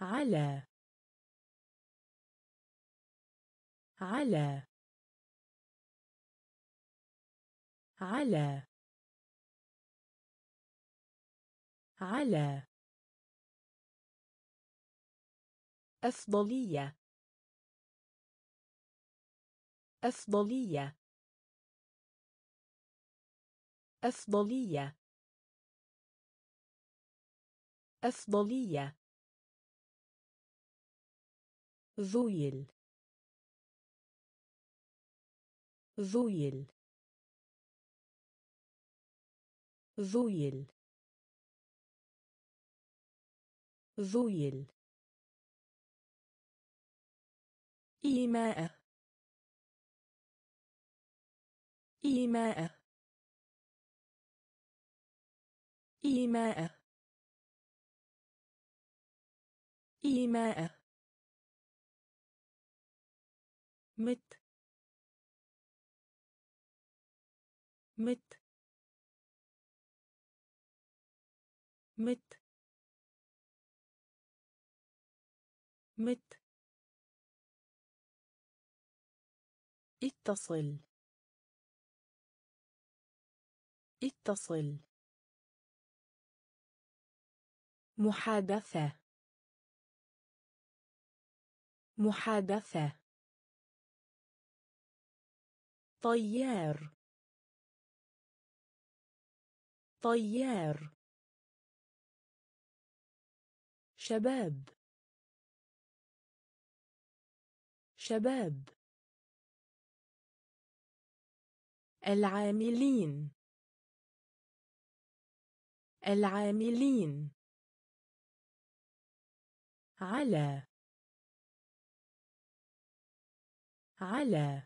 على. على. على. على. أفضلية. أفضلية. أفضلية. أفضلية. ذويل. ذويل. ذويل. ذويل. إيماء. إيماء. إيماء. إيماء. مت. مت. مت. مت. اتصل. اتصل. محادثة. محادثة. طيار. طيار. شباب. شباب. العاملين. العاملين. على. على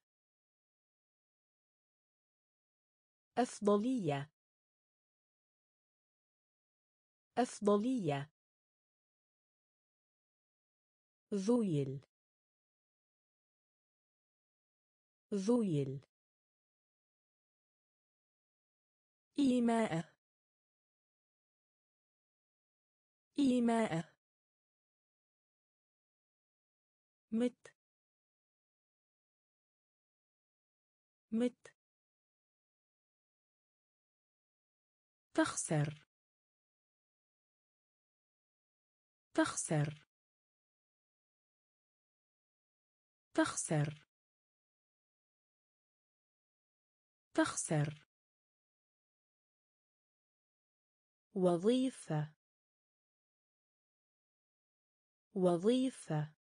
أفضلية. أفضلية. ذويل. ذويل. إيماء. إيماء. مت. مت. تخسر. تخسر. تخسر. تخسر. وظيفة. وظيفة.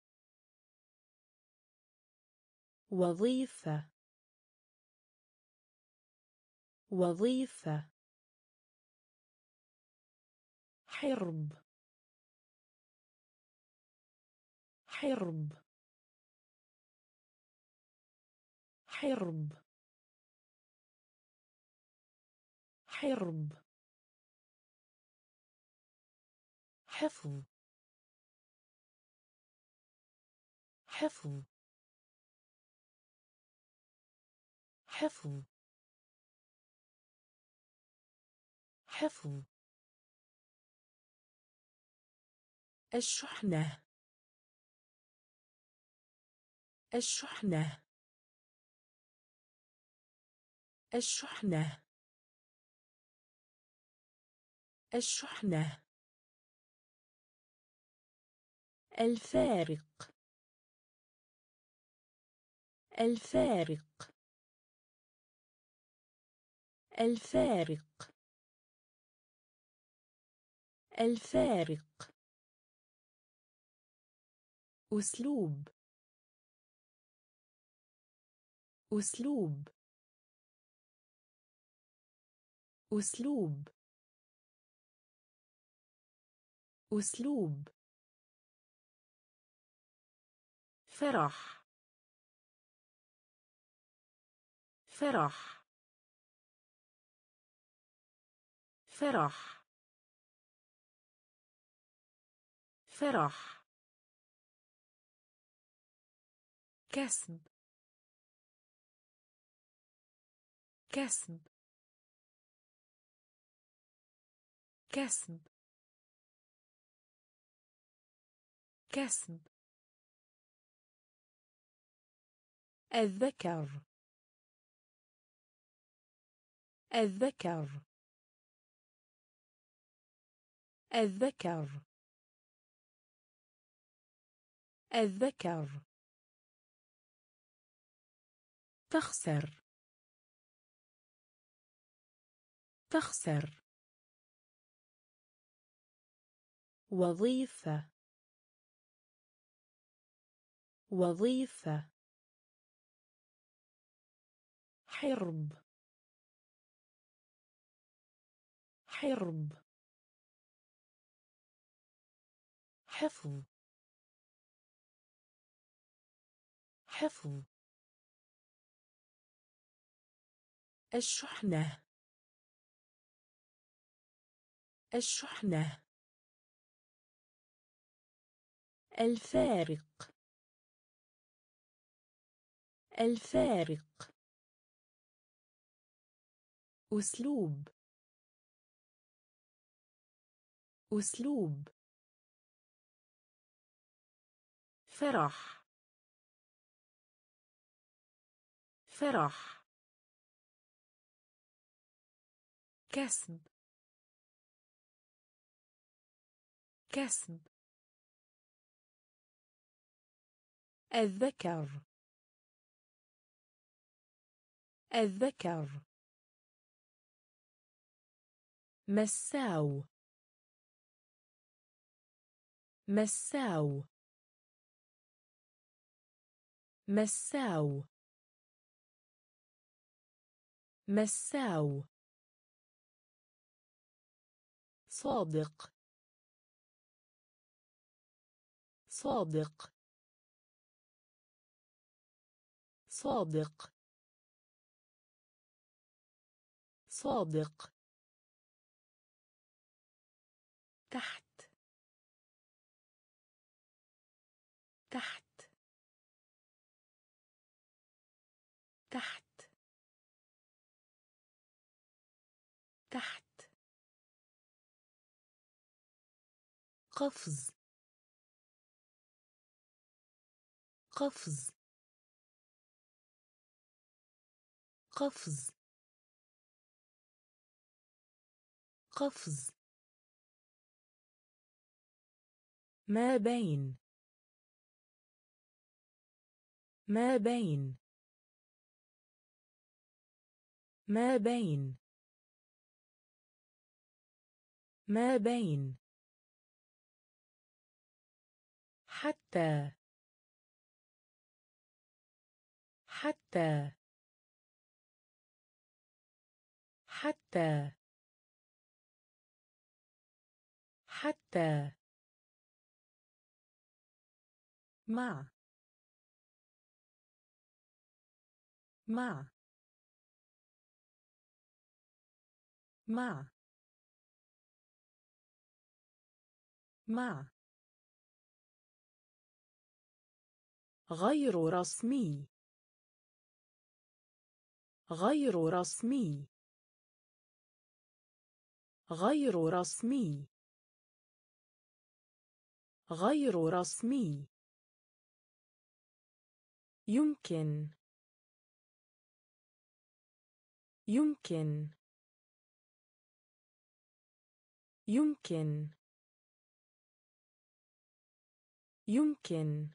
وظيفة. وظيفة. حرب. حرب. حرب. حرب. حفظ. حفظ. حفظ. حفظ. الشحنة. الشحنة. الشحنة. الشحنة. الفارق. الفارق. الفارق. الفارق. أسلوب. أسلوب. أسلوب. أسلوب. فرح. فرح. فرح. فرح كسب. كسب. كسب. كسب. الذكر. الذكر. الذكر. الذكر. تخسر. تخسر. وظيفة. وظيفة. حرب. حرب. حفظ. حفظ الشحنة. الشحنة. الفارق. الفارق. أسلوب. أسلوب. فرح. فرح. كسب. كسب. الذكر. الذكر. مساو. مساو. مساو. مساو. صادق. صادق. صادق. صادق. تحت. تحت. تحت. تحت. قفز. قفز. قفز. قفز. ما بين. ما بين. ما بين. ما بين. حتى. حتى. حتى. حتى. مع. مع. مع. مع. غير رسمي. غير رسمي. غير رسمي. غير رسمي. يمكن. يمكن. يمكن. يمكن.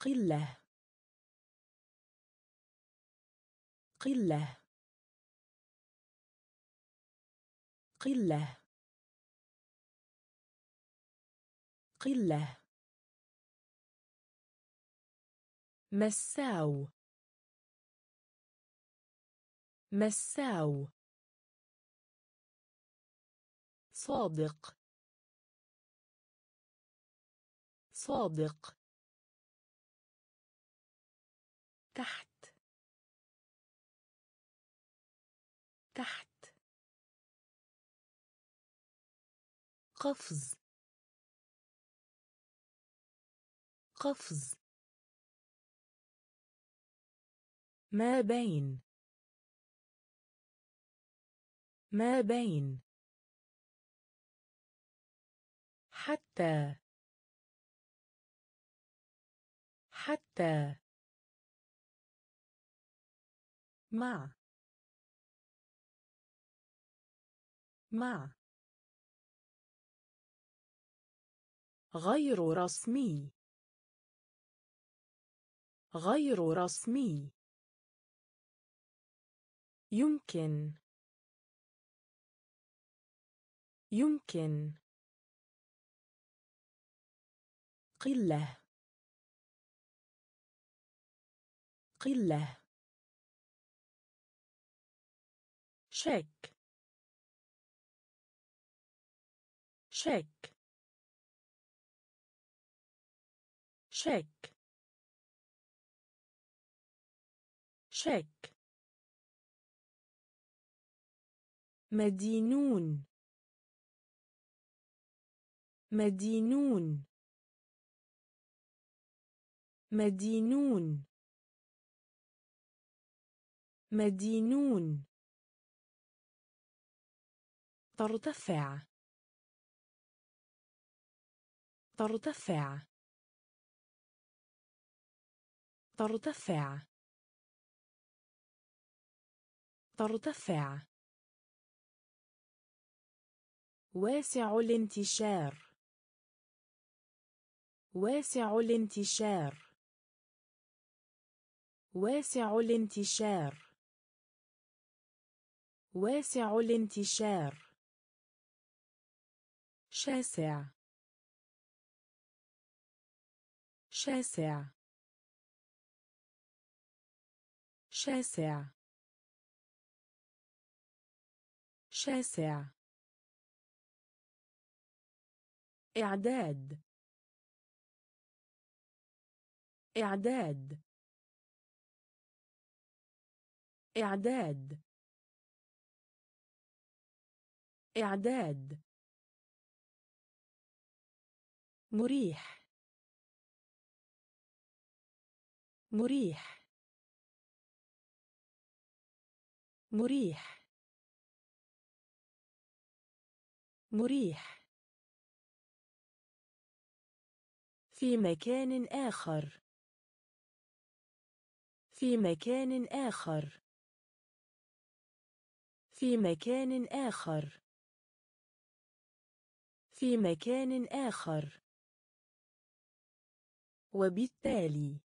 قلة. قلة. قلة. قلة. مساو. مساو. صادق. صادق. تحت. تحت. قفز. قفز. ما بين. ما بين. حتى. حتى. مع. مع. غير رسمي. غير رسمي. يمكن. يمكن. قلة. قلة. شك. شك. شك. شك. مدينون. مدينون. مدينون. مدينون. ترتفع. ترتفع. ترتفع. ترتفع. واسع الانتشار. واسع الانتشار. واسع الانتشار. واسع الانتشار. شاسع. شاسع. شاسع. شاسع. إعداد. إعداد. إعداد. إعداد. مريح. مريح. مريح. مريح. في مكان آخر. في مكان آخر. في مكان آخر. في مكان آخر. وبالتالي.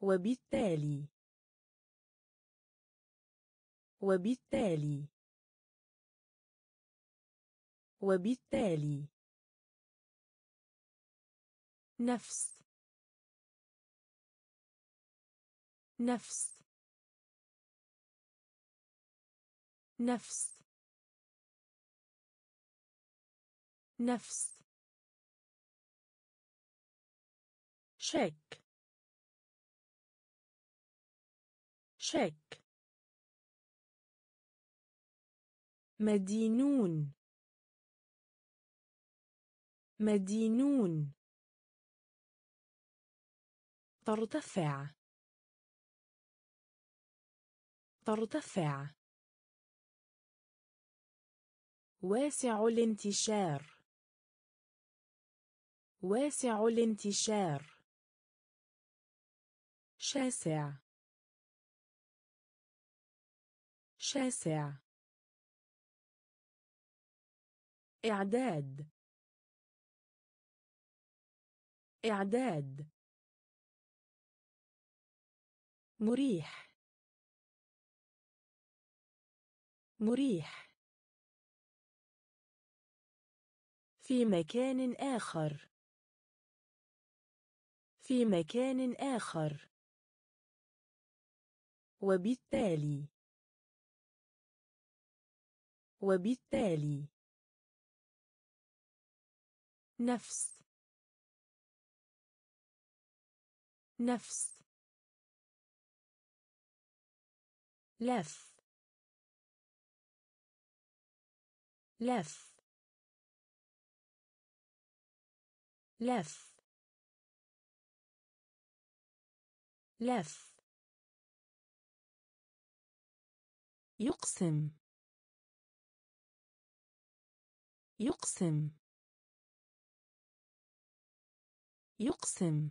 وبالتالي. وبالتالي. وبالتالي. نفس. نفس. نفس. نفس. شك. شك. مدينون. مدينون. ترتفع. ترتفع. واسع الانتشار. واسع الانتشار. شاسع. شاسع. إعداد. إعداد. مريح. مريح. في مكان آخر. في مكان آخر. وبالتالي. وبالتالي. نفس. نفس. لف. لف. لف. لف. يقسم. يقسم. يقسم.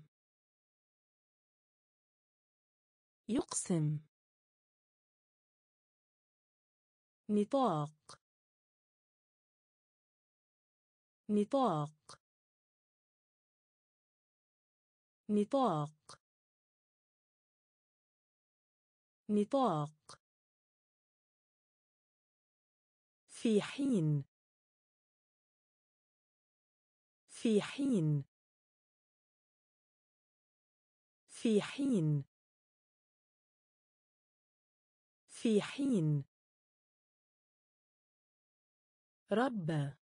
يقسم. نطاق. نطاق. نطاق. نطاق. في حين. في حين. في حين. في حين. رب.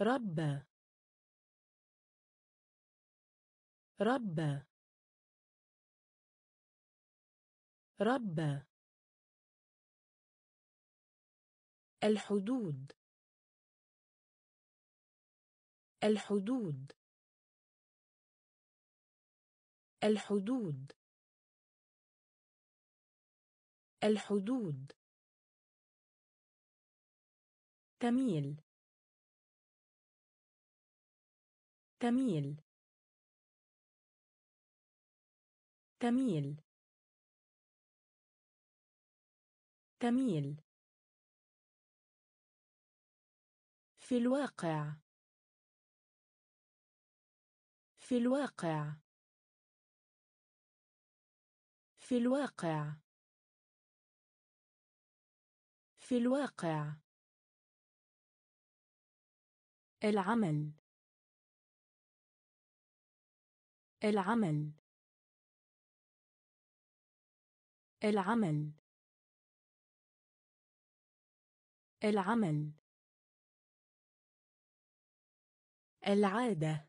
رب. رب. رب. الحدود. الحدود. الحدود. الحدود. تميل. تميل. تميل. تميل في الواقع. في الواقع. في الواقع. في الواقع. العمل. العمل. العمل. العمل. العادة.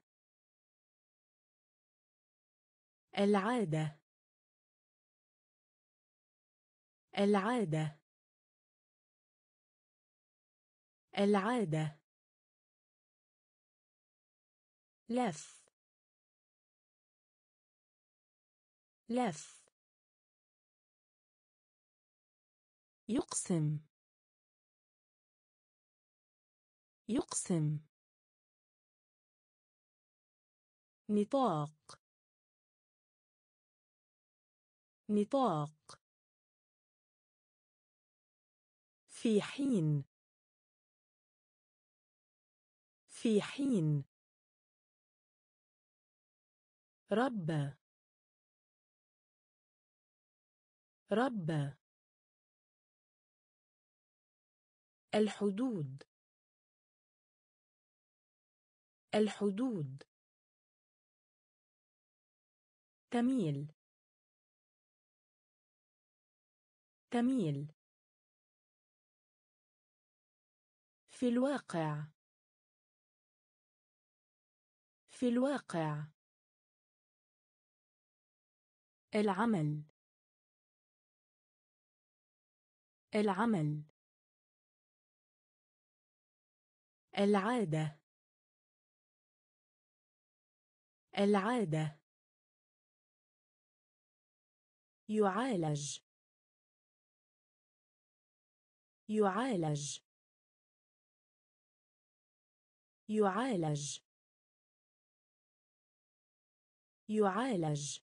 العادة. العادة. العادة. لف. لف. يقسم. يقسم. نطاق. نطاق. في حين. في حين. ربى ربى الحدود. الحدود. تميل. تميل. في الواقع. في الواقع. العمل. العمل. العادة. العادة. يعالج. يعالج. يعالج. يعالج.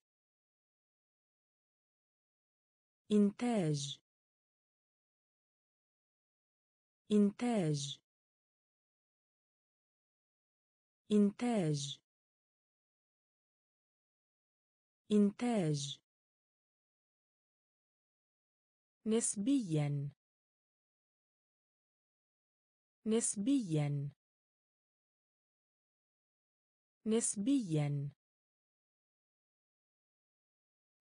إنتاج. إنتاج. إنتاج. إنتاج. نسبيا. نسبيا. نسبيا.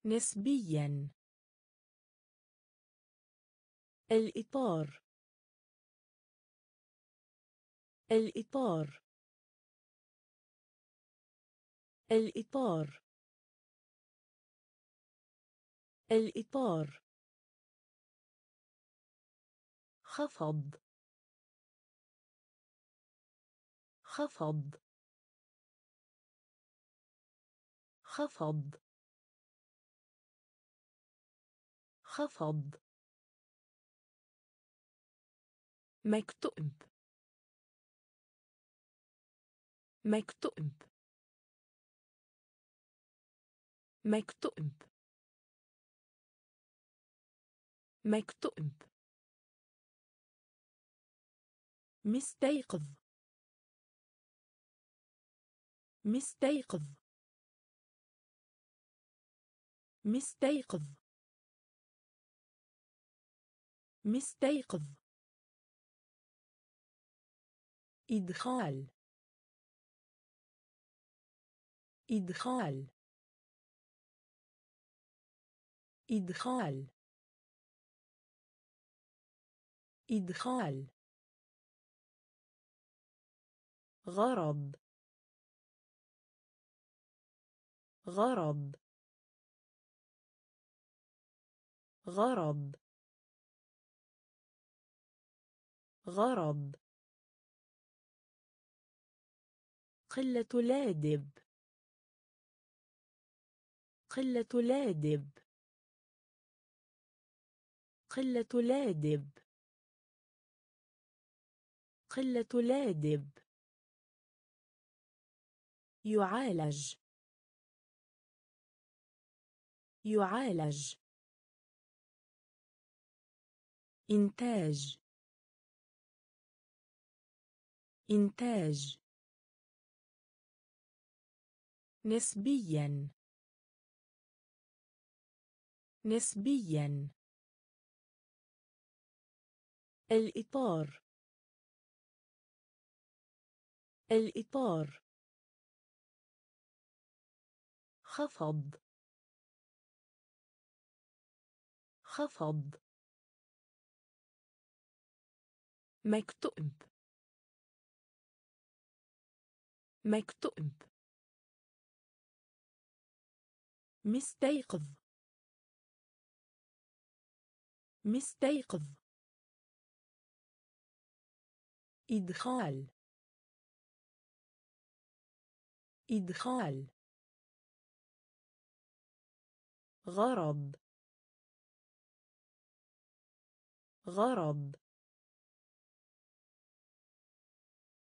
نسبيا. الإطار. الإطار. الإطار. الإطار. خفض. خفض. خفض. خفض. مكتوب مكتوب مكتوب مكتوب مستيقظ. مستيقظ. مستيقظ. مستيقظ. إدخال. إدخال. إدخال. إدخال. غرض. غرض. غرض. غرض. قلة لادب. قلة لادب. قلة لادب. قلة لادب. يعالج. يعالج. إنتاج. إنتاج. نسبيا. نسبيا. الإطار. الإطار. خفض. خفض. مكتوب مكتوب مستيقظ. مستيقظ. إدخال. إدخال. غرض. غرض.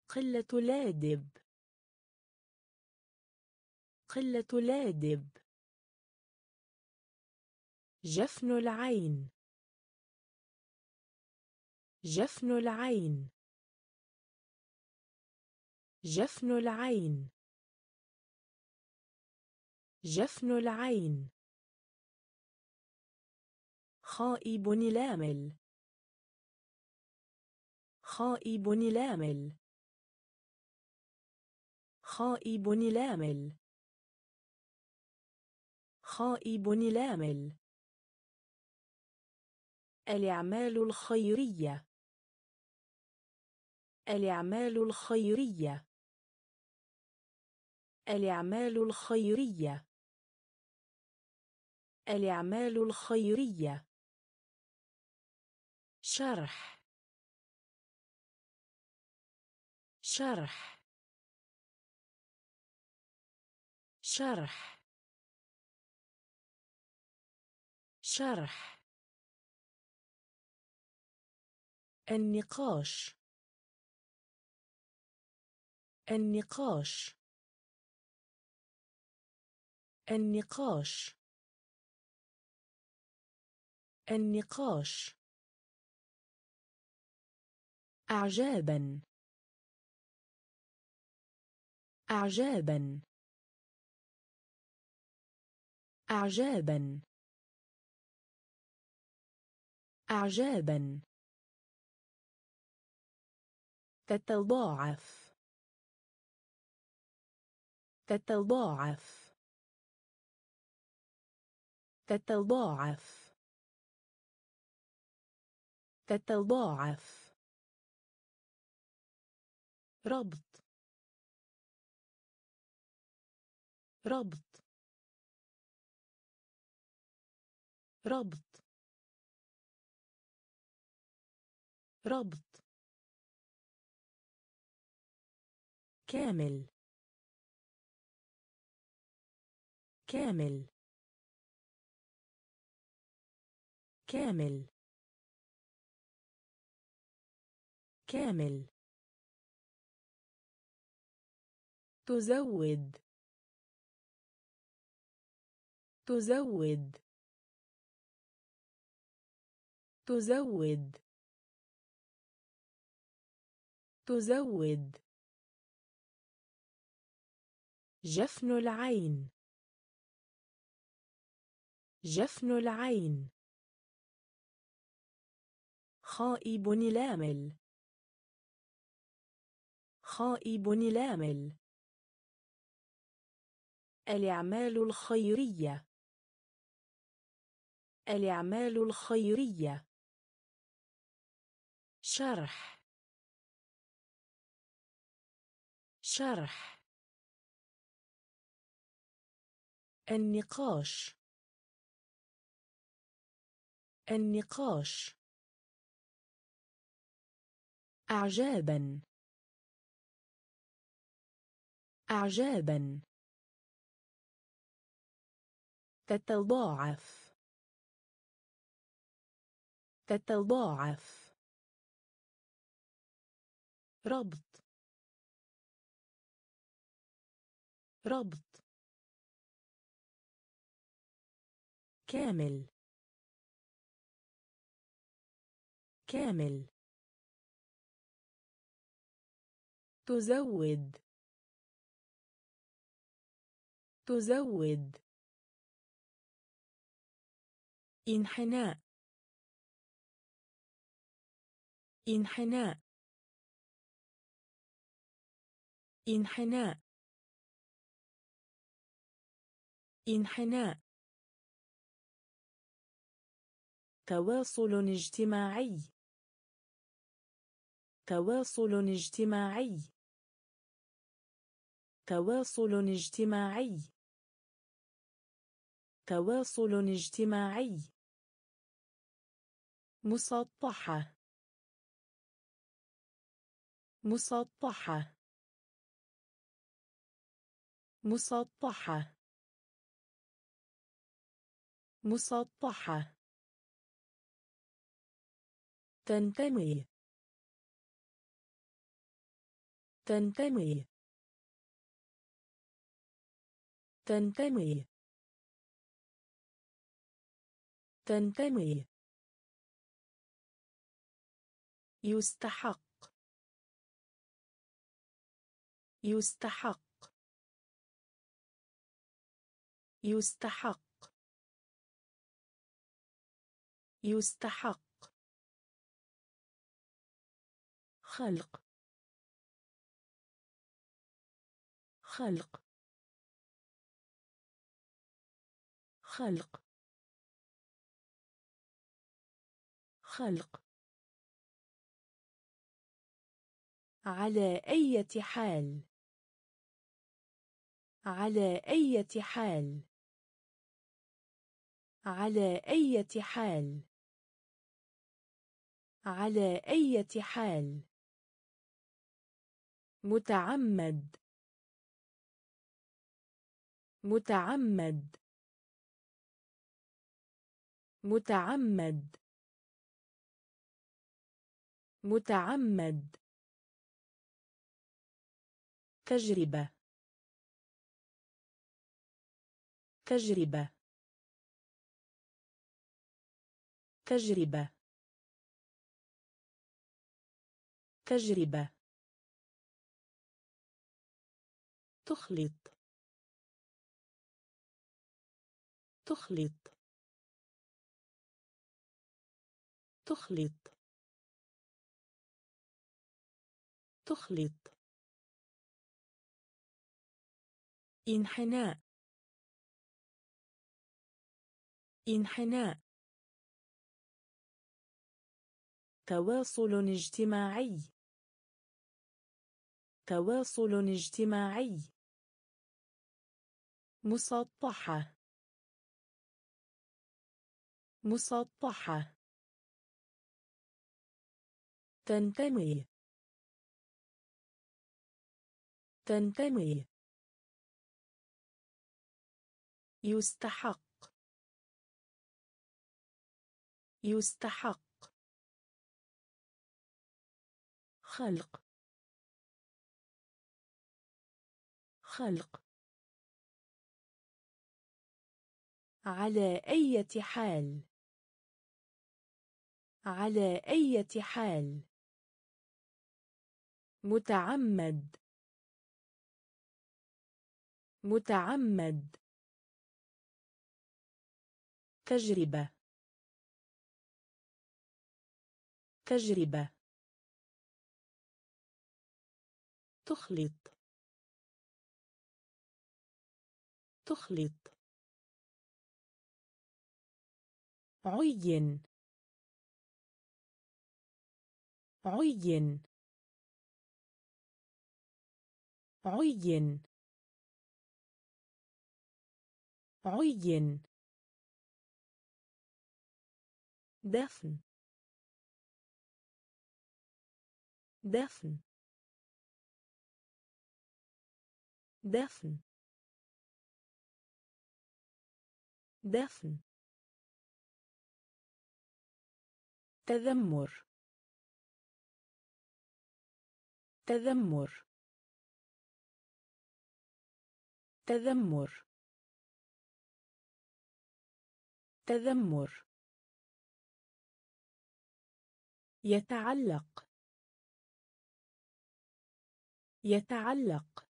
قلة لادب. قلة لادب. جفن العين. جفن العين. جفن العين. جفن العين. خائب لامل خائب لامل خائب لامل خائب لامل الأعمال الخيرية. الأعمال الخيرية. الأعمال الخيرية. الأعمال الخيرية. شرح. شرح. شرح. شرح. النقاش. النقاش. النقاش. النقاش. أعجابا. أعجابا. أعجابا. أعجابا. تتضاعف. تتضاعف. تتضاعف. تتضاعف. ربط. ربط. ربط. ربط. كامل. كامل. كامل. كامل. تزود. تزود. تزود. تزود. جفن العين. جفن العين. خائب لامل خائب لامل الأعمال الخيرية. الأعمال الخيرية. شرح. شرح. النقاش. النقاش. أعجابا. أعجابا. تتضاعف. تتضاعف. ربط. ربط. كامل. كامل. تزود. تزود. انحناء. انحناء. انحناء. انحناء. تواصل اجتماعي. تواصل اجتماعي. تواصل اجتماعي. تواصل اجتماعي. مسطحة. مسطحة. مسطحة. مسطحة. تنتمي. تنتمي. تنتمي. تنتمي. يستحق. يستحق. يستحق. يستحق. خلق. خلق. خلق. خلق. على أي حال؟ على أي حال؟ على أي حال؟ على أي حال؟ متعمد. متعمد. متعمد. متعمد. تجربة. تجربة. تجربة. تجربة. تخلط. تخلط. تخلط. تخلط. انحناء. انحناء. تواصل اجتماعي. تواصل اجتماعي. مسطحة. مسطحة. تنتمي. تنتمي. يستحق. يستحق. خلق. خلق. على أي حال؟ على أي حال؟ متعمد. متعمد. تجربة. تجربة. تخلط. تخلط. عين. عين. عين. عين. دفن. دفن. دفن. دفن. تذمر. تذمر. تذمر. تذمر يتعلق. يتعلق.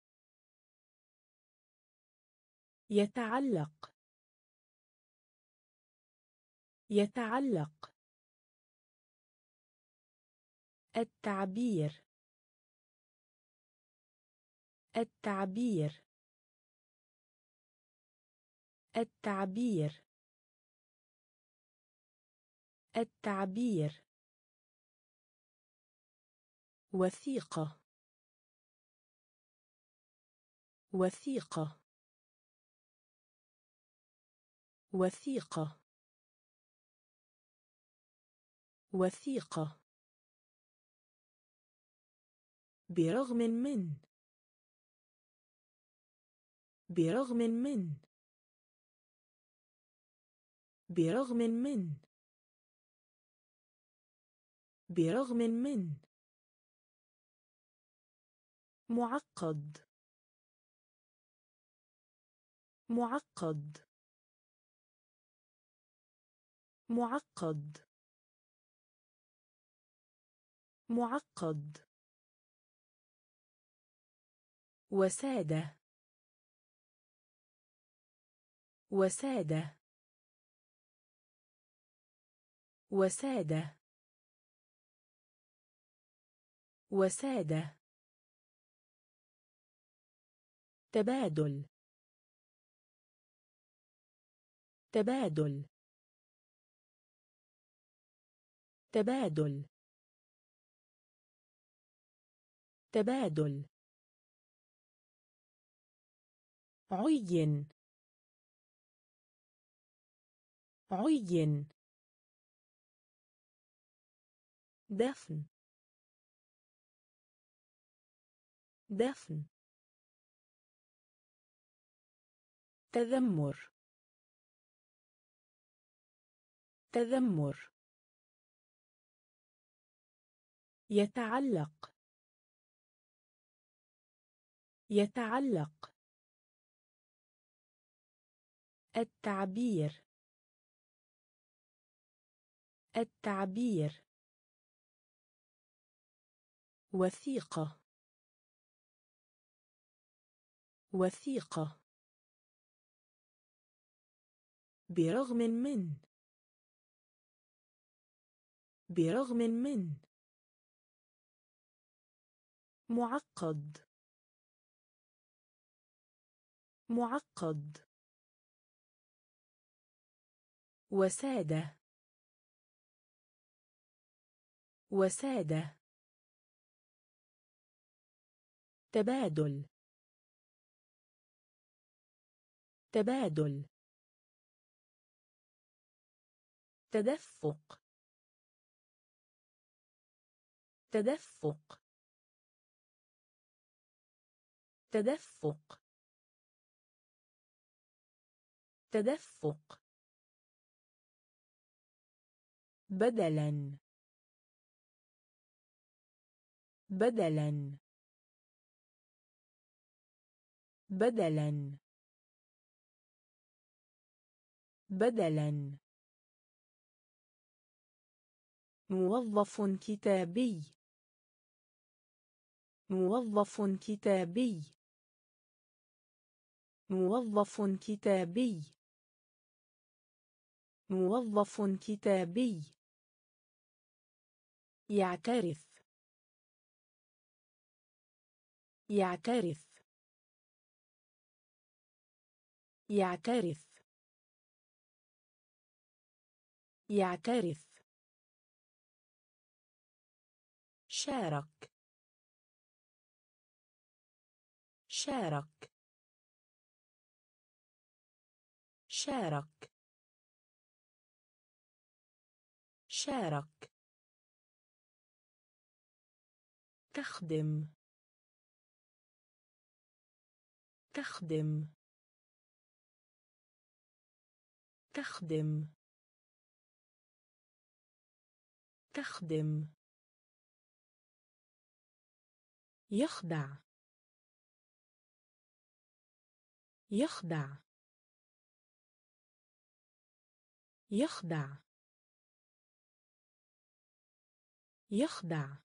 يتعلق. يتعلق. التعبير. التعبير. التعبير. التعبير. وثيقة. وثيقة. وثيقة. وثيقة. برغم من. برغم من. برغم من. برغم من. معقد. معقد. معقد. معقد. وسادة. وسادة. وسادة. وسادة. تبادل. تبادل. تبادل. تبادل. عين. عين. دفن. دفن. تذمر. تذمر. يتعلق. يتعلق. التعبير. التعبير. وثيقة. وثيقة. برغم من. برغم من. معقد. معقد. وسادة. وسادة. تبادل. تبادل. تدفق. تدفق. تدفق. تدفق. بدلا. بدلا. بدلا. بدلا. موظف كتابي. موظف كتابي. موظف كتابي. موظف كتابي. يعترف. يعترف. يعترف. يعترف. شارك. شارك. شارك. شارك. تخدم. تخدم. تخدم. تخدم. يخدع. يخدع. يخدع. يخدع.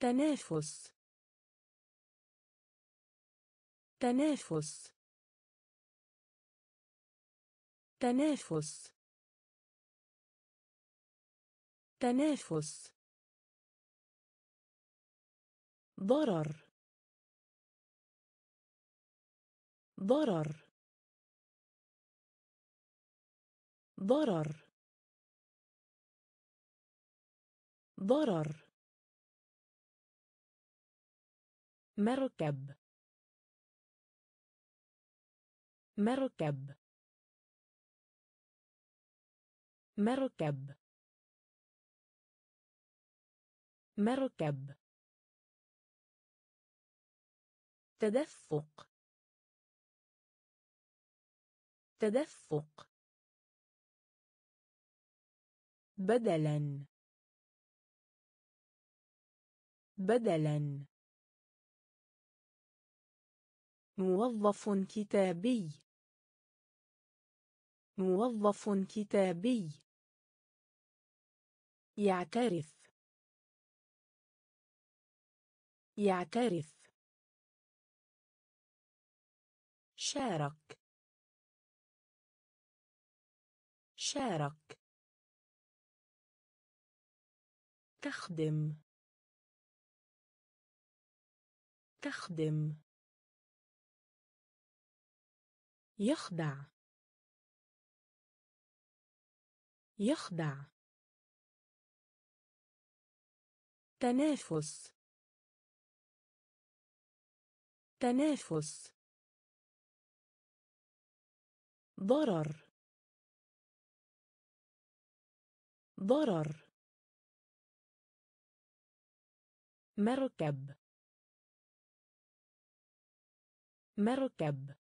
تنافس. تنافس. تنافس. تنافس ضرر. ضرر. ضرر. ضرر. مركب. مركب. مركب. مركب. تدفق. تدفق. بدلا. بدلا. موظف كتابي. موظف كتابي. يعترف. يعترف. شارك. شارك. تخدم. تخدم. يخدع. يخدع. تنافس. تنافس ضرر. ضرر. مركب. مركب.